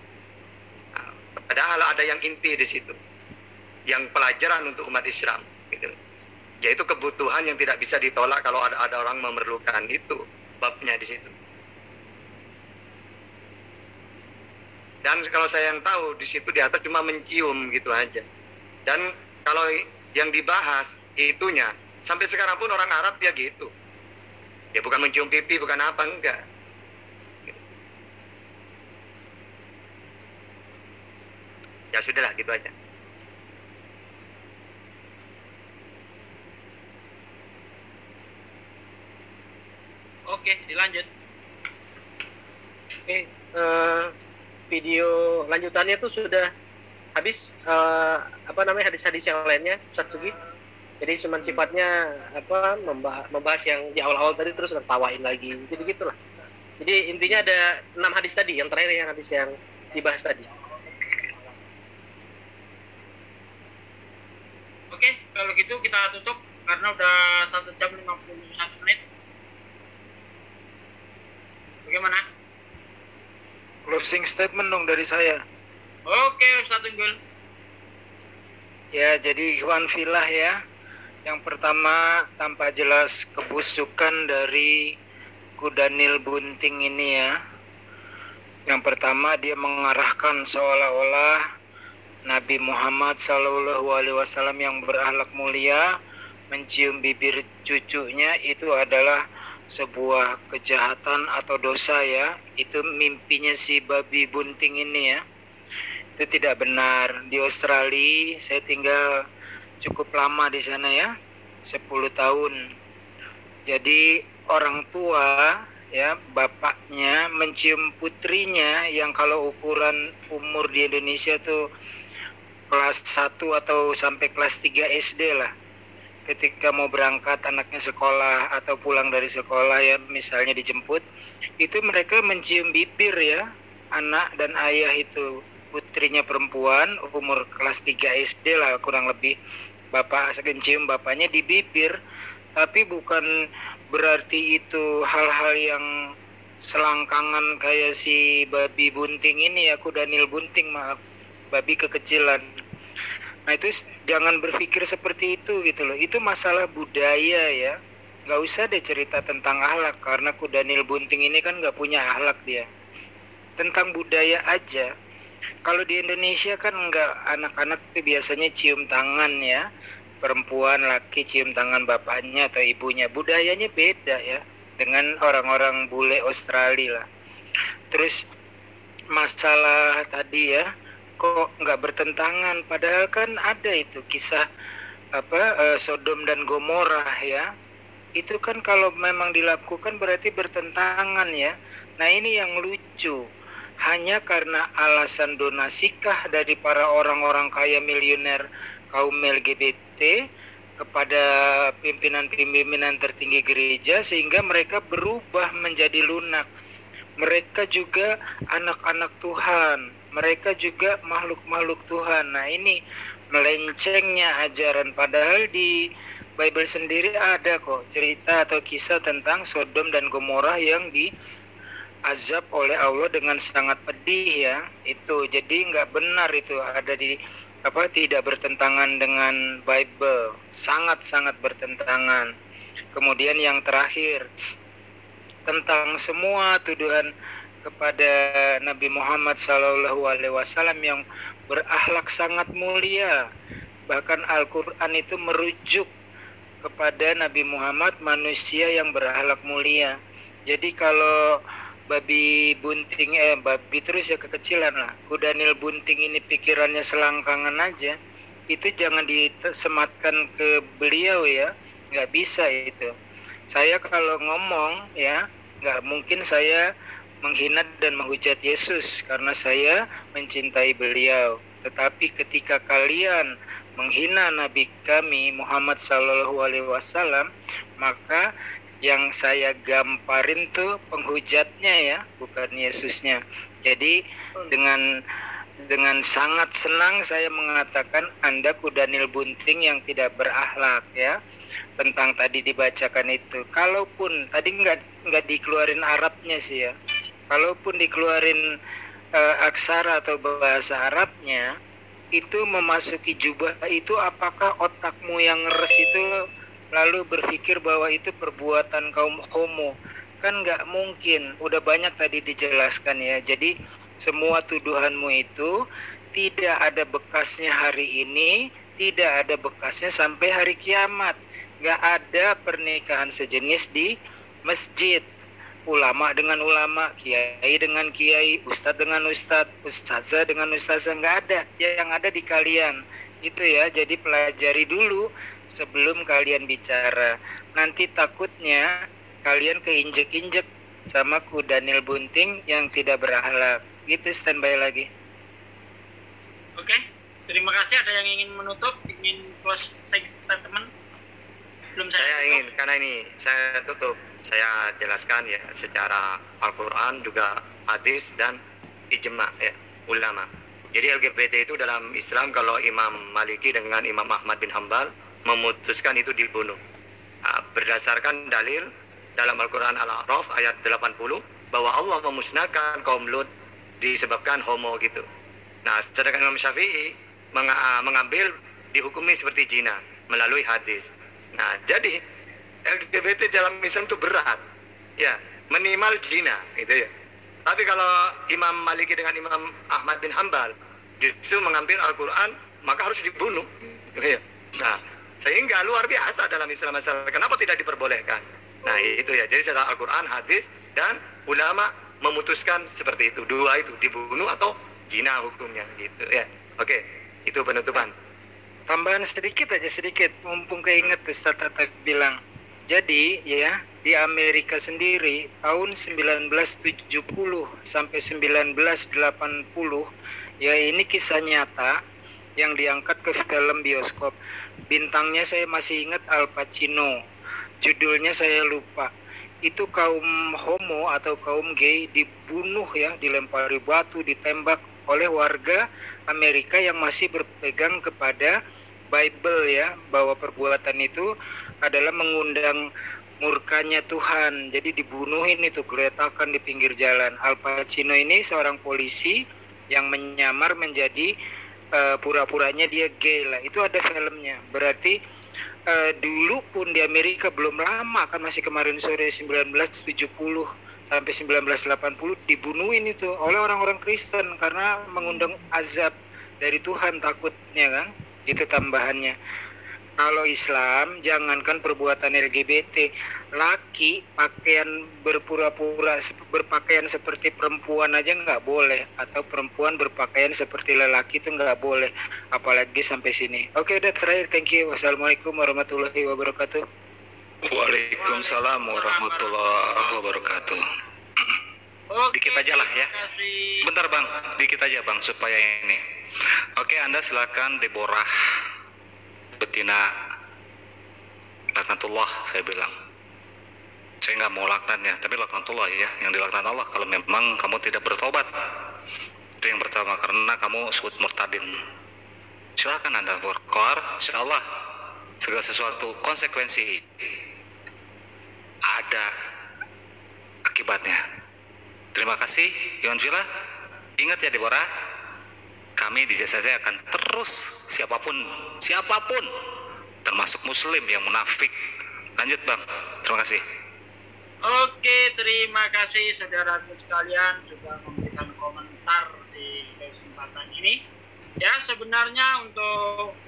B: Padahal ada yang inti di situ. Yang pelajaran untuk umat Islam gitu. Yaitu kebutuhan yang tidak bisa ditolak kalau ada ada orang memerlukan itu babnya di situ. Dan kalau saya yang tahu di situ di atas cuma mencium gitu aja. Dan kalau yang dibahas itunya Sampai sekarang pun orang Arab ya gitu. Ya bukan mencium pipi, bukan apa enggak. Ya sudahlah gitu aja.
H: Oke, dilanjut. Oke, eh, video lanjutannya tuh sudah habis eh, apa namanya hadis-hadis yang lainnya, Ustaz Sugi. Jadi cuma sifatnya apa membahas, membahas yang di awal-awal tadi terus tertawain lagi. Jadi gitulah. Jadi intinya ada enam hadis tadi, yang terakhir yang hadis yang dibahas tadi.
A: Oke, kalau gitu kita tutup karena udah satu jam 51 menit. Bagaimana?
G: Closing statement dong dari saya.
A: Oke, Ustaz Unggul.
G: Ya, jadi Ikhwan Filah ya. Yang pertama tampak jelas kebusukan dari Kudanil Bunting ini ya. Yang pertama dia mengarahkan seolah-olah Nabi Muhammad Shallallahu Alaihi Wasallam yang berakhlak mulia mencium bibir cucunya itu adalah sebuah kejahatan atau dosa ya. Itu mimpinya si babi bunting ini ya. Itu tidak benar. Di Australia saya tinggal cukup lama di sana ya. 10 tahun. Jadi orang tua ya bapaknya mencium putrinya yang kalau ukuran umur di Indonesia tuh kelas 1 atau sampai kelas 3 SD lah. Ketika mau berangkat anaknya sekolah atau pulang dari sekolah ya misalnya dijemput itu mereka mencium bibir ya anak dan ayah itu. Putrinya perempuan umur kelas 3 SD lah kurang lebih. Bapak mencium bapaknya di bibir. Tapi bukan berarti itu hal-hal yang selangkangan kayak si babi bunting ini aku Daniel bunting maaf babi kekecilan Nah itu jangan berpikir seperti itu gitu loh. Itu masalah budaya ya. Gak usah deh cerita tentang ahlak karena Kudanil Bunting ini kan gak punya ahlak dia. Tentang budaya aja. Kalau di Indonesia kan nggak anak-anak itu biasanya cium tangan ya. Perempuan laki cium tangan bapaknya atau ibunya. Budayanya beda ya dengan orang-orang bule Australia lah. Terus masalah tadi ya kok nggak bertentangan? Padahal kan ada itu kisah apa uh, Sodom dan Gomorrah ya. Itu kan kalau memang dilakukan berarti bertentangan ya. Nah ini yang lucu. Hanya karena alasan donasikah dari para orang-orang kaya miliuner kaum LGBT kepada pimpinan-pimpinan tertinggi gereja sehingga mereka berubah menjadi lunak. Mereka juga anak-anak Tuhan mereka juga makhluk-makhluk Tuhan. Nah ini melencengnya ajaran. Padahal di Bible sendiri ada kok cerita atau kisah tentang Sodom dan Gomorrah yang di azab oleh Allah dengan sangat pedih ya. Itu jadi nggak benar itu. Ada di apa tidak bertentangan dengan Bible. Sangat sangat bertentangan. Kemudian yang terakhir tentang semua tuduhan kepada Nabi Muhammad Sallallahu Alaihi Wasallam yang berakhlak sangat mulia. Bahkan Al-Quran itu merujuk kepada Nabi Muhammad manusia yang berakhlak mulia. Jadi kalau babi bunting eh babi terus ya kekecilan lah. Kudanil bunting ini pikirannya selangkangan aja. Itu jangan disematkan ke beliau ya. Nggak bisa itu. Saya kalau ngomong ya nggak mungkin saya menghina dan menghujat Yesus karena saya mencintai beliau. Tetapi ketika kalian menghina Nabi kami Muhammad Sallallahu Alaihi Wasallam, maka yang saya gamparin tuh penghujatnya ya, bukan Yesusnya. Jadi dengan dengan sangat senang saya mengatakan Anda kudanil bunting yang tidak berakhlak ya tentang tadi dibacakan itu. Kalaupun tadi nggak nggak dikeluarin Arabnya sih ya, kalaupun dikeluarin uh, aksara atau bahasa Arabnya itu memasuki jubah itu apakah otakmu yang ngeres itu lalu berpikir bahwa itu perbuatan kaum homo? Kan nggak mungkin. Udah banyak tadi dijelaskan ya. Jadi semua tuduhanmu itu tidak ada bekasnya hari ini tidak ada bekasnya sampai hari kiamat. Nggak ada pernikahan sejenis di masjid ulama dengan ulama, kiai dengan kiai, ustadz dengan ustadz, ustazah dengan ustazah nggak ada. Yang ada di kalian itu ya. Jadi pelajari dulu sebelum kalian bicara. Nanti takutnya kalian keinjek-injek sama kuda nil bunting yang tidak berakhlak. Gitu standby lagi.
A: Oke, terima kasih. Ada yang ingin menutup, ingin closing statement? Belum saya,
B: saya
A: tutup.
B: ingin karena ini saya tutup. Saya jelaskan ya secara Al-Quran juga hadis dan ijma ya ulama. Jadi LGBT itu dalam Islam kalau Imam Maliki dengan Imam Ahmad bin Hambal memutuskan itu dibunuh. Nah, berdasarkan dalil dalam Al-Quran Al-A'raf ayat 80 bahwa Allah memusnahkan kaum Lut disebabkan homo gitu. Nah sedangkan Imam Syafi'i menga- mengambil dihukumi seperti jina melalui hadis nah jadi LGBT dalam Islam itu berat. Ya, minimal zina gitu ya. Tapi kalau Imam Maliki dengan Imam Ahmad bin Hambal justru mengambil Al-Quran, maka harus dibunuh. Gitu ya. Nah, sehingga luar biasa dalam Islam masalah. Kenapa tidak diperbolehkan? Nah, itu ya. Jadi secara Al-Quran, hadis, dan ulama memutuskan seperti itu. Dua itu, dibunuh atau zina hukumnya gitu ya. Oke, itu penutupan.
G: Tambahan sedikit aja sedikit, mumpung keinget Ustaz Tata bilang. Jadi ya di Amerika sendiri tahun 1970 sampai 1980 ya ini kisah nyata yang diangkat ke film bioskop. Bintangnya saya masih ingat Al Pacino. Judulnya saya lupa. Itu kaum homo atau kaum gay dibunuh ya, dilempari batu, ditembak oleh warga Amerika yang masih berpegang kepada Bible ya, bahwa perbuatan itu adalah mengundang murkanya Tuhan. Jadi dibunuhin itu geletakan di pinggir jalan. Al Pacino ini seorang polisi yang menyamar menjadi uh, pura-puranya dia gay lah. Itu ada filmnya. Berarti uh, dulu pun di Amerika belum lama kan masih kemarin sore 1970 sampai 1980 dibunuhin itu oleh orang-orang Kristen karena mengundang azab dari Tuhan takutnya kan. Itu tambahannya. Kalau Islam jangankan perbuatan LGBT laki pakaian berpura-pura berpakaian seperti perempuan aja nggak boleh atau perempuan berpakaian seperti lelaki itu nggak boleh apalagi sampai sini. Oke udah terakhir thank you. Wassalamualaikum warahmatullahi wabarakatuh
E: Waalaikumsalam warahmatullahi wabarakatuh. Dikit aja lah ya. Sebentar bang, sedikit aja bang supaya ini. Oke anda silakan Deborah betina. Laknatullah saya bilang. Saya nggak mau laknat ya tapi laknatullah ya yang dilaknat Allah. Kalau memang kamu tidak bertobat itu yang pertama karena kamu sebut murtadin. Silahkan anda berkor insya Allah segala sesuatu konsekuensi ada akibatnya. Terima kasih Iwan Villa. Ingat ya Deborah kami di JSC akan terus siapa pun siapa pun termasuk muslim yang munafik. Lanjut bang. Terima kasih.
A: Oke, terima kasih saudaraku sekalian sudah memberikan komentar di kesempatan ini. Ya, sebenarnya untuk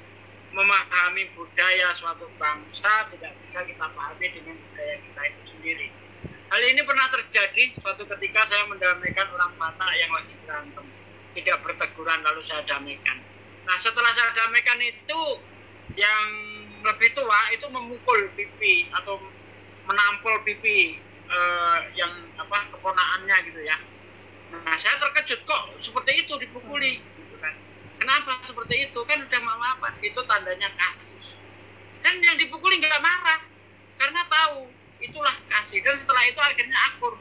A: memahami budaya suatu bangsa tidak bisa kita pahami dengan budaya kita itu sendiri. Hal ini pernah terjadi suatu ketika saya mendamaikan orang Batak yang lagi berantem tidak berteguran lalu saya damaikan. Nah setelah saya damaikan itu yang lebih tua itu memukul pipi atau menampol pipi eh, yang apa keponaannya gitu ya. Nah saya terkejut kok seperti itu dipukuli. Gitu kan. Kenapa seperti itu? Kan udah maafan. Itu tandanya kasih. Dan yang dipukuli nggak marah karena tahu itulah kasih. Dan setelah itu akhirnya akur.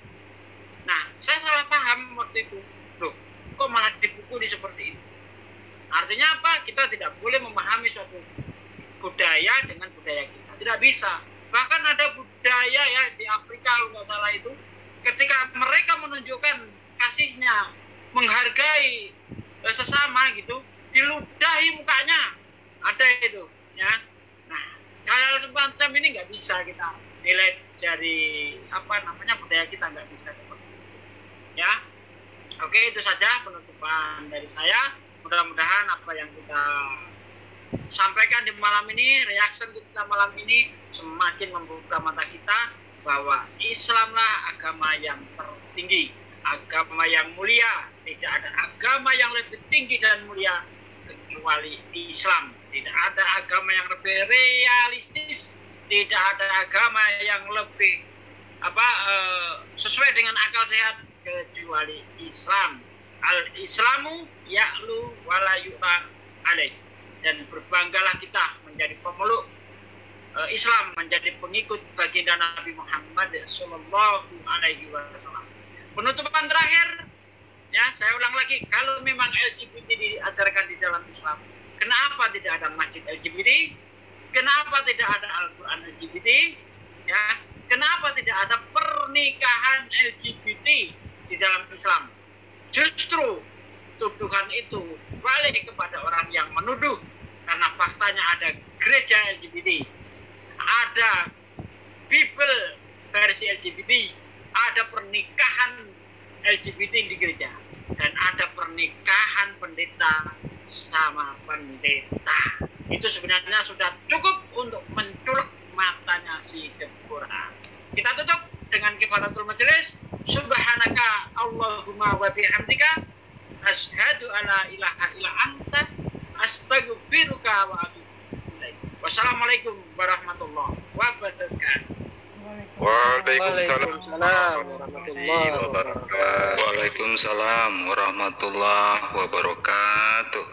A: Nah saya salah paham waktu itu. Loh, kok malah dipukuli seperti itu? Artinya apa? Kita tidak boleh memahami suatu budaya dengan budaya kita. Tidak bisa. Bahkan ada budaya ya di Afrika kalau nggak salah itu, ketika mereka menunjukkan kasihnya, menghargai eh, sesama gitu, diludahi mukanya. Ada itu, ya. Nah, hal semacam ini nggak bisa kita nilai dari apa namanya budaya kita nggak bisa seperti itu. Ya, Oke, itu saja penutupan dari saya. Mudah-mudahan apa yang kita sampaikan di malam ini, reaction kita malam ini semakin membuka mata kita bahwa Islamlah agama yang tertinggi, agama yang mulia. Tidak ada agama yang lebih tinggi dan mulia kecuali Islam. Tidak ada agama yang lebih realistis, tidak ada agama yang lebih apa eh, sesuai dengan akal sehat kecuali Islam. Al Islamu ya'lu wala yu'ta alaih dan berbanggalah kita menjadi pemeluk uh, Islam menjadi pengikut baginda Nabi Muhammad Shallallahu Alaihi Wasallam. Penutupan terakhir, ya saya ulang lagi, kalau memang LGBT diajarkan di dalam Islam, kenapa tidak ada masjid LGBT? Kenapa tidak ada Al-Quran LGBT? Ya, kenapa tidak ada pernikahan LGBT di dalam Islam? Justru tuduhan itu balik kepada orang yang menuduh karena faktanya ada gereja LGBT, ada Bible versi LGBT, ada pernikahan LGBT di gereja, dan ada pernikahan pendeta sama pendeta. Itu sebenarnya sudah cukup untuk menculuk matanya si Deborah. Kita tutup dengan kifaratul majelis. Subhanaka Allahumma wa bihamdika asyhadu alla ilaha illa anta astaghfiruka wa atubu. Wassalamualaikum warahmatullahi wabarakatuh.
D: Waalaikumsalam
G: warahmatullahi wabarakatuh.
E: Waalaikumsalam warahmatullahi wabarakatuh.